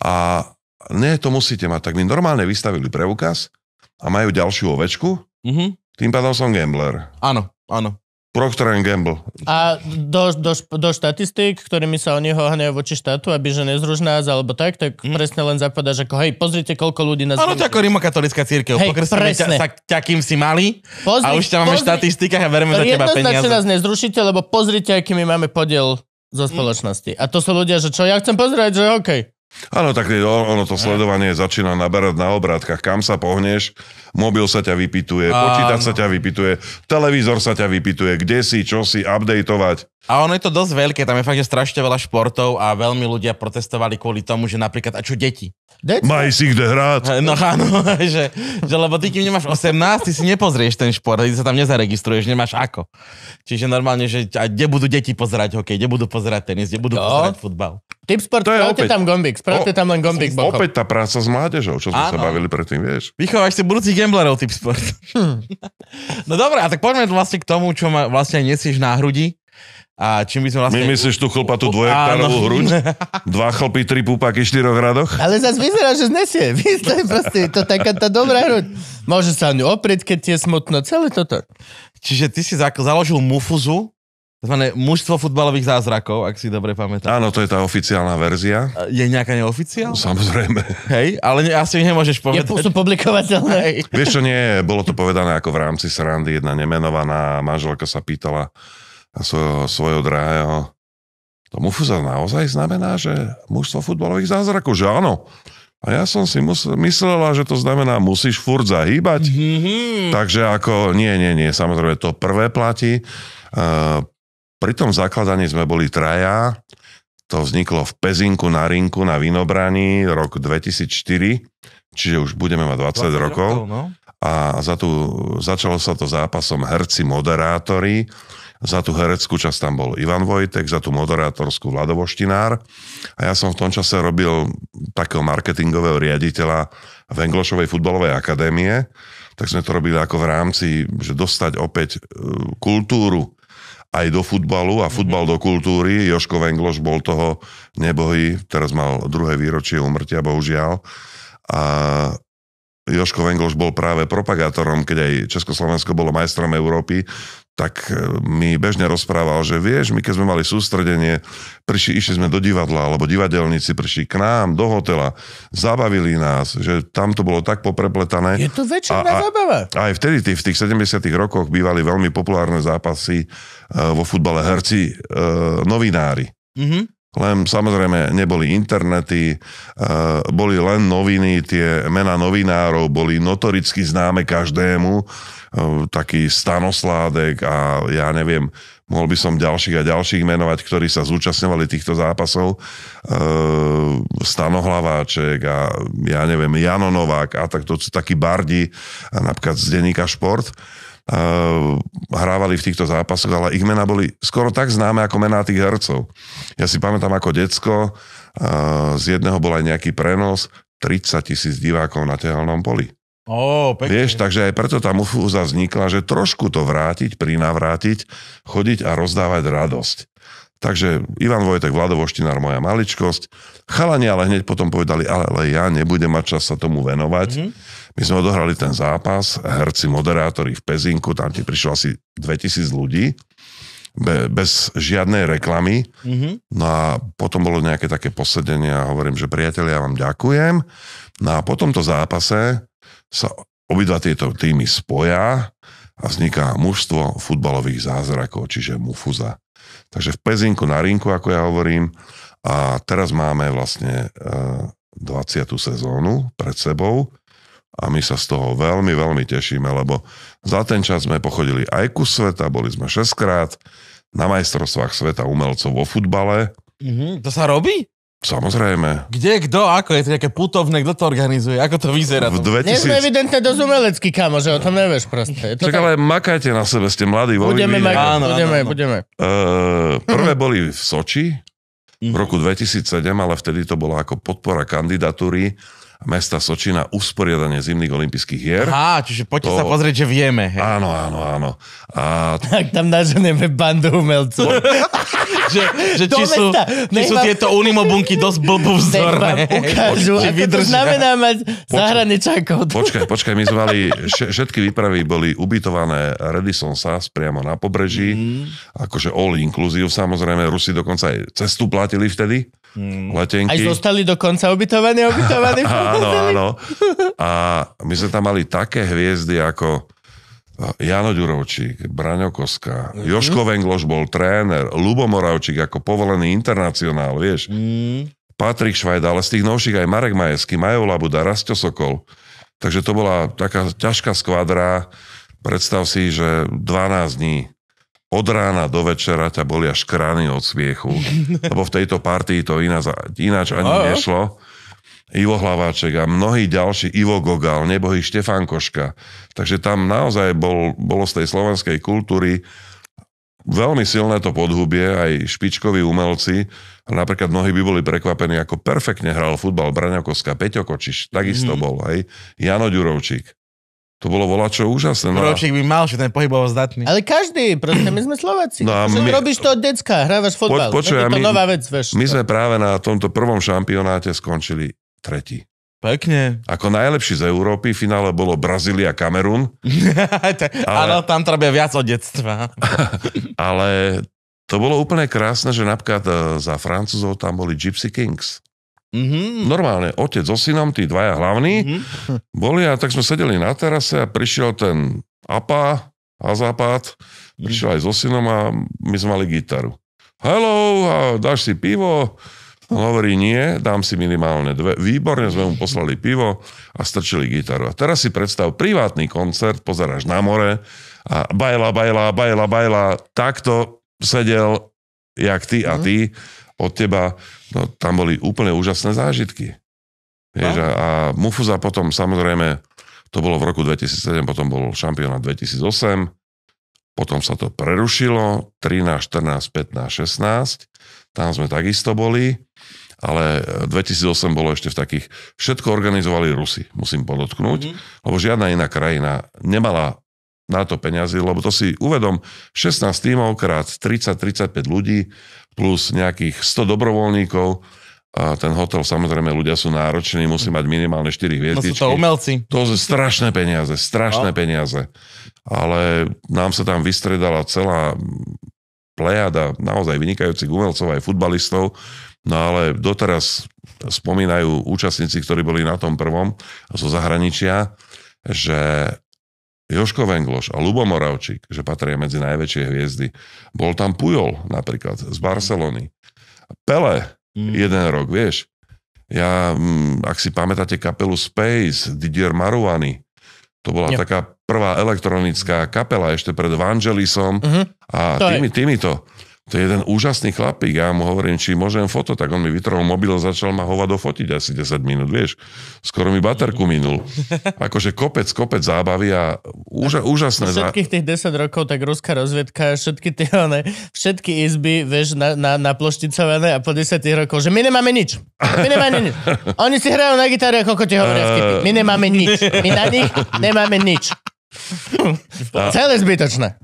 a nie, to musíte mať. Tak mi normálne vystavili preukaz a majú ďalšiu ovečku, Mhm. tým pádom som gambler. Áno, áno. Procter Gamble. A do, do, do štatistík, ktorými sa oni hohňajú voči štátu, aby že nezruž nás alebo tak, tak Mhm. presne len zapadáš ako hej, pozrite, koľko ľudí nás... Áno, to ako rimokatolická církev. Hej, Pokrstíme ťa, sa ťa, kým si mali Pozri, a už ťa máme v štatistikách a bereme za teba Jednoznačne peniaze. nás nezrušíte, lebo pozrite, aký my máme podiel zo spoločnosti. A to sú ľudia, že čo ja chcem pozerať, že OK. Áno, tak ono to sledovanie začína naberať na obrátkach, kam sa pohneš, mobil sa ťa vypituje, počítač sa ťa vypituje, televízor sa ťa vypituje, kde si, čo si, updateovať. A ono je to dosť veľké, tam je fakt, že strašne veľa športov a veľmi ľudia protestovali kvôli tomu, že napríklad, a čo deti? Maj si kde hrať. No áno, že, že lebo ty, kým nemáš 18, ty si nepozrieš ten šport, ty sa tam nezaregistruješ, nemáš ako. Čiže normálne, že a kde budú deti pozerať hokej, kde budú pozerať tenis, kde budú Jo. pozerať futbal. Tip sport, spravte opäť- tam gombík, spravte tam len gombík bokom. Opäť tá práca s mládežou, čo sme sa Áno. bavili predtým, vieš. Vychováš si budúcich gamblerov, typ sport. no dobré, a tak poďme vlastne k tomu, čo ma vlastne nesieš na hrudi. A čím by sme vlastne... My myslíš tú chlpatú dvojhektárovú hruď? Dva chlpy, tri púpaky, štyroch radoch? Ale zase vyzerá, že znesie. Víš, to je proste to taká tá dobrá hruď. Môže sa ňu oprieť, keď ti je smutno. Celé toto. Čiže ty si založil Mufuzu, tzv. mužstvo futbalových zázrakov, ak si dobre pamätám. Áno, to je tá oficiálna verzia. Je nejaká neoficiálna? Samozrejme. Hej, ale ne, asi nemôžeš Je, povedať. sú publikovateľné. Vieš čo, nie, bolo to povedané ako v rámci srandy. Jedna nemenovaná manželka sa pýtala svojho, svojho drahého, to mufuza naozaj znamená, že mužstvo futbalových zázrakov, že áno. A ja som si mus- myslela, že to znamená, musíš furt zahýbať. Mhm. Takže ako, nie, nie, nie, samozrejme to prvé platí. Uh, pri tom zakladaní sme boli traja, to vzniklo v Pezinku na Rinku na Vinobraní rok 2004, čiže už budeme mať 20, 20 rokov. no. A a za tú, začalo sa to zápasom herci moderátori. Za tú hereckú časť tam bol Ivan Vojtek, za tú moderátorskú Vlado Voštinár. A ja som v tom čase robil takého marketingového riaditeľa v Englošovej futbalovej akadémie. Tak sme to robili ako v rámci, že dostať opäť e, kultúru aj do futbalu a futbal do kultúry. Joško Vengloš bol toho nebohý, teraz mal druhé výročie umrtia, bohužiaľ. A Joško Vengloš bol práve propagátorom, keď aj Československo bolo majstrom Európy, tak e, mi bežne rozprával, že vieš, my keď sme mali sústredenie, prišli, išli sme do divadla, alebo divadelníci prišli k nám do hotela, zabavili nás, že tam to bolo tak poprepletané. Je to večerná a, zábava. A aj vtedy, v tých 70 rokoch bývali veľmi populárne zápasy uh, vo futbale herci, uh, novinári. Mhm. Len samozrejme neboli internety, uh, boli len noviny, tie mená novinárov boli notoricky známe každému, uh, taký Stanosládek a ja neviem, mohol by som ďalších a ďalších menovať, ktorí sa zúčastňovali týchto zápasov. Uh, Stano Hlaváček a ja neviem, Jano Novák a tak sú takí bardi, napríklad z denníka Šport hrávali v týchto zápasoch, ale ich mená boli skoro tak známe ako mená tých hercov. Ja si pamätám ako decko, uh, z jedného bol aj nejaký prenos, 30 tisíc divákov na tehelnom poli. Ó, pekne. Vieš, takže aj preto tá mufúza vznikla, že trošku to vrátiť, prinavrátiť, chodiť a rozdávať radosť. Takže Ivan Vojtek, Vlado Voštinár, moja maličkosť. Chalani ale hneď potom povedali, ale, ale ja nebudem mať čas sa tomu venovať. Mm-hmm. My sme odohrali ten zápas, herci, moderátori v Pezinku, tam ti prišlo asi 2000 ľudí, be, bez žiadnej reklamy. Mhm. No a potom bolo nejaké také posedenie a hovorím, že priatelia, ja vám ďakujem. No a po tomto zápase sa obidva tieto týmy spoja a vzniká mužstvo futbalových zázrakov, čiže Mufuza. Takže v Pezinku na rinku, ako ja hovorím, a teraz máme vlastne e, 20. sezónu pred sebou a my sa z toho veľmi, veľmi tešíme, lebo za ten čas sme pochodili aj ku sveta, boli sme 6 krát na majstrovstvách sveta umelcov vo futbale. Mhm. To sa robí? Samozrejme. Kde, kto, ako? Je to nejaké putovné, kto to organizuje? Ako to vyzerá? V To? Nie sme 2000... evidentne dosť umelecký, kamo, že o tom nevieš proste. Je to Čak tak. ale makajte na sebe, ste mladí vo Budeme mať, Áno, áno, budeme, áno. budeme. Uh, prvé boli v Soči v Mhm. roku 2007, ale vtedy to bola ako podpora kandidatúry mesta Soči na usporiadanie zimných olympijských hier. Aha, čiže poďte To- sa pozrieť, že vieme. Hej. Áno, áno, áno. A Tak tam naženeme bandu umelcov. Že, že či, sú, či sú vám- tieto unimobunky dosť Nech vám blbúvzdorné. ukážu, Či ako to znamená mať zahraničákov. počkaj, počkaj, my sme mali, še- všetky výpravy boli ubytované Radisson SAS priamo na pobreží, Mhm. akože all inclusive, samozrejme, Rusi dokonca aj cestu platili vtedy, Mhm. letenky. Aj zostali dokonca ubytovaní, ubytovaní. Áno, áno. A my sme tam mali také hviezdy ako Jano Ďurovčík, Braňo Koska, Joško Vengloš bol tréner, Lubo Moravčík ako povolený internacionál, vieš. Mm. Patrik Švajd, ale z tých novších aj Marek Majeský, Majo Labuda, Rasto Sokol. Takže to bola taká ťažká skvadra. Predstav si, že 12 dní od rána do večera ťa boli až krány od smiechu, lebo v tejto partii to ináč, ináč ani Á. nešlo. Ivo Hlaváček a mnohí ďalší, Ivo Gogal, nebohý Štefán Koška. Takže tam naozaj bol, bolo z tej slovenskej kultúry veľmi silné to podhubie, aj špičkoví umelci. Napríklad mnohí by boli prekvapení, ako perfektne hral futbal Braňo Koska, Peťo Kočiš, takisto Mhm. bol, hej. Jano Ďurovčík. To bolo volačo úžasné. No Rovčík by mal, že ten pohybovo zdatný. Ale každý, proste my sme Slováci. No my- robíš to od decka, hrávaš fotbal. Po- počuj, to my- nová vec, vieš. My sme práve na tomto prvom šampionáte skončili tretí. Pekne. Ako najlepší z Európy, v finále bolo Brazília, Kamerun, Áno, tam to robia viac od detstva. ale to bolo úplne krásne, že napríklad e, za Francúzov tam boli Gypsy Kings. Mhm. Normálne, otec so synom, tí dvaja hlavní, Mhm. boli a tak sme sedeli na terase a prišiel ten apa, Azapát, prišiel aj so synom a my sme mali gitaru. Hello, a dáš si pivo? On hovorí, nie, dám si minimálne dve. Výborne sme mu poslali pivo a strčili gitaru. A teraz si predstav privátny koncert, pozeráš na more a bajla, bajla, bajla, bajla. Takto sedel, jak ty a ty, od teba. No, tam boli úplne úžasné zážitky. Vieš, a, a Mufuza potom samozrejme To bolo v roku 2007, potom bol šampionát 2008, potom sa to prerušilo, 13, 14, 15, 16, tam sme takisto boli, ale 2008 bolo ešte v takých, všetko organizovali Rusi, musím podotknúť, mm-hmm. lebo žiadna iná krajina nemala na to peniazy, lebo to si uvedom, 16 tímov krát 30-35 ľudí plus nejakých 100 dobrovoľníkov, a ten hotel, samozrejme, ľudia sú nároční, musí mať minimálne 4 hviezdičky. No sú to umelci. To sú strašné peniaze, strašné no. peniaze. Ale nám sa tam vystredala celá plejada naozaj vynikajúcich umelcov aj futbalistov, no ale doteraz spomínajú účastníci, ktorí boli na tom prvom zo zahraničia, že Joško Vengloš a Lubo Moravčík, že patria medzi najväčšie hviezdy. Bol tam Pujol napríklad z Barcelony. Pele, mm. jeden rok, vieš. Ja, mm, ak si pamätáte kapelu Space, Didier Maruani, to bola jo. taká prvá elektronická kapela ešte pred Evangelisom uh-huh. a tými, týmito. To je jeden úžasný chlapík. Ja mu hovorím, či môžem foto, tak on mi vytrhol mobil a začal ma hovado fotiť asi 10 minút, vieš. Skoro mi baterku minul. Akože kopec, kopec zábavy a úža, úžasné. Všetkých tých 10 rokov tak ruská rozvedka, všetky tie, one, všetky izby, vieš, na, na, na plošticované a po 10 rokov, že my nemáme nič. My nemáme nič. Oni si hrajú na gitare, ako ti hovoria vtipy. My nemáme nič. My na nich nemáme nič. Celé zbytočné.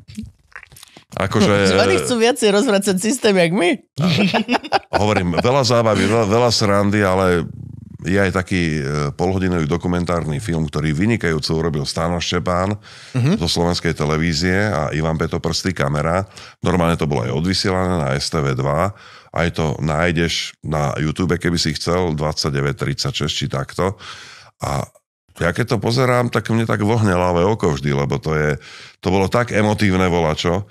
Akože... Oni chcú viacej rozvracať systém, jak my. Hovorím, veľa zábavy, veľa, veľa srandy, ale je aj taký e, polhodinový dokumentárny film, ktorý vynikajúco urobil Stano Štepán uh-huh. zo slovenskej televízie a Ivan Peto Prsty kamera. Normálne to bolo aj odvysielané na STV2. Aj to nájdeš na YouTube, keby si chcel, 2936 či takto. A ja keď to pozerám, tak mne tak vohne ľavé oko vždy, lebo to, je, to bolo tak emotívne volačo.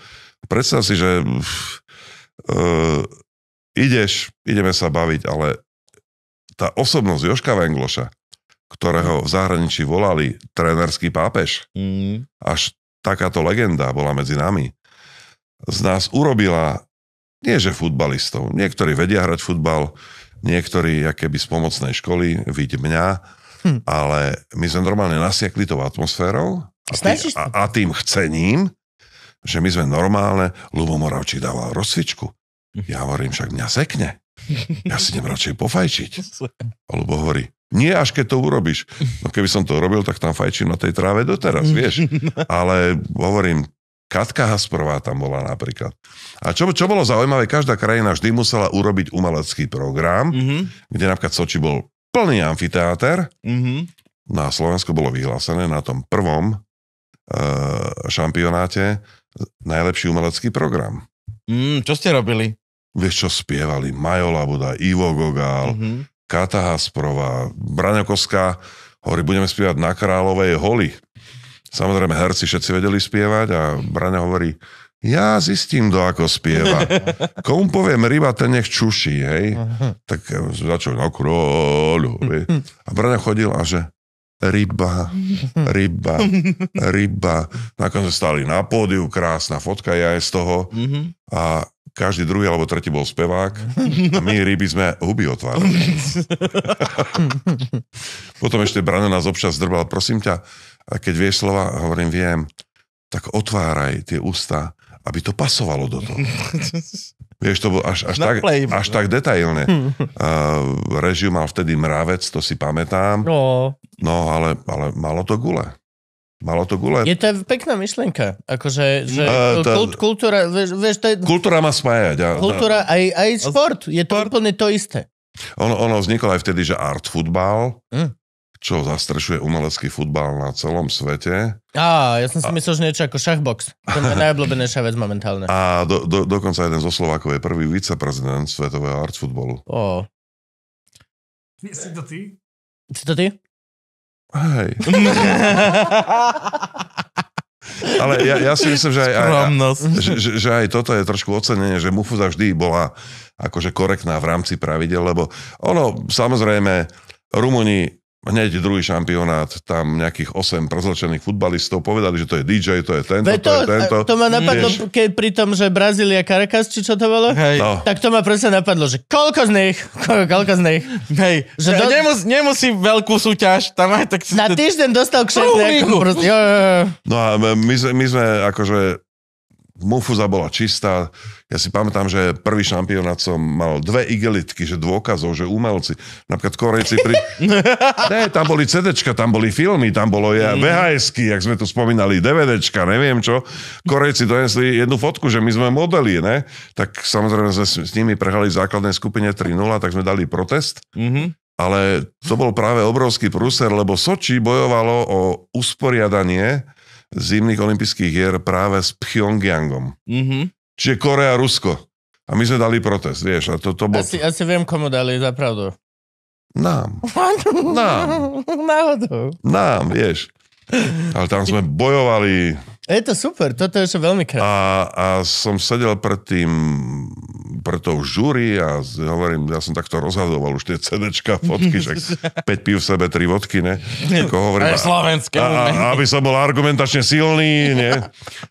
Predstav si, že uh, ideš, ideme sa baviť, ale tá osobnosť Joška Vengloša, ktorého v zahraničí volali trénerský pápež, mm. až takáto legenda bola medzi nami, z nás urobila nie že futbalistov. Niektorí vedia hrať futbal, niektorí keby z pomocnej školy, vidť mňa, hm. ale my sme normálne nasiekli tou atmosférou a tým, a, a tým chcením, že my sme normálne, Lubo Moravčík dával rozcvičku. Ja hovorím, však mňa sekne. Ja si idem radšej pofajčiť. A Lubo hovorí, nie až keď to urobíš. No keby som to urobil, tak tam fajčím na tej tráve doteraz, vieš. Ale hovorím, Katka Hasperová tam bola napríklad. A čo, čo bolo zaujímavé, každá krajina vždy musela urobiť umelecký program, mm-hmm. kde napríklad Soči bol plný amfiteáter. Mm-hmm. Na Slovensku bolo vyhlásené na tom prvom uh, šampionáte najlepší umelecký program. Mm, čo ste robili? Vieš, čo spievali? Majo Labuda, Ivo Gogál, mm-hmm. Kata Hasprova, Braňokovská, hovorí, budeme spievať na Kráľovej holi. Samozrejme, herci všetci vedeli spievať a Braňa hovorí, ja zistím, kto ako spieva. Komu poviem ryba, ten nech čuší, hej. Uh-huh. Tak začal na kráľu. A Braňa chodil a že ryba, ryba, ryba. Nakoniec stali na pódiu, krásna fotka je aj z toho. A každý druhý alebo tretí bol spevák a my ryby sme huby otvárali. Potom ešte Brano nás občas zdrbal, prosím ťa, keď vieš slova, hovorím, viem, tak otváraj tie ústa, aby to pasovalo do toho. Vieš, to bolo až, až, tak, až tak detailne. Uh, režiu mal vtedy mravec, to si pamätám. No, no ale, ale malo to gule. Malo to gule. Je to pekná myšlienka. Akože, že uh, tá, kult, kultúra, vieš, vieš, to je, kultúra má spájať. A, kultúra aj, aj sport. Je to sport. úplne to isté. Ono, ono vzniklo aj vtedy, že art futbal. Mm čo zastrešuje umelecký futbal na celom svete. Á, ja som si a... myslel, že niečo ako šachbox. To je najobľúbenejšia vec momentálne. A do, do, dokonca jeden zo Slovákov je prvý viceprezident svetového art futbolu. Ó. Si to ty? Si to ty? Hej. Ale ja, ja si myslím, že aj, aj, že, že, že aj toto je trošku ocenenie, že Mufuza vždy bola akože korektná v rámci pravidel, lebo ono, samozrejme, Rumúni hneď druhý šampionát, tam nejakých 8 prezlečených futbalistov, povedali, že to je DJ, to je tento, Veď to, je tento. to ma napadlo, Vieš. keď pri tom, že Brazília Caracas, či čo to bolo? Hej, No. Tak to ma presne napadlo, že koľko z nich, ko- koľko z nich, hej. Že do- nemus, nemusí veľkú súťaž, tam aj tak... na týždeň dostal kšet proste, jo, jo, jo. No a my, sme- my sme akože Mufuza bola čistá. Ja si pamätám, že prvý šampionát som mal dve igelitky, že dôkazov, že umelci. Napríklad Korejci pri... ne, tam boli CDčka, tam boli filmy, tam bolo ja, VHSky, jak sme tu spomínali, DVDčka, neviem čo. Korejci donesli jednu fotku, že my sme modeli, ne? Tak samozrejme sme s, nimi prehrali v základnej skupine 3-0, tak sme dali protest. Mhm. Ale to bol práve obrovský prúser, lebo Soči bojovalo o usporiadanie zimných olympijských hier práve s Pyongyangom. Mhm. Čiže Korea, Rusko. A my sme dali protest, vieš, a to, to bol... Asi, asi viem, komu dali za pravdu. Nám, Nám. Náhodou. nám, vieš. Ale tam sme bojovali Je to super, toto je veľmi krásne. a, a som sedel pred tým, pred tou žúri a hovorím, ja som takto rozhadoval už tie CDčka, fotky, že 5 pív v sebe, 3 vodky, ne? Ako hovorím, Aj slovenské a, a, umenie. aby som bol argumentačne silný, nie?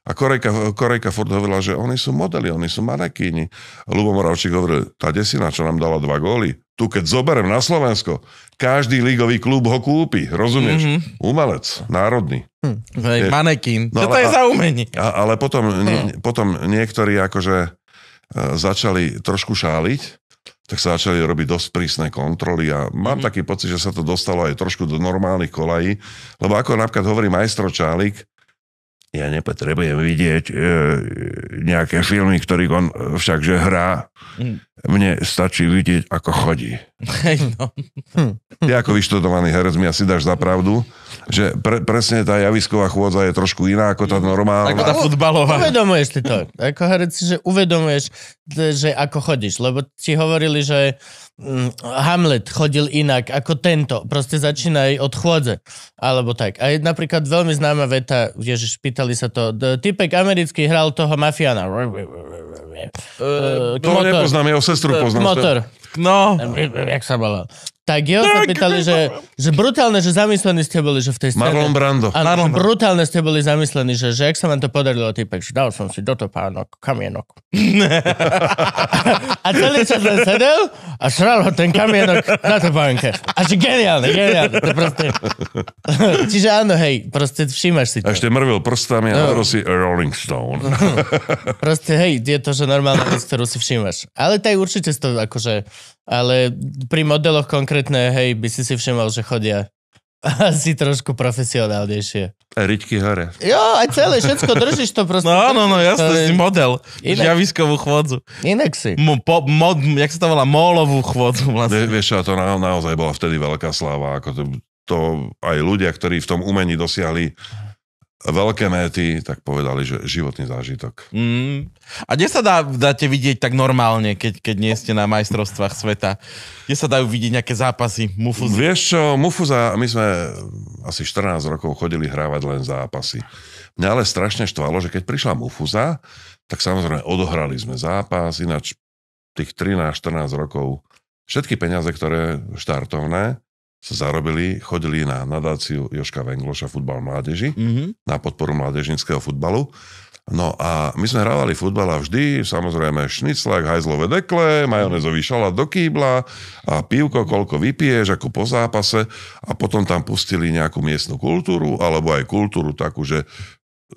A Korejka, Korejka furt hovorila, že oni sú modely, oni sú manekíni. A Lubo Moravčík hovoril, tá desina, čo nám dala dva góly, tu keď zoberiem na Slovensko, každý lígový klub ho kúpi, rozumieš? Mhm. Umelec, národný. Hej, Je- manekín. No, Čo to je a- za umenie? A, ale potom, nie, potom niektorí akože e, začali trošku šáliť, tak sa začali robiť dosť prísne kontroly a mám Mhm. taký pocit, že sa to dostalo aj trošku do normálnych kolají, lebo ako napríklad hovorí majstro Čálik, ja nepotrebujem vidieť e, nejaké filmy, ktorých on všakže hrá. Mm. Mne stačí vidieť, ako chodí. Hej, no. Ty ako vyštudovaný herec mi asi dáš za pravdu, že pre, presne tá javisková chôdza je trošku iná ako tá normálna. Ako tá futbalová. Uvedomuješ si to. Ako herec si, že uvedomuješ, že ako chodíš. Lebo ti hovorili, že mm, Hamlet chodil inak ako tento. Proste začínaj od chôdze. Alebo tak. A je napríklad veľmi známa veta, ježiš, pýtali sa to, typek americký hral toho mafiána. Uh, To nepoznám, jeho sestru poznám. Motor. no, Jak sa volal. Tak jeho sa pýtali, že, že brutálne, že zamyslení ste boli, že v tej scéne. Marlon Brando. Áno, že brutálne ste boli zamyslení, že, že jak sa vám to podarilo, typek, že dal som si do topánok kamienok. a celý čas len sedel a šral ho ten kamienok na topánke. A že geniálne, geniálne. To proste... Čiže áno, hej, proste všímaš si A to. ešte mrvil prstami a hovoril si a Rolling Stone. Proste, hej, je to, že normálna vec, ktorú si všímaš. Ale tak určite to akože... Ale pri modeloch konkrétne, hej, by si si všimol, že chodia asi trošku profesionálnejšie. Riťky hore. Jo, aj celé, všetko držíš to proste. no, no, no, jasne, je- si model. Inak- Javiskovú chôdzu. Inak si. Mo, po, mod, jak sa to volá? Mólovú chôdzu Vie, vlastne. vieš, a to na, naozaj bola vtedy veľká sláva. Ako to, to aj ľudia, ktorí v tom umení dosiahli veľké méty, tak povedali, že životný zážitok. Mm. A kde sa dá, dáte vidieť tak normálne, keď, keď nie ste na majstrovstvách sveta? Kde sa dajú vidieť nejaké zápasy? Mufuz? Vieš čo, Mufuza, my sme asi 14 rokov chodili hrávať len zápasy. Mňa ale strašne štvalo, že keď prišla Mufuza, tak samozrejme odohrali sme zápas, ináč tých 13-14 rokov všetky peniaze, ktoré štartovné, zarobili, chodili na nadáciu Joška Vengloša futbal mládeži, Mm-hmm. na podporu mládežnického futbalu. No a my sme hrávali futbal a vždy, samozrejme, šniclak, hajzlové dekle, majonézový šalát do kýbla a pívko, koľko vypiješ, ako po zápase a potom tam pustili nejakú miestnu kultúru, alebo aj kultúru takú, že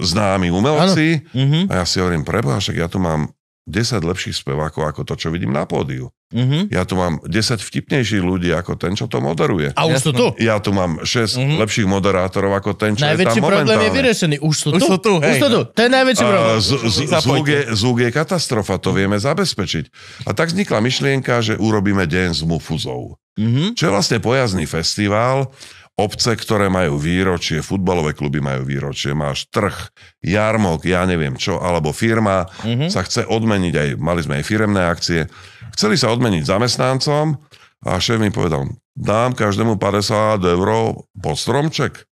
známi umelci. Mm-hmm. A ja si hovorím, preboha, však ja tu mám 10 lepších spevákov ako to, čo vidím na pódiu. Mm-hmm. Ja tu mám 10 vtipnejších ľudí ako ten, čo to moderuje. A už sú tu. Ja tu mám 6 Mhm. lepších moderátorov ako ten, čo Najväčší je tam problém je momentálne. vyriešený. Už sú Už tu. sú tu, Už hej. sú tu. To je najväčší problém. Z, z, zvuk, je, zvuk je katastrofa, to vieme zabezpečiť. A tak vznikla myšlienka, že urobíme deň s mufuzou. Mm-hmm. Čo je vlastne pojazdný festival, obce, ktoré majú výročie, futbalové kluby majú výročie, máš trh, jarmok, ja neviem čo, alebo firma Mhm. sa chce odmeniť, aj mali sme aj firemné akcie, chceli sa odmeniť zamestnancom a šéf mi povedal, dám každému 50 eur po stromček,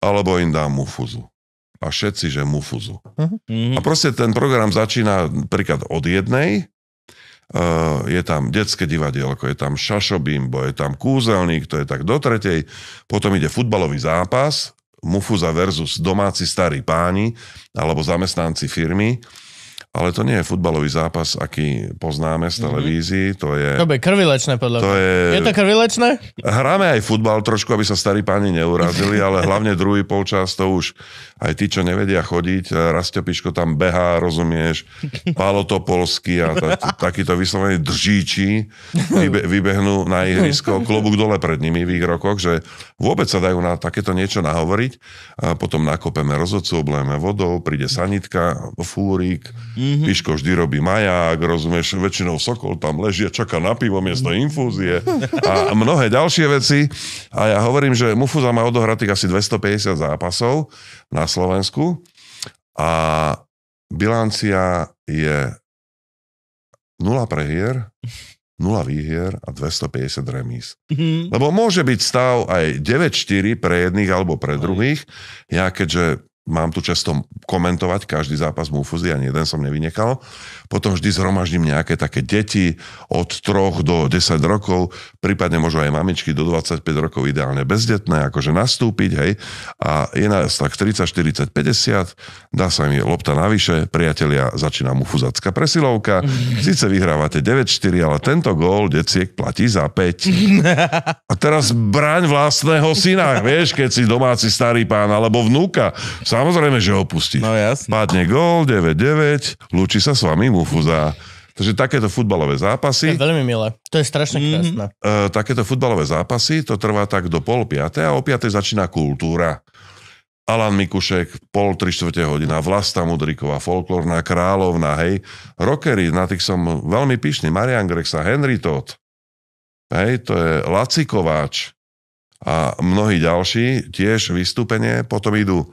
alebo im dám mufuzu. A všetci, že mufuzu. Mm-hmm. A proste ten program začína príklad od jednej je tam detské divadielko, je tam šašobimbo, je tam kúzelník, to je tak do tretej. Potom ide futbalový zápas, Mufuza versus domáci starí páni alebo zamestnanci firmy. Ale to nie je futbalový zápas, aký poznáme z televízií. To je... To bude krvilečné podľa To je- Je to krvilečné? Hráme aj futbal trošku, aby sa starí páni neurazili, ale hlavne druhý polčas to už aj tí, čo nevedia chodiť, Rastio Piško tam behá, rozumieš, Pálo Topolský a ta, takíto vyslovení držíči vybe, vybehnú na ihrisko, klobúk dole pred nimi v ich rokoch, že vôbec sa dajú na takéto niečo nahovoriť. A potom nakopeme rozhodcu, oblejeme vodou, príde sanitka, fúrik, mm-hmm. Piško vždy robí maják, rozumieš, väčšinou Sokol tam leží a čaká na pivo miesto infúzie a mnohé ďalšie veci. A ja hovorím, že Mufuza má odohratých asi 250 zápasov na Slovensku a bilancia je 0 prehier, 0 výhier a 250 remíz. Lebo môže byť stav aj 9-4 pre jedných alebo pre druhých. Ja keďže mám tu často komentovať každý zápas Mufuzy, ani jeden som nevynechal. Potom vždy zhromaždím nejaké také deti od 3 do 10 rokov, prípadne možno aj mamičky do 25 rokov ideálne bezdetné, akože nastúpiť, hej. A je nás tak 30, 40, 50, dá sa mi lopta navyše, priatelia, začína Mufuzacká presilovka. Sice vyhrávate 9-4, ale tento gól deciek platí za 5. A teraz braň vlastného syna, vieš, keď si domáci starý pán alebo vnúka. Samozrejme, že opustí. No jasne. Padne gól, 9-9, lúči sa s vami Mufuza. Takže takéto futbalové To zápasy, je veľmi milé. To je strašne krásne. e, takéto futbalové zápasy, to trvá tak do pol piaté a o piatej začína kultúra. Alan Mikušek, pol, tri štvrte hodina, Vlasta Mudriková, folklórna kráľovna, hej. Rockery, na tých som veľmi pyšný, Marian Grexa, Henry Todd, hej, to je Laci Kováč a mnohí ďalší, tiež vystúpenie, potom idú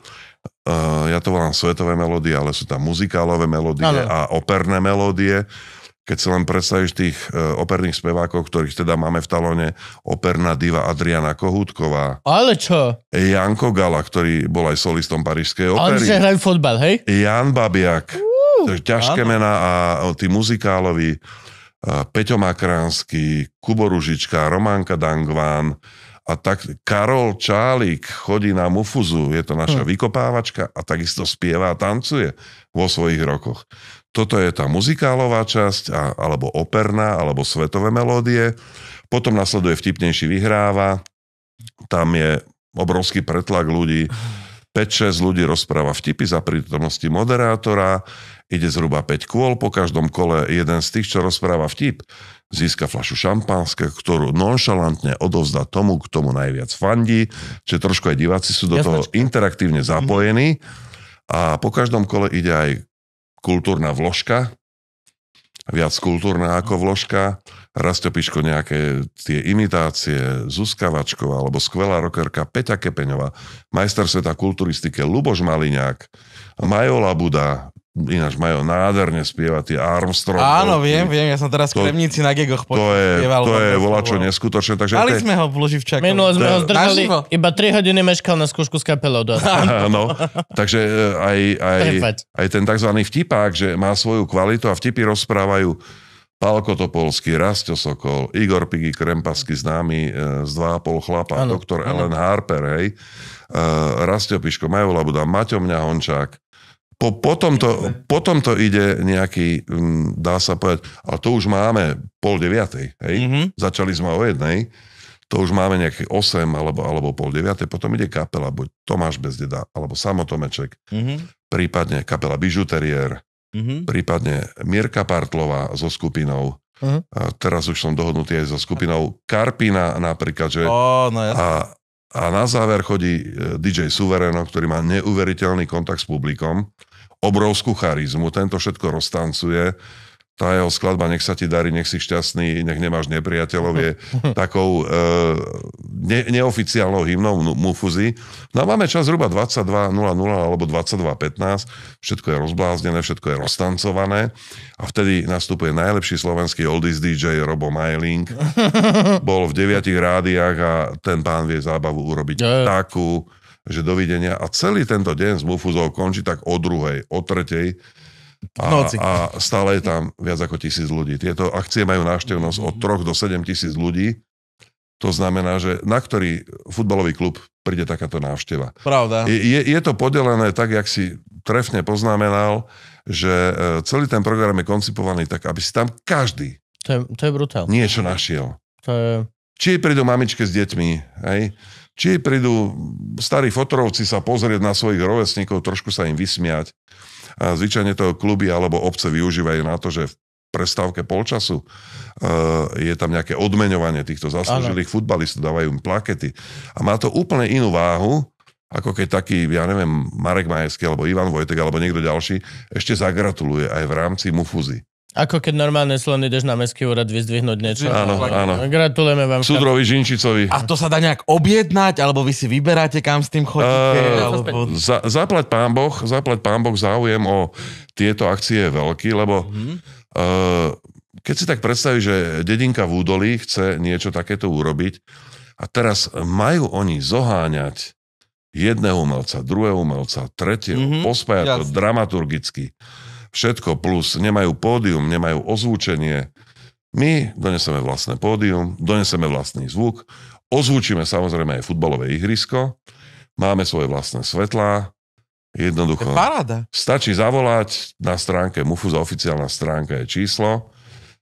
Uh, ja to volám svetové melódie, ale sú tam muzikálové melódie Áno. a operné melódie. Keď si len predstavíš tých uh, operných spevákov, ktorých teda máme v talone, operná diva Adriana Kohútková, Ale čo? Janko Gala, ktorý bol aj solistom Parížskej A Oni že opery, hrajú fotbal, hej? Jan Babiak, uh, ťažké áno. mená a tí muzikálovi, uh, Peťo Makránsky, Kubo Ružička, Románka Dangván, a tak Karol Čálik chodí na Mufuzu, je to naša vykopávačka a takisto spieva a tancuje vo svojich rokoch. Toto je tá muzikálová časť, a, alebo operná, alebo svetové melódie. Potom nasleduje vtipnejší vyhráva, tam je obrovský pretlak ľudí, 5-6 ľudí rozpráva vtipy za prítomnosti moderátora, ide zhruba 5 kôl, po každom kole jeden z tých, čo rozpráva vtip, získa fľašu šampanské, ktorú nonšalantne odovzdá tomu, k tomu najviac fandí, čiže trošku aj diváci sú do toho Jasnačka. interaktívne zapojení. A po každom kole ide aj kultúrna vložka, viac kultúrna ako vložka, Rastio Piško nejaké tie imitácie, Zuzka Vačková, alebo skvelá rockerka Peťa Kepeňová, majster sveta kulturistike Luboš Maliňák, Majo Labuda, ináč Majo nádherne spieva tie Armstrong. Áno, viem, viem, ja som teraz v To- Kremnici na gegoch To je, počúval. to je volačo neskutočné. Takže Mali to sme ho v Luživčaku. Minulo sme ho zdržali, iba 3 hodiny meškal na skúšku s kapelou. Do... Áno, takže e, aj, aj, aj ten tzv. vtipák, že má svoju kvalitu a vtipy rozprávajú Pálko Topolský, Rastio Sokol, Igor Pigy Krempasky, známy e, z 2,5 chlapa, Áno, doktor áno. Ellen Harper, hej, e, Rastio Piško, Majo Labuda, Maťo Mňa Hončák. Po, potom, to, potom to ide nejaký, mm, dá sa povedať, ale to už máme pol deviatej, hej, Mhm. začali sme o jednej, to už máme nejaké 8 alebo, alebo pol deviatej, potom ide kapela, buď Tomáš Bezdeda, alebo Samo Tomeček, Mhm. prípadne kapela Bižuterier, Mhm. prípadne Mirka Partlová so skupinou. Mhm. A teraz už som dohodnutý aj so skupinou Karpina napríklad, že Ó, no jasne. a, a na záver chodí e, DJ Suvereno, ktorý má neuveriteľný kontakt s publikom, obrovskú charizmu, tento všetko roztancuje. Tá jeho skladba Nech sa ti darí, nech si šťastný, nech nemáš nepriateľov je takou e, ne, neoficiálnou hymnou Mu- Mufuzy. No a máme čas zhruba 22.00 alebo 22.15, všetko je rozbláznené, všetko je roztancované a vtedy nastupuje najlepší slovenský oldies DJ Robo Majling. Bol v deviatich rádiách a ten pán vie zábavu urobiť jo. takú, že dovidenia. A celý tento deň s Mufuzou končí tak o druhej, o tretej. A, noci. a stále je tam viac ako tisíc ľudí. Tieto akcie majú návštevnosť od 3 do 7 tisíc ľudí. To znamená, že na ktorý futbalový klub príde takáto návšteva. Pravda. Je, je, je to podelené tak, jak si trefne poznamenal, že e, celý ten program je koncipovaný tak, aby si tam každý To je, to je brutál. niečo našiel. To je... Či prídu mamičke s deťmi, hej? Či prídu starí fotorovci sa pozrieť na svojich rovesníkov, trošku sa im vysmiať. A zvyčajne to kluby alebo obce využívajú na to, že v prestávke polčasu uh, je tam nejaké odmeňovanie týchto zaslúžilých futbalistov, dávajú im plakety. A má to úplne inú váhu, ako keď taký, ja neviem, Marek Majecký alebo Ivan Vojtek alebo niekto ďalší ešte zagratuluje aj v rámci Mufuzy. Ako keď normálne slon ideš na mestský úrad vyzdvihnúť niečo. Áno, áno. Gratulujeme vám. Súdrovi Žinčicovi. A to sa dá nejak objednať, alebo vy si vyberáte, kam s tým chodíte? Eh, alebo... Za, zaplať pán Boh, zaplať pán Boh záujem o tieto akcie je veľký, lebo Mhm. uh, keď si tak predstaví, že dedinka v údolí chce niečo takéto urobiť a teraz majú oni zoháňať jedného umelca, druhého umelca, tretieho, Mhm, mm-hmm, pospájať to dramaturgicky. Všetko plus, nemajú pódium, nemajú ozvučenie. My doneseme vlastné pódium, doneseme vlastný zvuk, ozvučíme samozrejme aj futbalové ihrisko, máme svoje vlastné svetlá, To je jednoducho. paráda. Stačí zavolať na stránke Mufuza, oficiálna stránka je číslo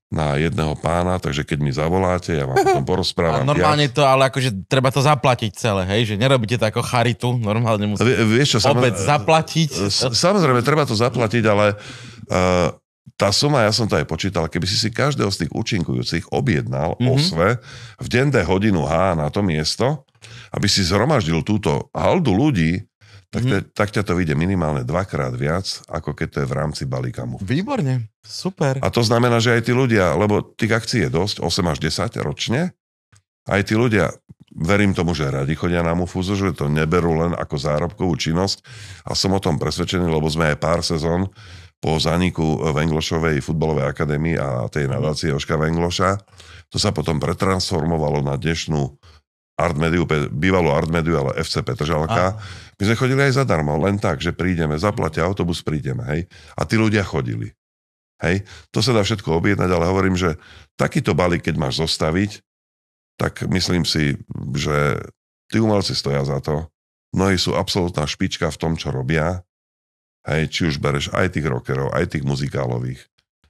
na jedného pána, takže keď mi zavoláte, ja vám potom A porozprávam. normálne to, ale akože treba to zaplatiť celé, hej? Že nerobíte to ako charitu, normálne viac. musíte Vie- Vieš čo, obec samozrejme, zaplatiť. samozrejme, treba to zaplatiť, ale uh, tá suma, ja som to aj počítal, keby si si každého z tých účinkujúcich objednal Mhm. mm-hmm. osve v deň D hodinu H na to miesto, aby si zhromaždil túto haldu ľudí, tak, Mhm. te, tak ťa to vyjde minimálne dvakrát viac, ako keď to je v rámci balíka. Výborne, super. A to znamená, že aj tí ľudia, lebo tých akcií je dosť, 8 až 10 ročne, aj tí ľudia, verím tomu, že radi chodia na Mufuzu, že to neberú len ako zárobkovú činnosť a som o tom presvedčený, lebo sme aj pár sezón po zaniku Venglošovej futbalovej akadémie a tej nadácie Joška Vengloša, to sa potom pretransformovalo na dnešnú Artmediu, bývalú Artmediu, ale FC Petržalka. My sme chodili aj zadarmo, len tak, že prídeme, zaplatia autobus, prídeme, hej. A tí ľudia chodili. Hej, to sa dá všetko objednať, ale hovorím, že takýto balík, keď máš zostaviť, tak myslím si, že tí umelci stoja za to. Mnohí sú absolútna špička v tom, čo robia. Hej, či už bereš aj tých rockerov, aj tých muzikálových.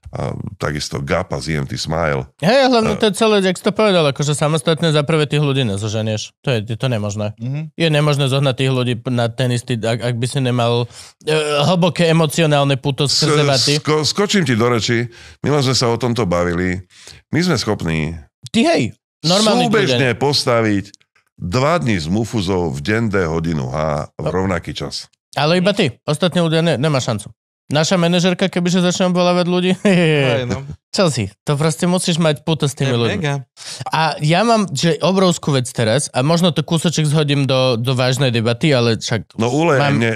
A takisto Gap a ZMT Smile. Hej, hlavne to je celé, jak si to povedal, akože samostatne za prvé tých ľudí nezoženieš. To je, je to nemožné. Mhm. Je nemožné zohnať tých ľudí na ten istý, ak, ak by si nemal e, hlboké emocionálne puto skrze vaty. Sko- skočím ti do reči. Milo sme sa o tomto bavili. My sme schopní Ty hej, normálny súbežne postaviť dva dní z Mufuzov v deň D hodinu H v rovnaký čas. Ale iba ty. Ostatní ľudia ne, nemá šancu. Naša manažerka, kebyže začne obvolávať ľudí, Hej, no. čo si, to proste musíš mať puto s tými ľuďmi. A ja mám že obrovskú vec teraz, a možno to kúsoček zhodím do, do vážnej debaty, ale však No ulej, Mám- mne...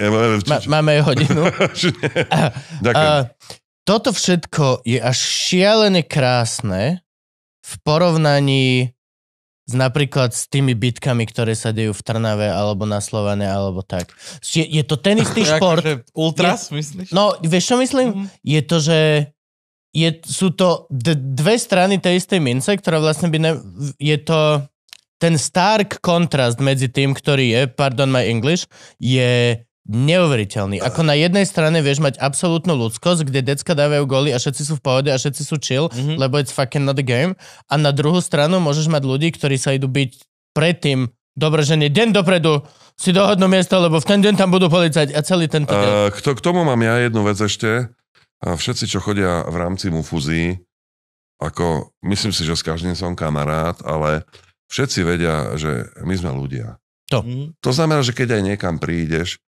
ma, máme aj hodinu. Ďakujem. A toto všetko je až šialene krásne v porovnaní s napríklad s tými bitkami, ktoré sa dejú v Trnave alebo na Slovane alebo tak. Je, je to ten istý šport. Akože ultras, myslíš? No, vieš čo myslím? Mhm. Je to, že je, sú to d- dve strany tej istej mince, ktorá vlastne by ne, je to ten stark kontrast medzi tým, ktorý je, pardon my English, je neuveriteľný. Ako na jednej strane vieš mať absolútnu ľudskosť, kde decka dávajú góly a všetci sú v pohode a všetci sú chill, Mhm. lebo it's fucking not a game. A na druhú stranu môžeš mať ľudí, ktorí sa idú byť predtým, dobre, že nie deň dopredu si dohodnú miesto, lebo v ten deň tam budú policať a celý tento deň. Uh, k, to, k tomu mám ja jednu vec ešte. Všetci, čo chodia v rámci Mufuzí, ako myslím si, že s každým som kamarát, ale všetci vedia, že my sme ľudia. Mhm. To znamená, že keď aj niekam prídeš,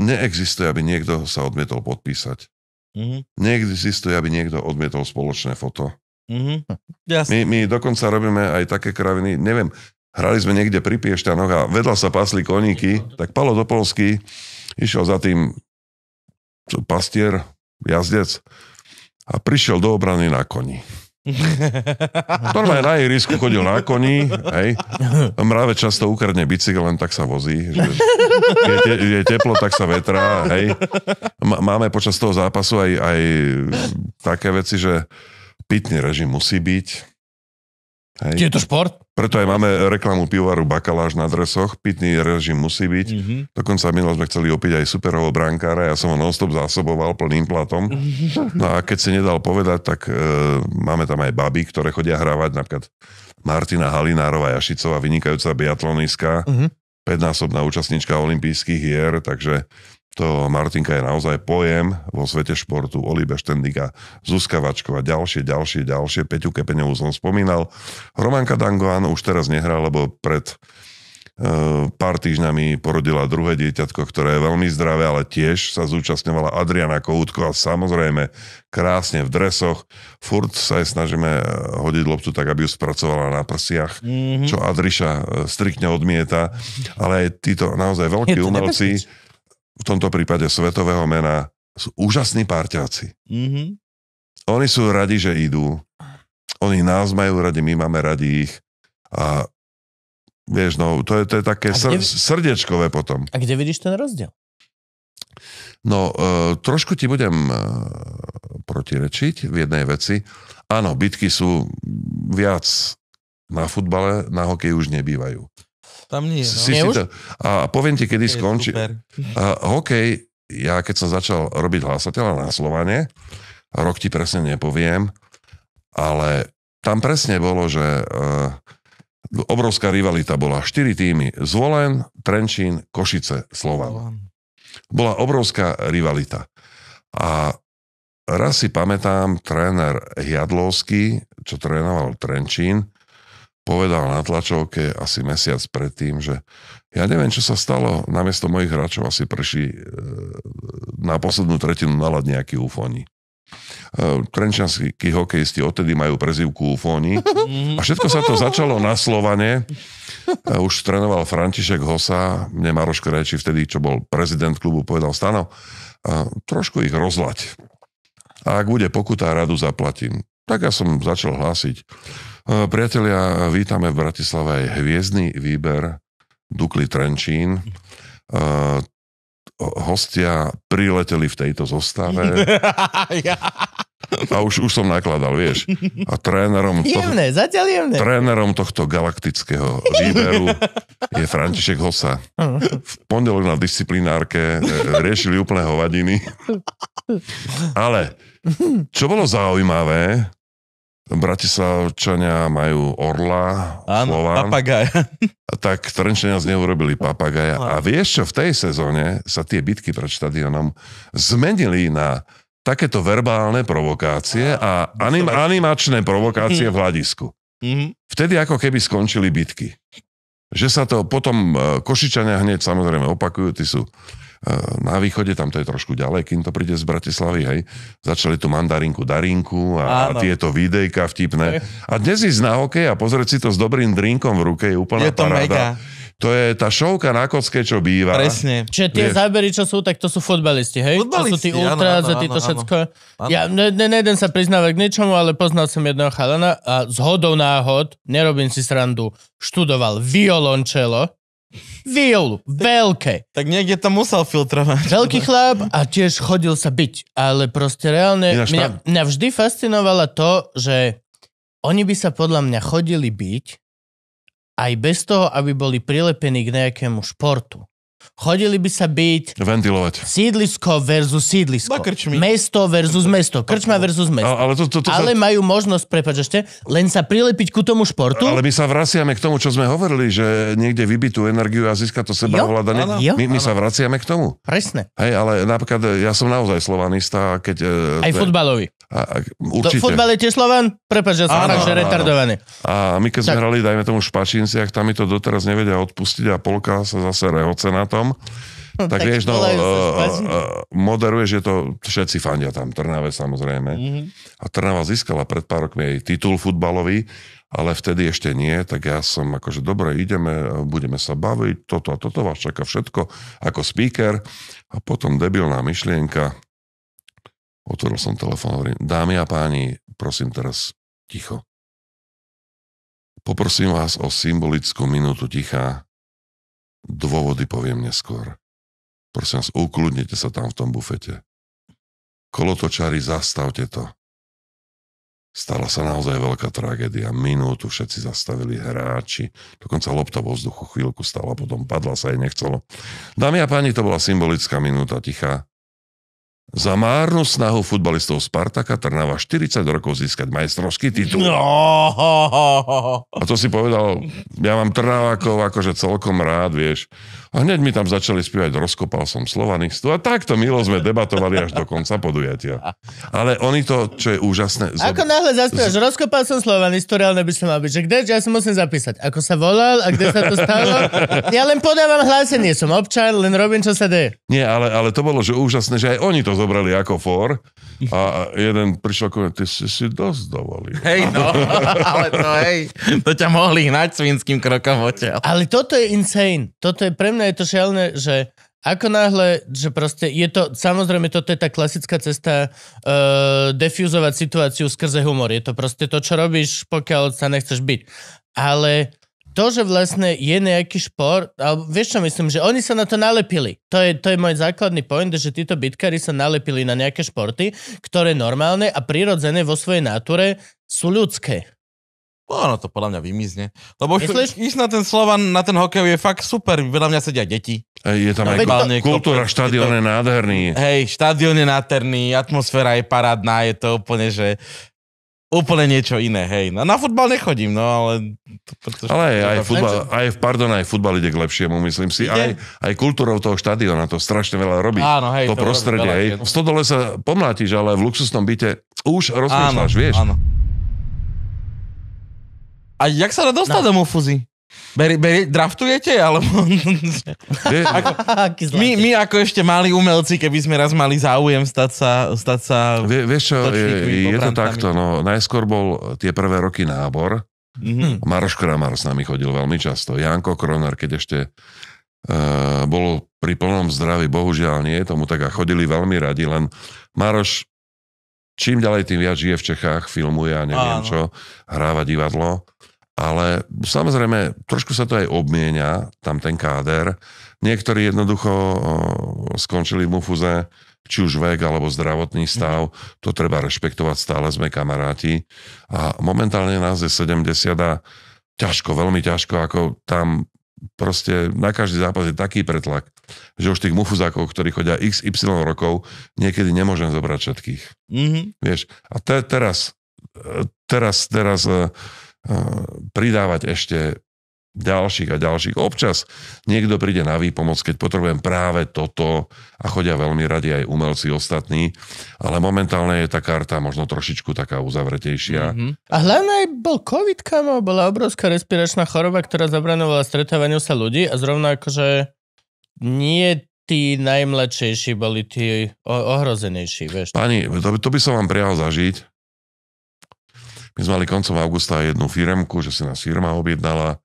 neexistuje, aby niekto sa odmietol podpísať. Mhm. Neexistuje, aby niekto odmietol spoločné foto. Mhm. Jasne. My, my dokonca robíme aj také kraviny, neviem, hrali sme niekde pri Piešťanoch a vedľa sa pasli koníky, tak Palo Topolský išiel za tým pastier, jazdec a prišiel do obrany na koni. Normálne na ihrisku chodil na koni, hej. Mrave často ukradne bicykel, len tak sa vozí. Že je, te, je teplo, tak sa vetrá, hej. Máme počas toho zápasu aj, aj také veci, že pitný režim musí byť. Hej. Je to šport? Preto aj máme reklamu pivovaru Bakaláš na dresoch. Pitný režim musí byť. Mhm. Dokonca minul sme chceli opiť aj superového brankára, ja som ho non-stop zásoboval plným platom. No a keď si nedal povedať, tak e, máme tam aj baby, ktoré chodia hrávať, napríklad Martina Halinárova Jašicová, vynikajúca biatlonistka, Mhm. 5-násobná účastníčka olympijských hier, takže to Martinka je naozaj pojem vo svete športu. Olibe Štendika, Zuzka Vačková, ďalšie, ďalšie, ďalšie. Peťu Kepeňovú som spomínal. Romanka Dangoan už teraz nehrá, lebo pred e, pár týždňami porodila druhé dieťatko, ktoré je veľmi zdravé, ale tiež sa zúčastňovala Adriana Koutko a samozrejme krásne v dresoch. Furt sa jej snažíme e, hodiť loptu tak, aby ju spracovala na prsiach, Mhm. čo Adriša e, striktne odmieta. Ale aj títo naozaj veľkí umelci, v tomto prípade svetového mena, sú úžasní párťáci. Mhm. Oni sú radi, že idú. Oni nás majú radi, my máme radi ich. A vieš, no, to je, to je také sr- kde- srdiečkové potom. A kde vidíš ten rozdiel? No, e, trošku ti budem e, protirečiť v jednej veci. Áno, bitky sú viac na futbale, na hokeji už nebývajú. Tam nie, no. Si, si to, a poviem ti, kedy skončí. hokej, ja keď som začal robiť hlasateľa na Slovane, rok ti presne nepoviem, ale tam presne bolo, že uh, obrovská rivalita bola. Štyri týmy. Zvolen, Trenčín, Košice, Slovan. Bola obrovská rivalita. A raz si pamätám, tréner Jadlovský, čo trénoval Trenčín, povedal na tlačovke asi mesiac predtým, že ja neviem, čo sa stalo, namiesto mojich hráčov asi prešli e, na poslednú tretinu nalad nejaký ufóni. E, Trenčianskí hokejisti odtedy majú prezivku ufóni Mhm. a všetko sa to začalo na Slovane. E, Už trénoval František Hosa, mne Maroš Krejči vtedy, čo bol prezident klubu, povedal Stano, trošku ich rozlať. A ak bude pokuta, radu zaplatím. Tak ja som začal hlásiť. E, Priatelia, vítame v Bratislave hviezdny výber Dukli Trenčín. E, Hostia prileteli v tejto zostave a už, už som nakladal, vieš. A trénerom, to, Jemné, zatiaľ jemné. trénerom tohto galaktického výberu je František Hosa. V pondelok na disciplinárke e, riešili úplné hovadiny. Ale čo bolo zaujímavé, Bratislavčania majú Orla, Áno, Slován, papagaj. tak Trenčania z neho urobili papagaja. A vieš čo, v tej sezóne sa tie bitky pred štadionom zmenili na takéto verbálne provokácie a anim, animačné provokácie v hľadisku. Mhm. Vtedy ako keby skončili bitky. Že sa to potom e, Košičania hneď samozrejme opakujú, tí sú na východe, tam to je trošku ďalej, kým to príde z Bratislavy, hej. Začali tu mandarinku, darinku a, Áno. tieto videjka vtipné. A dnes ísť na hokej a pozrieť si to s dobrým drinkom v ruke je úplná Je to paráda. mega. To je tá šovka na kocke, čo býva. Presne. Čiže tie Vieš. zábery, čo sú, tak to sú futbalisti, hej? to sú tí Futbalisti, ultras a títo všetko. áno. Ja ne, ne, nejdem sa priznávať k ničomu, ale poznal som jedného chalana a z hodou náhod, nerobím si srandu, študoval violončelo. Violu, veľké. Tak niekde to musel filtrovať. Veľký chlap a tiež chodil sa byť, ale proste reálne, mňa, tam- mňa vždy fascinovalo to, že oni by sa podľa mňa chodili byť aj bez toho, aby boli prilepení k nejakému športu. Chodili by sa byť Ventilovať. sídlisko versus sídlisko. Mesto versus mesto. Krčma versus mesto. Ale, ale to, to, to Ale sa, majú možnosť, prepáč ešte, len sa prilepiť ku tomu športu. ale my sa vraciame k tomu, čo sme hovorili, že niekde vybitú energiu a získa to seba Jo, ovládanie. My, my sa vraciame k tomu. Presne. Hej, ale napríklad ja som naozaj slovanista, keď... e, Aj sme- futbalový. A, a, Do, určite. futbal je tiež Slovan? Prepáč, že som Áno, fakt, že áno, áno. retardovaný. A my keď sme Tak. hrali, dajme tomu v Špačinciach, tam mi to doteraz nevedia odpustiť a polka sa zase rehoce na tom. No, Tak, vieš, no, uh, moderuješ, že to všetci fandia tam, Trnave samozrejme. Mhm. A Trnava získala pred pár rokmi aj titul futbalový, ale vtedy ešte nie, tak ja som akože, dobre, ideme, budeme sa baviť, toto a toto vás čaká všetko ako speaker. A potom debilná myšlienka, otvoril som telefón, hovorím, dámy a páni, prosím teraz ticho. Poprosím vás o symbolickú minútu ticha. Dôvody poviem neskôr. Prosím vás, ukludnite sa tam v tom bufete. Kolotočári, zastavte to. Stala sa naozaj veľká tragédia. Minútu všetci zastavili hráči. Dokonca lopta vo vzduchu chvíľku stala, potom padla sa jej nechcelo. Dámy a páni, to bola symbolická minúta ticha. Za márnu snahu futbalistov Spartaka Trnava 40 rokov získať majstrovský titul. No. A to si povedal, ja mám Trnavákov akože celkom rád, vieš. A hneď mi tam začali spievať, rozkopal som slovanistu a takto milo sme debatovali až do konca podujatia. Ale oni to, čo je úžasné... zob- Ako náhle zaspievaš, rozkopal som Slovanistu, reálne by som mal byť, že kde, ja si musím zapísať, ako sa volal a kde sa to stalo. Ja len podávam hlásenie, som občan, len robím, čo sa deje. Nie, ale, ale to bolo, že úžasné, že aj oni to zobrali ako for a jeden prišiel ako, ty si si dosť dovolil. Hej, no, ale to hej, to ťa mohli hnať svinským krokom odtiaľ. Ale toto je insane. Toto je, pre mňa je to šialné, že ako náhle, že proste je to, samozrejme toto je tá klasická cesta uh, defuzovať situáciu skrze humor. Je to proste to, čo robíš, pokiaľ sa nechceš byť. Ale to, že vlastne je nejaký šport, ale vieš čo myslím, že oni sa na to nalepili. To je, to je môj základný point, že títo bitkári sa nalepili na nejaké športy, ktoré normálne a prirodzené vo svojej náture sú ľudské. Ono to podľa mňa vymizne. Lebo Myslíš? ísť na ten Slovan, na ten hokej je fakt super. Veľa mňa sedia deti. Ej, Je tam No, aj veď to- kul- kultúra, štadión je je nádherný. Hej, štadión je nádherný, atmosféra je parádna, je to úplne, že úplne niečo iné, hej. No, na futbal nechodím, no ale... To, pretože, Ale aj, aj, futbal, aj, pardon, aj futbal ide k lepšiemu, myslím si. Aj, Ide? aj kultúrou toho štadióna to strašne veľa robí. Áno, hej, to, to prostredie, veľa, hej. V stodole sa pomlátiš, ale v luxusnom byte už rozmýšľaš, vieš. Áno. A jak sa dá dostať no. do Mufuzy? Beri, beri, draftujete? Alebo... Aký my, my ako ešte mali umelci, keby sme raz mali záujem stať sa... Stať sa... vie, vieš čo, je, je to takto, no najskôr bol tie prvé roky nábor, Mhm. Maroš Kramar s nami chodil veľmi často, Janko Kroner, keď ešte uh, bol pri plnom zdraví, bohužiaľ nie, tomu tak a chodili veľmi radi, len Maroš čím ďalej tým viac žije v Čechách, filmuje a neviem Áno. čo, hráva divadlo, ale samozrejme trošku sa to aj obmienia, tam ten káder. Niektorí jednoducho skončili v Mufuze, či už vek alebo zdravotný stav, to treba rešpektovať, stále sme kamaráti. A momentálne nás je 70 a ťažko, veľmi ťažko, ako tam proste na každý zápas je taký pretlak, že už tých mufuzákov, ktorí chodia XY rokov, niekedy nemôžem zobrať všetkých. Mhm. Vieš, a te, teraz, e, teraz, teraz uh, pridávať ešte ďalších a ďalších. Občas niekto príde na výpomoc, keď potrebujem práve toto a chodia veľmi radi aj umelci ostatní, ale momentálne je tá karta možno trošičku taká uzavretejšia. Mhm. A hlavne aj bol COVID, kamo, bola obrovská respiračná choroba, ktorá zabranovala stretávaniu sa ľudí a zrovna akože nie tí najmladšejší boli tí ohrozenejší, vieš. Pani, to, by- to by som vám prijal zažiť. My sme mali koncom augusta jednu firemku, že si nás firma objednala.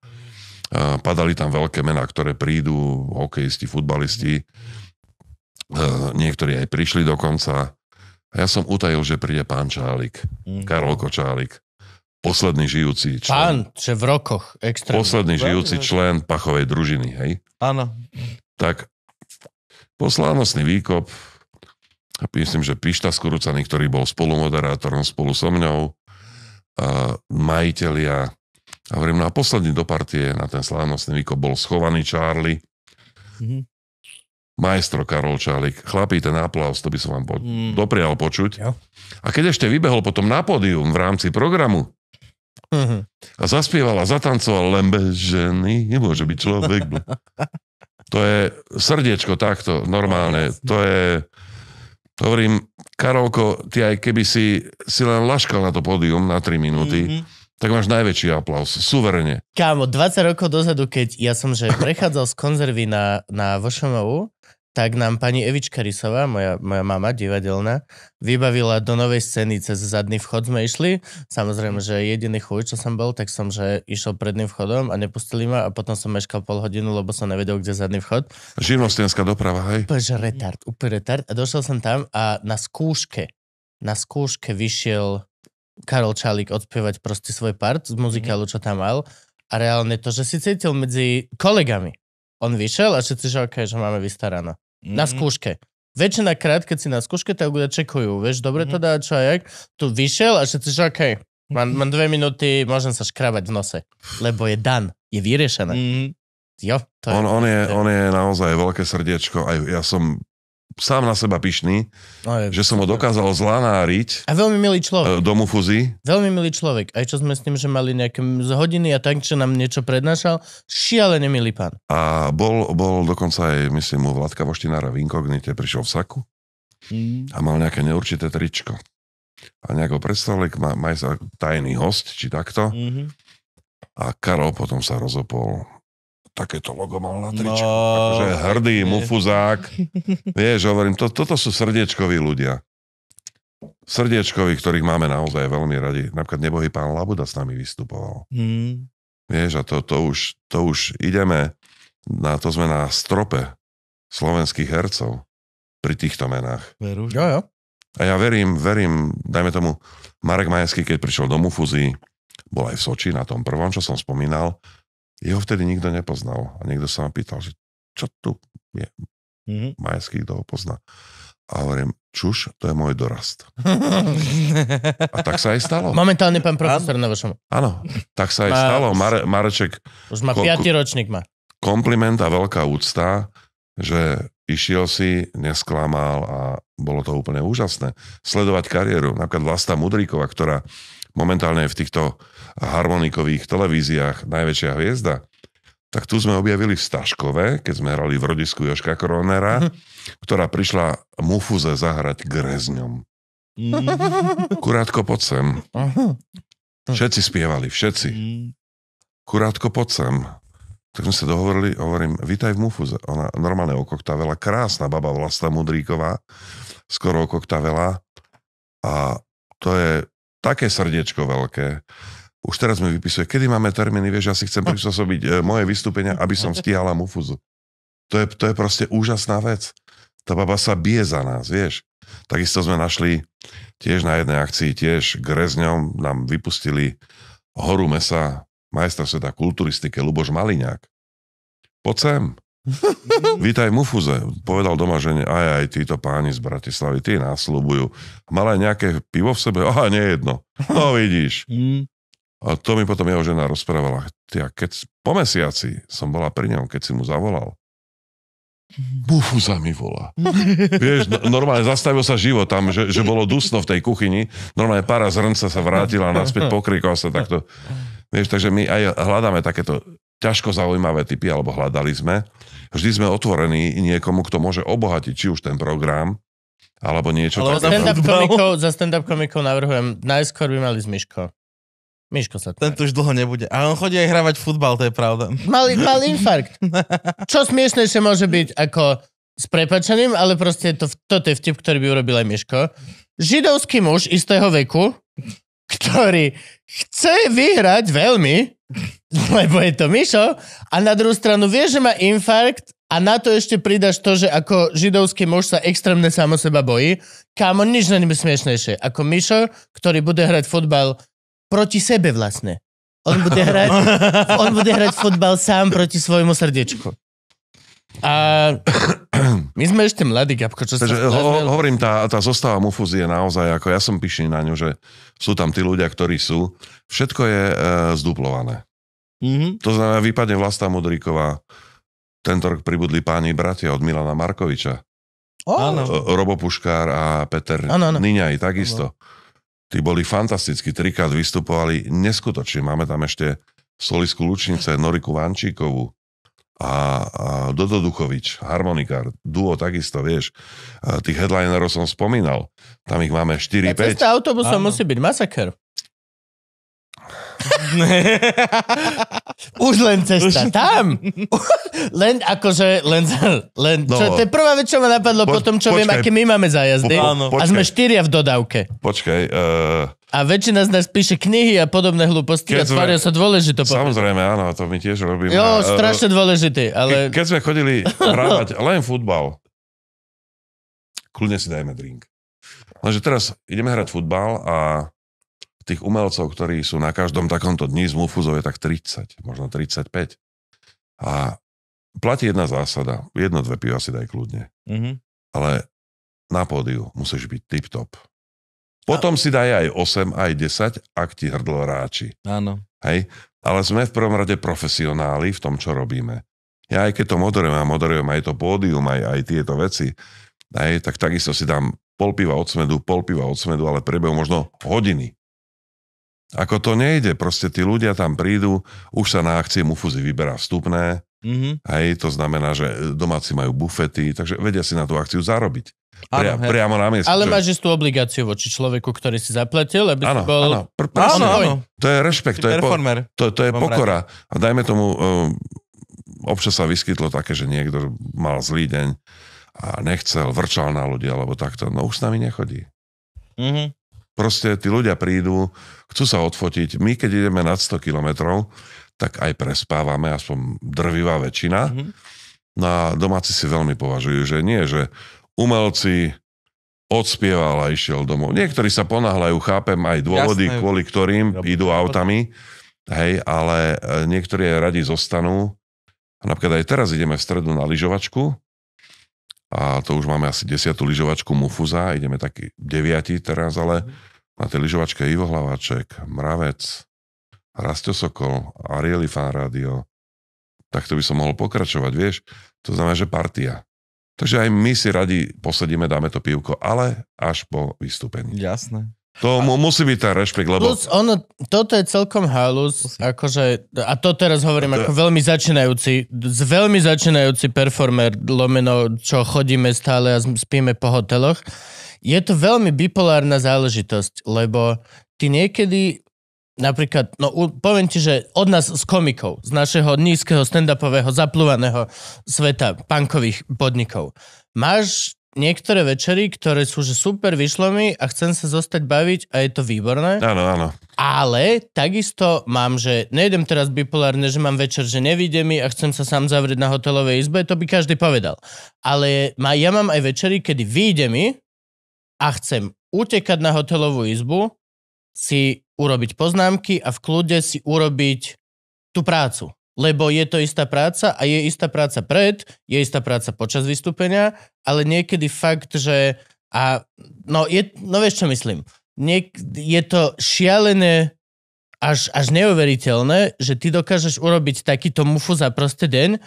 Padali tam veľké mená, ktoré prídu, hokejisti, futbalisti. E, Niektorí aj prišli dokonca. A ja som utajil, že príde pán Čálik, Mhm. Karol Kočálik. Posledný žijúci člen. Pán, že v rokoch, extrémne. Posledný žijúci člen pachovej družiny, hej? Áno. tak po slávnostný výkop myslím, že Pišta Skurucaný, ktorý bol spolumoderátorom spolu so mňou, majiteľia a hovorím, no a posledný do partie na ten slávnostný výkop bol schovaný Charlie, Mhm. maestro Karol Čálik. Chlapí, ten aplaus, to by som vám po- Mm. doprial počuť. Jo. A keď ešte vybehol potom na pódium v rámci programu Mhm. a zaspieval a zatancoval len bez ženy, nemôže byť človek. To je srdiečko takto, normálne. To je, hovorím, Karolko, ty aj keby si, si len laškal na to pódium na 3 minúty, Mhm. tak máš najväčší aplaus, suverene. Kámo, 20 rokov dozadu, keď ja som že prechádzal z konzervy na, na VŠMU, tak nám pani Evička Rysová, moja, moja mama divadelná, vybavila do novej scény cez zadný vchod sme išli. Samozrejme, že jediný chuj, čo som bol, tak som, že išiel predným vchodom a nepustili ma a potom som meškal pol hodinu, lebo som nevedel, kde je zadný vchod. Živnostenská doprava, hej? Úplne, že retard, úplne retard. A došiel som tam a na skúške, na skúške vyšiel Karol Čalík odspievať proste svoj part z muzikálu, čo tam mal. A reálne to, že si cítil medzi kolegami. On vyšiel a všetci, že OK, že máme Na Mhm. skúške. Väčšina krát, keď si na skúške, tak ľudia čekujú. Vieš, dobre to Mhm. dá, jak. Tu vyšiel a všetci, že OK, mám, mám dve minúty, môžem sa škrabať v nose. Lebo je dan. Je vyriešené. Mhm. Jo, to On, je... on, je, on je naozaj veľké srdiečko. Aj ja som sám na seba pyšný, No, je... že som ho dokázal zlanáriť A veľmi milý e, človek. do Mufuzy. Veľmi milý človek. Aj čo sme s tým, že mali nejaké z hodiny a tak, čo nám niečo prednášal. Šialene milý pán. A bol, bol dokonca aj, myslím, u Vladka Voštinára v Inkognite, prišiel v saku Mhm. a mal nejaké neurčité tričko. A nejako predstavili, má sa tajný host, či takto. Mhm. A Karol potom sa rozopol. Takéto logo mal na tričku. No. Akože hrdý, Nie. mufuzák. Vieš, hovorím, to, toto sú srdiečkoví ľudia. Srdiečkoví, ktorých máme naozaj veľmi radi. Napríklad nebohý pán Labuda s nami vystupoval. Mhm. Vieš, a to, to, už, to už ideme, na to sme na strope slovenských hercov pri týchto menách. Veru. Jo, jo. A ja verím, verím, dajme tomu, Marek Majecký, keď prišiel do Mufuzy, bol aj v Soči na tom prvom, čo som spomínal, jeho vtedy nikto nepoznal. A niekto sa ma pýtal, že čo tu je Mhm. Majecký, kto ho pozná. A hovorím, čuš, to je môj dorast. A tak sa aj stalo. Momentálne pán profesor na vašom. Áno, tak sa aj Má- stalo. Mare, Mareček, Už má piatý ročník má. kompliment a veľká úcta, že išiel si, nesklamal a bolo to úplne úžasné. Sledovať kariéru, napríklad Vlasta Mudríková, ktorá momentálne je v týchto harmonikových televíziách najväčšia hviezda, tak tu sme objavili v Staškove, keď sme hrali v rodisku Joška Koronera, ktorá prišla Mufuze zahrať grezňom. Mhm. Kurátko, poď sem. Mhm. Všetci spievali, všetci. Mhm. Kurátko, poď sem. Tak sme sa dohovorili, hovorím, vítaj v Mufuze. Ona normálne okoktavela, krásna baba Vlasta Mudríková, skoro okoktavela. A to je také srdiečko veľké. Už teraz mi vypisuje, kedy máme termíny, vieš, ja si chcem prispôsobiť e, moje vystúpenia, aby som stíhala Mufuzu. To je, to je proste úžasná vec. Tá baba sa bije za nás, vieš. Takisto sme našli tiež na jednej akcii, tiež grezňom nám vypustili horu mesa majster sveta kulturistike Luboš Maliňák. Poď sem. Vítaj Mufuze. Povedal doma žene, aj aj títo páni z Bratislavy, tí nás slubujú. Mal aj nejaké pivo v sebe? Aha, nie jedno. No vidíš. A to mi potom jeho žena rozprávala. Ty, a keď po mesiaci som bola pri ňom, keď si mu zavolal, Mufuza mi volá. Vieš, no- normálne zastavil sa život tam, že, že bolo dusno v tej kuchyni. Normálne para zrnca sa vrátila naspäť, pokrikol sa takto. Vieš, takže my aj hľadáme takéto ťažko zaujímavé typy, alebo hľadali sme. Vždy sme otvorení niekomu, kto môže obohatiť či už ten program, alebo niečo Za také. stand-up futbal. komikov, za stand-up komikov navrhujem, najskôr by mali z Miško. Sa Ten tu už dlho nebude. A on chodí aj hravať futbal, to je pravda. Mal, mal infarkt. Čo smiešnejšie môže byť ako s prepačením, ale proste to, toto je vtip, ktorý by urobil aj Miško. Židovský muž istého veku, ktorý chce vyhrať veľmi, lebo je to Mišo, a na druhú stranu vie, že má infarkt a na to ešte pridaš to, že ako židovský muž sa extrémne samo seba bojí. Kámo, nič není smiešnejšie. Ako Mišo, ktorý bude hrať futbal proti sebe vlastne. On bude hrať, on bude hrať futbal sám proti svojmu srdiečku. A my sme ešte mladí, Gabko, čo sa Takže ho, hovorím, tá, tá zostava Mufuzy je naozaj, ako ja som pyšný na ňu, že sú tam tí ľudia, ktorí sú. Všetko je e, zduplované. Mhm. To znamená, vypadne Vlasta Mudríková, tento rok pribudli páni bratia od Milana Markoviča. Áno. E, Robo Puškár a Peter Áno, áno. Niňaj, takisto. Tí boli fantastickí, trikrát vystupovali neskutočne. Máme tam ešte Solisku Lučnice, Noriku Vančíkovú a, a Dodo Duchovič, harmonikár, duo takisto, vieš. Tých headlinerov som spomínal. Tam ich máme Tá 4-5. cesta autobusom Áno. musí byť masaker. Už len cesta tam. len akože, len, len čo, No. to je prvá vec, čo ma napadlo Po- po tom, čo viem, počkaj. aké my máme zájazdy. Áno. A sme štyria v dodávke. Počkaj, uh, A väčšina z nás píše knihy a podobné hlúposti Keď a tvária sa dôležito. povedať. samozrejme, áno, to my tiež robíme. Jo, e, strašne dôležité, ale... Ke, keď sme chodili hrávať len futbal, kľudne si dajme drink. Lenže teraz ideme hrať futbal a tých umelcov, ktorí sú na každom takomto dni z Mufuzov je tak 30, možno 35. A platí jedna zásada. Jedno, dve piva si daj kľudne. Mhm. Ale na pódiu musíš byť tip-top. Potom si daj aj 8, aj 10, ak ti hrdlo ráči. Áno. Hej? Ale sme v prvom rade profesionáli v tom, čo robíme. Ja aj keď to moderujem a moderujem aj to pódium, aj, aj tieto veci, hej, tak takisto si dám pol piva od smedu, pol piva od smedu, ale prebehu možno hodiny. Ako to nejde, proste tí ľudia tam prídu, už sa na akcie Mufuzy vyberá vstupné, Mhm. hej, to znamená, že domáci majú bufety, takže vedia si na tú akciu zarobiť. Pria, Áno, hej. priamo na mieste. Ale čo máš istú obligáciu voči človeku, ktorý si zaplatil, aby Áno, si bol... áno, pr- Áno, presne. áno. To je rešpekt, to je, po, to, to je pokora. A dajme tomu, um, občas sa vyskytlo také, že niekto mal zlý deň a nechcel, vrčal na ľudí alebo takto. No už s nami nechodí. Mhm. Proste tí ľudia prídu, chcú sa odfotiť. My, keď ideme nad 100 kilometrov, tak aj prespávame, aspoň drvivá väčšina. Mhm. No a domáci si veľmi považujú, že nie, že umelci odspieval a išiel domov. Niektorí sa ponáhľajú, chápem aj dôvody, Jasné. kvôli ktorým Rob- idú autami, hej, ale e, niektorí aj radi zostanú. A napríklad aj teraz ideme v stredu na lyžovačku a to už máme asi desiatú lyžovačku Mufuza, ideme taký deviatí teraz, ale na tej lyžovačke Ivo Hlaváček, Mravec, Rasto Sokol, Arieli Fan Radio, tak to by som mohol pokračovať, vieš. To znamená, že partia. Takže aj my si radi posedíme, dáme to pivko, ale až po vystúpení. Jasné. To mu, musí byť ten rešpekt, lebo Plus, ono, toto je celkom halus, akože, a to teraz hovorím ako veľmi začínajúci, veľmi začínajúci performer, lomeno, čo chodíme stále a spíme po hoteloch. Je to veľmi bipolárna záležitosť, lebo ty niekedy Napríklad, no poviem ti, že od nás z komikov, z našeho nízkeho stand-upového zaplúvaného sveta punkových podnikov, máš niektoré večery, ktoré sú, že super, vyšlo mi a chcem sa zostať baviť a je to výborné. áno, áno. Ale takisto mám, že nejdem teraz bipolárne, že mám večer, že nevíde mi a chcem sa sám zavrieť na hotelovej izbe, to by každý povedal. Ale ma, ja mám aj večery, kedy vyjde mi a chcem utekať na hotelovú izbu, si urobiť poznámky a v kľude si urobiť tú prácu. Lebo je to istá práca a je istá práca pred, je istá práca počas vystúpenia, ale niekedy fakt, že a no, je, no vieš čo myslím, Niek- je to šialené až, až neuveriteľné, že ty dokážeš urobiť takýto mufu za prostý deň,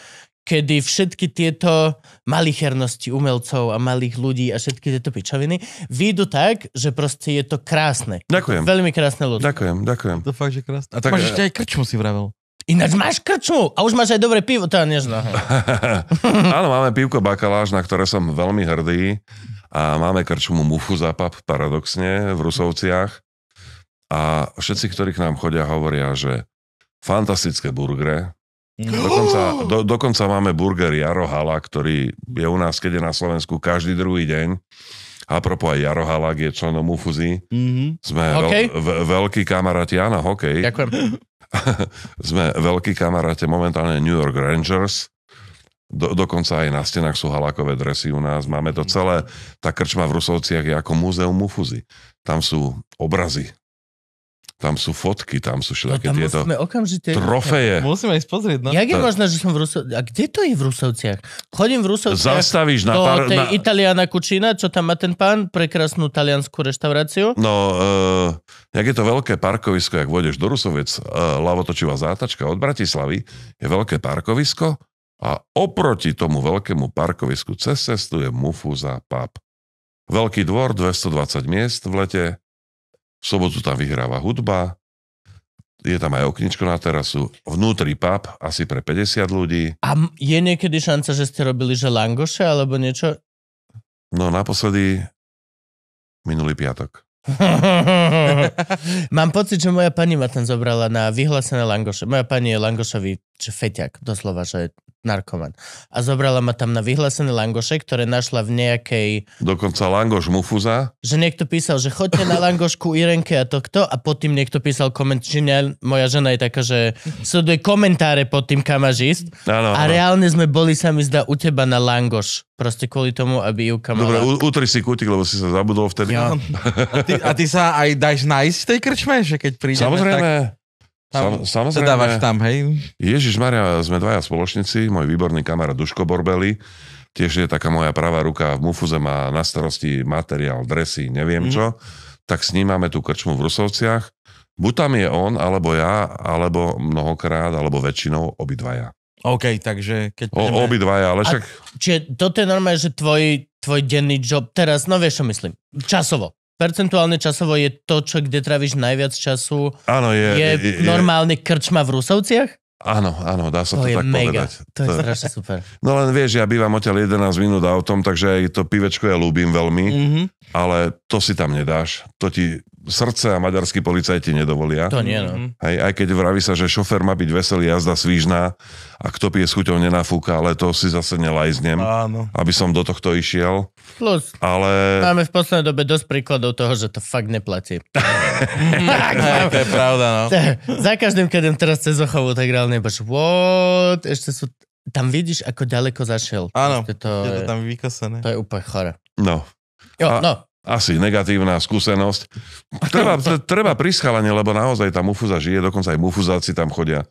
kedy všetky tieto malichernosti umelcov a malých ľudí a všetky tieto pičoviny výjdu tak, že proste je to krásne. Ďakujem. Veľmi krásne ľudí. Ďakujem, ďakujem. To fakt, že krásne. A Tak, tak, máš e- ešte aj krčmu si vravel. Ináč máš krčmu a už máš aj dobré pivo, to ja nežno. Áno, máme pivko bakaláš, na ktoré som veľmi hrdý a máme krčmu Mufu Zapap, paradoxne, v Rusovciach. A všetci, ktorí k nám chodia, hovoria, že fantastické burgery. Dokonca, do, dokonca máme burger Jaro Hala, ktorý je u nás, keď je na Slovensku, každý druhý deň. A propos aj Jaro Halak je členom Mufuzy. Mhm. Sme Hokej? veľ, ve, veľkí kamaráti, áno, hokej. Ďakujem. Sme veľkí kamaráte momentálne New York Rangers. Do, dokonca aj na stenách sú halákové dresy u nás. Máme to celé, tá krčma v Rusovciach je ako múzeum Mufuzy. Tam sú obrazy, tam sú fotky, tam sú No, všetky tam tieto musíme okamžite... trofeje. Musíme ísť pozrieť, no. Jak je To- možné, že som v Rusovciach? A kde to je v Rusovciach? Chodím v Rusovciach Zastavíš na do pár... tej Na, Italiana Kučina, čo tam má ten pán, prekrásnu taliansku reštauráciu. no, uh, jak je to veľké parkovisko, jak vôjdeš do Rusovec, uh, lavotočivá zátačka od Bratislavy, je veľké parkovisko a oproti tomu veľkému parkovisku cez cestu je Mufuza pub. Veľký dvor, 220 miest v lete, v sobotu tam vyhráva hudba, je tam aj okničko na terasu, vnútri pub, asi pre 50 ľudí. A je niekedy šanca, že ste robili, že langoše alebo niečo? No naposledy minulý piatok. Mám pocit, že moja pani ma tam zobrala na vyhlásené langoše. Moja pani je langošový feťak, doslova, že narkoman. A zobrala ma tam na vyhlásené langoše, ktoré našla v nejakej, Dokonca Langoš Mufuza. že niekto písal, že choďte na langošku Irenke a to kto a pod tým niekto písal koment, že mňa, moja žena je taká, že sleduje komentáre pod tým kamažist Áno, a áno. reálne sme boli sa mi zdá u teba na langoš. Proste kvôli tomu, aby Dobre, mala... u- utri si kútik, lebo si sa zabudol vtedy. Jo. A ty, a ty sa aj dáš nájsť v tej krčme, že keď prídeme, tak Samozrejme. Tam, Sam, samozrejme. sedávaš tam, hej? Ježiš Maria, sme dvaja spoločníci, môj výborný kamarát Duško Borbeli, tiež je taká moja pravá ruka v Mufuze, má na starosti materiál, dresy, neviem Mhm. čo, tak s ním máme tú krčmu v Rusovciach. Buď tam je on, alebo ja, alebo mnohokrát, alebo väčšinou obidvaja. OK, takže keď O, prídeme... obidvaja, ale A- však Čiže toto je normálne, že tvoj, tvoj denný job teraz, no vieš čo myslím, časovo. Percentuálne časovo je to, čo, kde tráviš najviac času, áno, je, je, normálne krčma v Rusovciach? Áno, áno, dá sa To to, je tak mega. povedať. To je strašne super. No len vieš, ja bývam odtiaľ 11 minút autom, takže aj to pivečko ja ľúbim veľmi, Mhm. Ale to si tam nedáš. To ti srdce a maďarskí policajti nedovolia. To nie, no. Mhm. Hej, aj keď vraví sa, že šofer má byť veselý, jazda svížná a kto pije s chuťou nenafúka, ale to si zase nelajznem, Áno. aby som do tohto išiel. Plus, Ale máme v poslednej dobe dosť príkladov toho, že to fakt neplatí. To je pravda, no. Za každým, keď idem teraz cez Ochovu, tak reálne iba, what? Ešte sú... Tam vidíš, ako ďaleko zašiel. Áno, To, Je to tam vykosené. to je úplne chore. no, Jo, A- no. asi negatívna skúsenosť. Treba, treba prischalanie, lebo naozaj tá mufuza žije, dokonca aj mufuzáci tam chodia.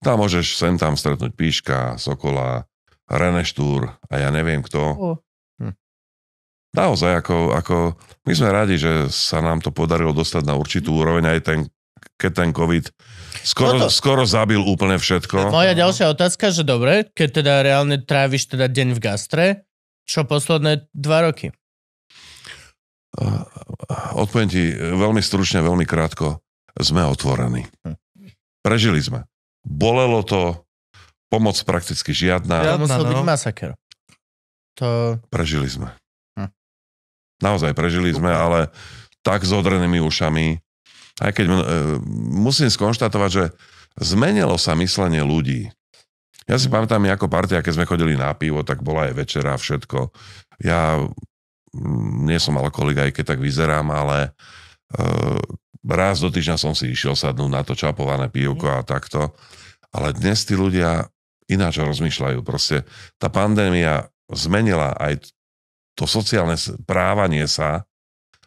Tam môžeš sem tam stretnúť Píška, Sokola, Reneštúr a ja neviem kto. O. Naozaj, ako, ako my sme radi, že sa nám to podarilo dostať na určitú úroveň, aj ten, keď ten COVID skoro, No to- skoro zabil úplne všetko. Moja ďalšia otázka, že dobre, keď teda reálne tráviš teda deň v gastre, čo posledné dva roky? Uh, Odpoviem ti veľmi stručne, veľmi krátko. Sme otvorení. Hm. Prežili sme. Bolelo to, pomoc prakticky žiadna. To Žiadna, musel byť no. masaker. To... Prežili sme. Hm. Naozaj prežili sme, ale tak s odrenými ušami. Aj keď e, musím skonštatovať, že zmenilo sa myslenie ľudí. Ja si pamätám, my ako partia, keď sme chodili na pivo, tak bola aj večera, všetko. Ja nie som alkoholik, aj keď tak vyzerám, ale e, raz do týždňa som si išiel sadnúť na to čapované pivko a takto. Ale dnes tí ľudia ináč rozmýšľajú. Proste tá pandémia zmenila aj to sociálne s- právanie sa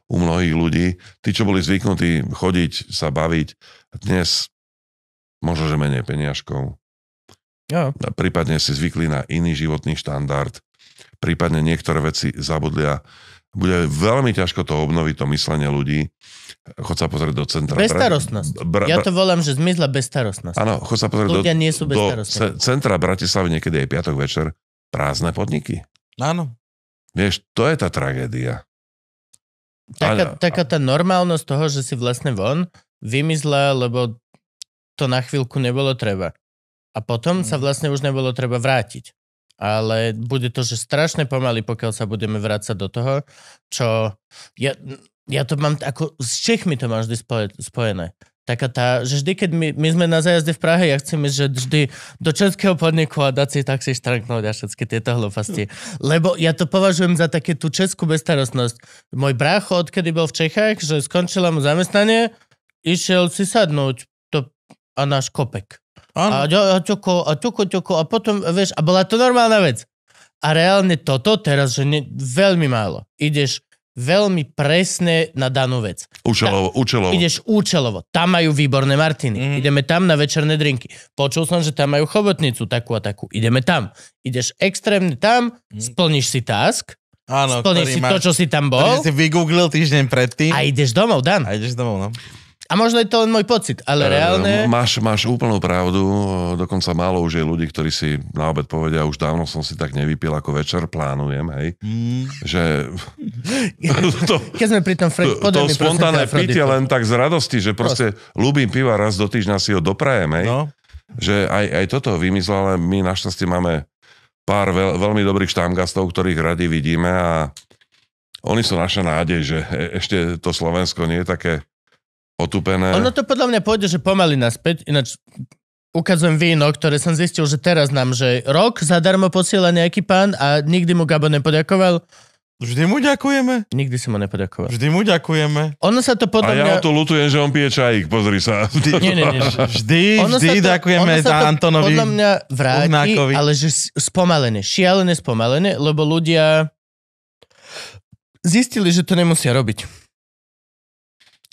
u mnohých ľudí. Tí, čo boli zvyknutí chodiť, sa baviť, dnes možno, že menej peniažkov. Jo. Prípadne si zvykli na iný životný štandard. Prípadne niektoré veci zabudli a bude veľmi ťažko to obnoviť, to myslenie ľudí. Chod sa pozrieť do centra. Bezstarostnosť. Bra- Ja bra- to volám, že zmizla bezstarostnosť. Áno, chod sa pozrieť do, Ľudia nie sú do ce- centra Bratislavy niekedy aj piatok večer. Prázdne podniky. Áno. Vieš, to je tá tragédia. Taká, Ale- taká tá normálnosť toho, že si vlastne von, vymizla, lebo to na chvíľku nebolo treba. A potom sa vlastne už nebolo treba vrátiť. Ale bude to, že strašne pomaly, pokiaľ sa budeme vrácať do toho, čo... Ja, ja to mám, ako s Čechmi to mám vždy spoje- spojené. Taká tá, že vždy, keď my, my sme na zájazde v Prahe, ja chcem ísť, že vždy do českého podniku a dať si tak si štranknúť a všetky tieto hlúposti. Lebo ja to považujem za také tú českú bezstarostnosť. Môj brácho, odkedy bol v Čechách, že skončila mu zamestnanie, išiel si sadnúť to, a náš kopek. A, Áno. a, ťoko, a ťoko, ťoko, a potom, vieš, a bola to normálna vec. A reálne toto teraz, že ne, veľmi málo. Ideš veľmi presne na danú vec. Účelovo, účelovo. Ideš účelovo. Tam majú výborné Martiny. Mhm. Ideme tam na večerné drinky. Počul som, že tam majú chobotnicu takú a takú. Ideme tam. Ideš extrémne tam, splníš si task, Áno, splníš si máš, to, čo si tam bol si vygooglil týždeň predtým a ideš domov, Dan. a ideš domov, no. A možno je to len môj pocit, ale reálne... E, Máš, máš úplnú pravdu, e, dokonca málo už je ľudí, ktorí si na obed povedia, už dávno som si tak nevypil ako večer, plánujem, hej, Mm. že to, Keď sme pri tom to, Frank, to prosím spontánne pitie len tak z radosti, že proste. ľúbim piva raz do týždňa si ho doprajem, hej, No. že aj, aj toto vymyslel, ale my našťastie máme pár veľ, veľmi dobrých štámgastov, ktorých radi vidíme a oni sú naša nádej, že e- ešte to Slovensko nie je také otupené. Ono to podľa mňa pôjde, že pomaly naspäť, ináč ukazujem víno, ktoré som zistil, že teraz nám, že rok zadarmo posiela nejaký pán a nikdy mu Gabo nepoďakoval. Vždy mu ďakujeme. Nikdy som mu nepoďakoval. Vždy mu ďakujeme. Ono sa to A podľa ja mňa... tu lutujem, že on pije čajík, pozri sa. Nie, nie, nie. Vždy, Ono vždy to, ďakujeme ono za to Antonovi. podľa mňa vráti, Uhnákovi. ale že spomalené, šialené spomalené, lebo ľudia zistili, že to nemusia robiť.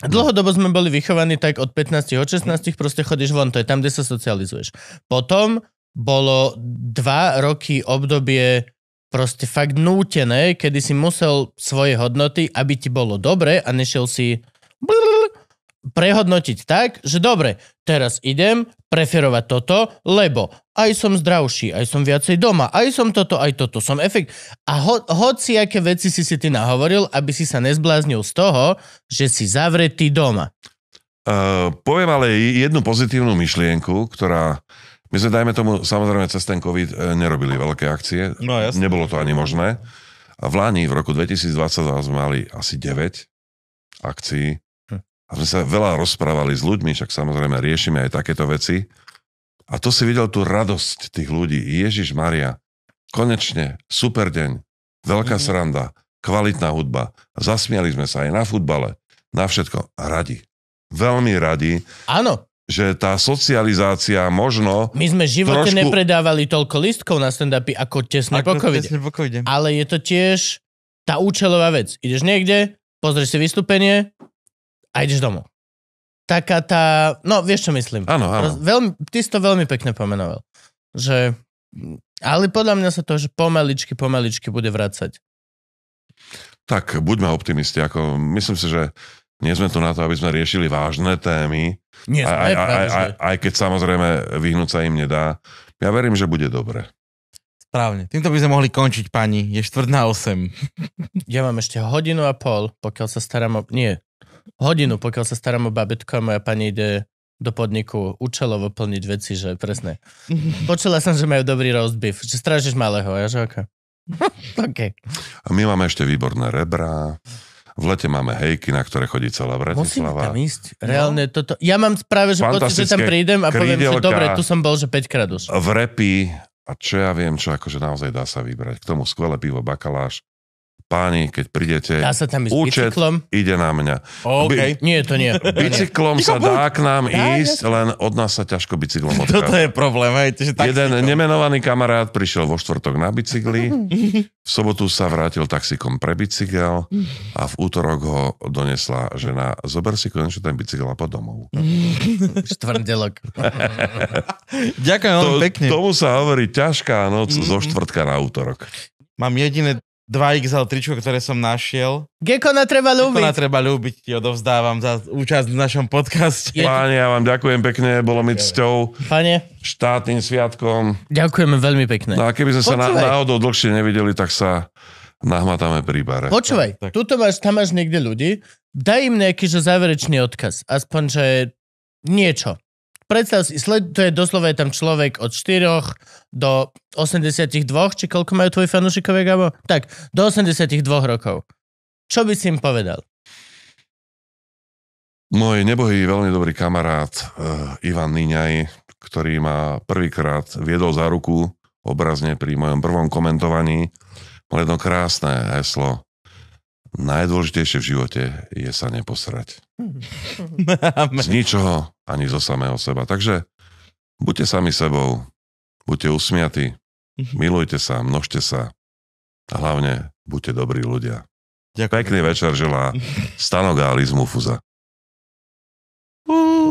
Dlhodobo sme boli vychovaní tak od 15, od 16 proste chodíš von, to je tam, kde sa socializuješ. Potom bolo dva roky obdobie proste fakt nútené, kedy si musel svoje hodnoty, aby ti bolo dobre a nešiel si prehodnotiť tak, že dobre, teraz idem preferovať toto, lebo aj som zdravší, aj som viacej doma, aj som toto, aj toto, som efekt. A ho, hoci aké veci si si ty nahovoril, aby si sa nezbláznil z toho, že si zavretý doma. Uh, poviem ale jednu pozitívnu myšlienku, ktorá... My sme, dajme tomu, samozrejme cez ten COVID eh, nerobili veľké akcie. No jasne. Nebolo to ani možné. A v Lani v roku 2022 sme mali asi 9 akcií. A sme sa veľa rozprávali s ľuďmi, však samozrejme riešime aj takéto veci. A to si videl tú radosť tých ľudí. Ježiš Maria, konečne, super deň, veľká Mhm. sranda, kvalitná hudba. Zasmiali sme sa aj na futbale, na všetko. Radi. Veľmi radi, Áno, že tá socializácia možno... my sme v živote Trošku- nepredávali toľko listkov na stand-upy ako tesne po covide. tesne po covide. Ale je to tiež tá účelová vec. Ideš niekde, pozrieš si vystúpenie a ideš domov. Taká tá... No, vieš, čo myslím. Áno, áno. Veľmi, ty si to veľmi pekne pomenoval. Že... Ale podľa mňa sa to, že pomaličky, pomaličky bude vracať. Tak buďme optimisti. Ako, myslím si, že nie sme tu na to, aby sme riešili vážne témy, Nie, aj, aj, aj, aj, aj keď samozrejme vyhnúť sa im nedá. Ja verím, že bude dobre. Správne. Týmto by sme mohli končiť, pani. Je štvrt na 8. Ja mám ešte hodinu a pol, pokiaľ sa starám o... Nie, hodinu, pokiaľ sa starám o babetko a moja pani ide do podniku účelovo plniť veci, že presne. Počula som, že majú dobrý roast beef, že strážiš malého, a ja že ok. OK. A my máme ešte výborné rebra. V lete máme hejky, na ktoré chodí celá Bratislava. tam ísť. Reálne toto. Ja mám práve, že pocit, že tam prídem a poviem, že krídelka. dobre, tu som bol, že 5 krát už. V repy a čo ja viem, čo akože naozaj dá sa vybrať. K tomu skvelé pivo bakaláš. Páni, keď prídete, Dá sa tam ísť účet bicyklom? ide na mňa. OK. Nie, to nie. To nie. Bicyklom sa dá k nám Dá, ísť, len od nás sa ťažko bicyklom Toto odchádza. je problém, hej. Že tak Jeden nemenovaný kamarát prišiel vo štvrtok na bicykli, v sobotu sa vrátil taxikom pre bicykel a v útorok ho donesla žena, zober si konečne ten bicykel a po domov. Štvrdelok. Ďakujem veľmi pekne. Tomu sa hovorí ťažká noc Mhm. zo štvrtka na útorok. Mám jediné 2XL tričko, ktoré som našiel. Gekona treba ľúbiť. treba ľúbiť, ti odovzdávam za účasť v našom podcaste. Páni, ja vám ďakujem pekne, bolo mi cťou, Pane, štátnym sviatkom. ďakujeme veľmi pekne. No a keby sme sa na, Počúvaj. náhodou dlhšie nevideli, tak sa nahmatáme pri bare. Počúvaj, Tak, tak. tuto máš, tam máš niekde ľudí, daj im nejaký že záverečný odkaz. Aspoň, že niečo. Predstav si, sled, to je doslova je tam človek od 4 do 82, či koľko majú tvoji fanúšikovia, Gabo? Tak, do 82 rokov. Čo by si im povedal? Môj nebohý, veľmi dobrý kamarát uh, Ivan Níňaj, ktorý ma prvýkrát viedol za ruku obrazne pri mojom prvom komentovaní, mal jedno krásne heslo. Najdôležitejšie v živote je sa neposrať. Z ničoho, ani zo samého seba. Takže buďte sami sebou, buďte usmiatí, milujte sa, množte sa a hlavne buďte dobrí ľudia. Ďakujem. Pekný večer želá Stano Gáli z Mufuza. Uh.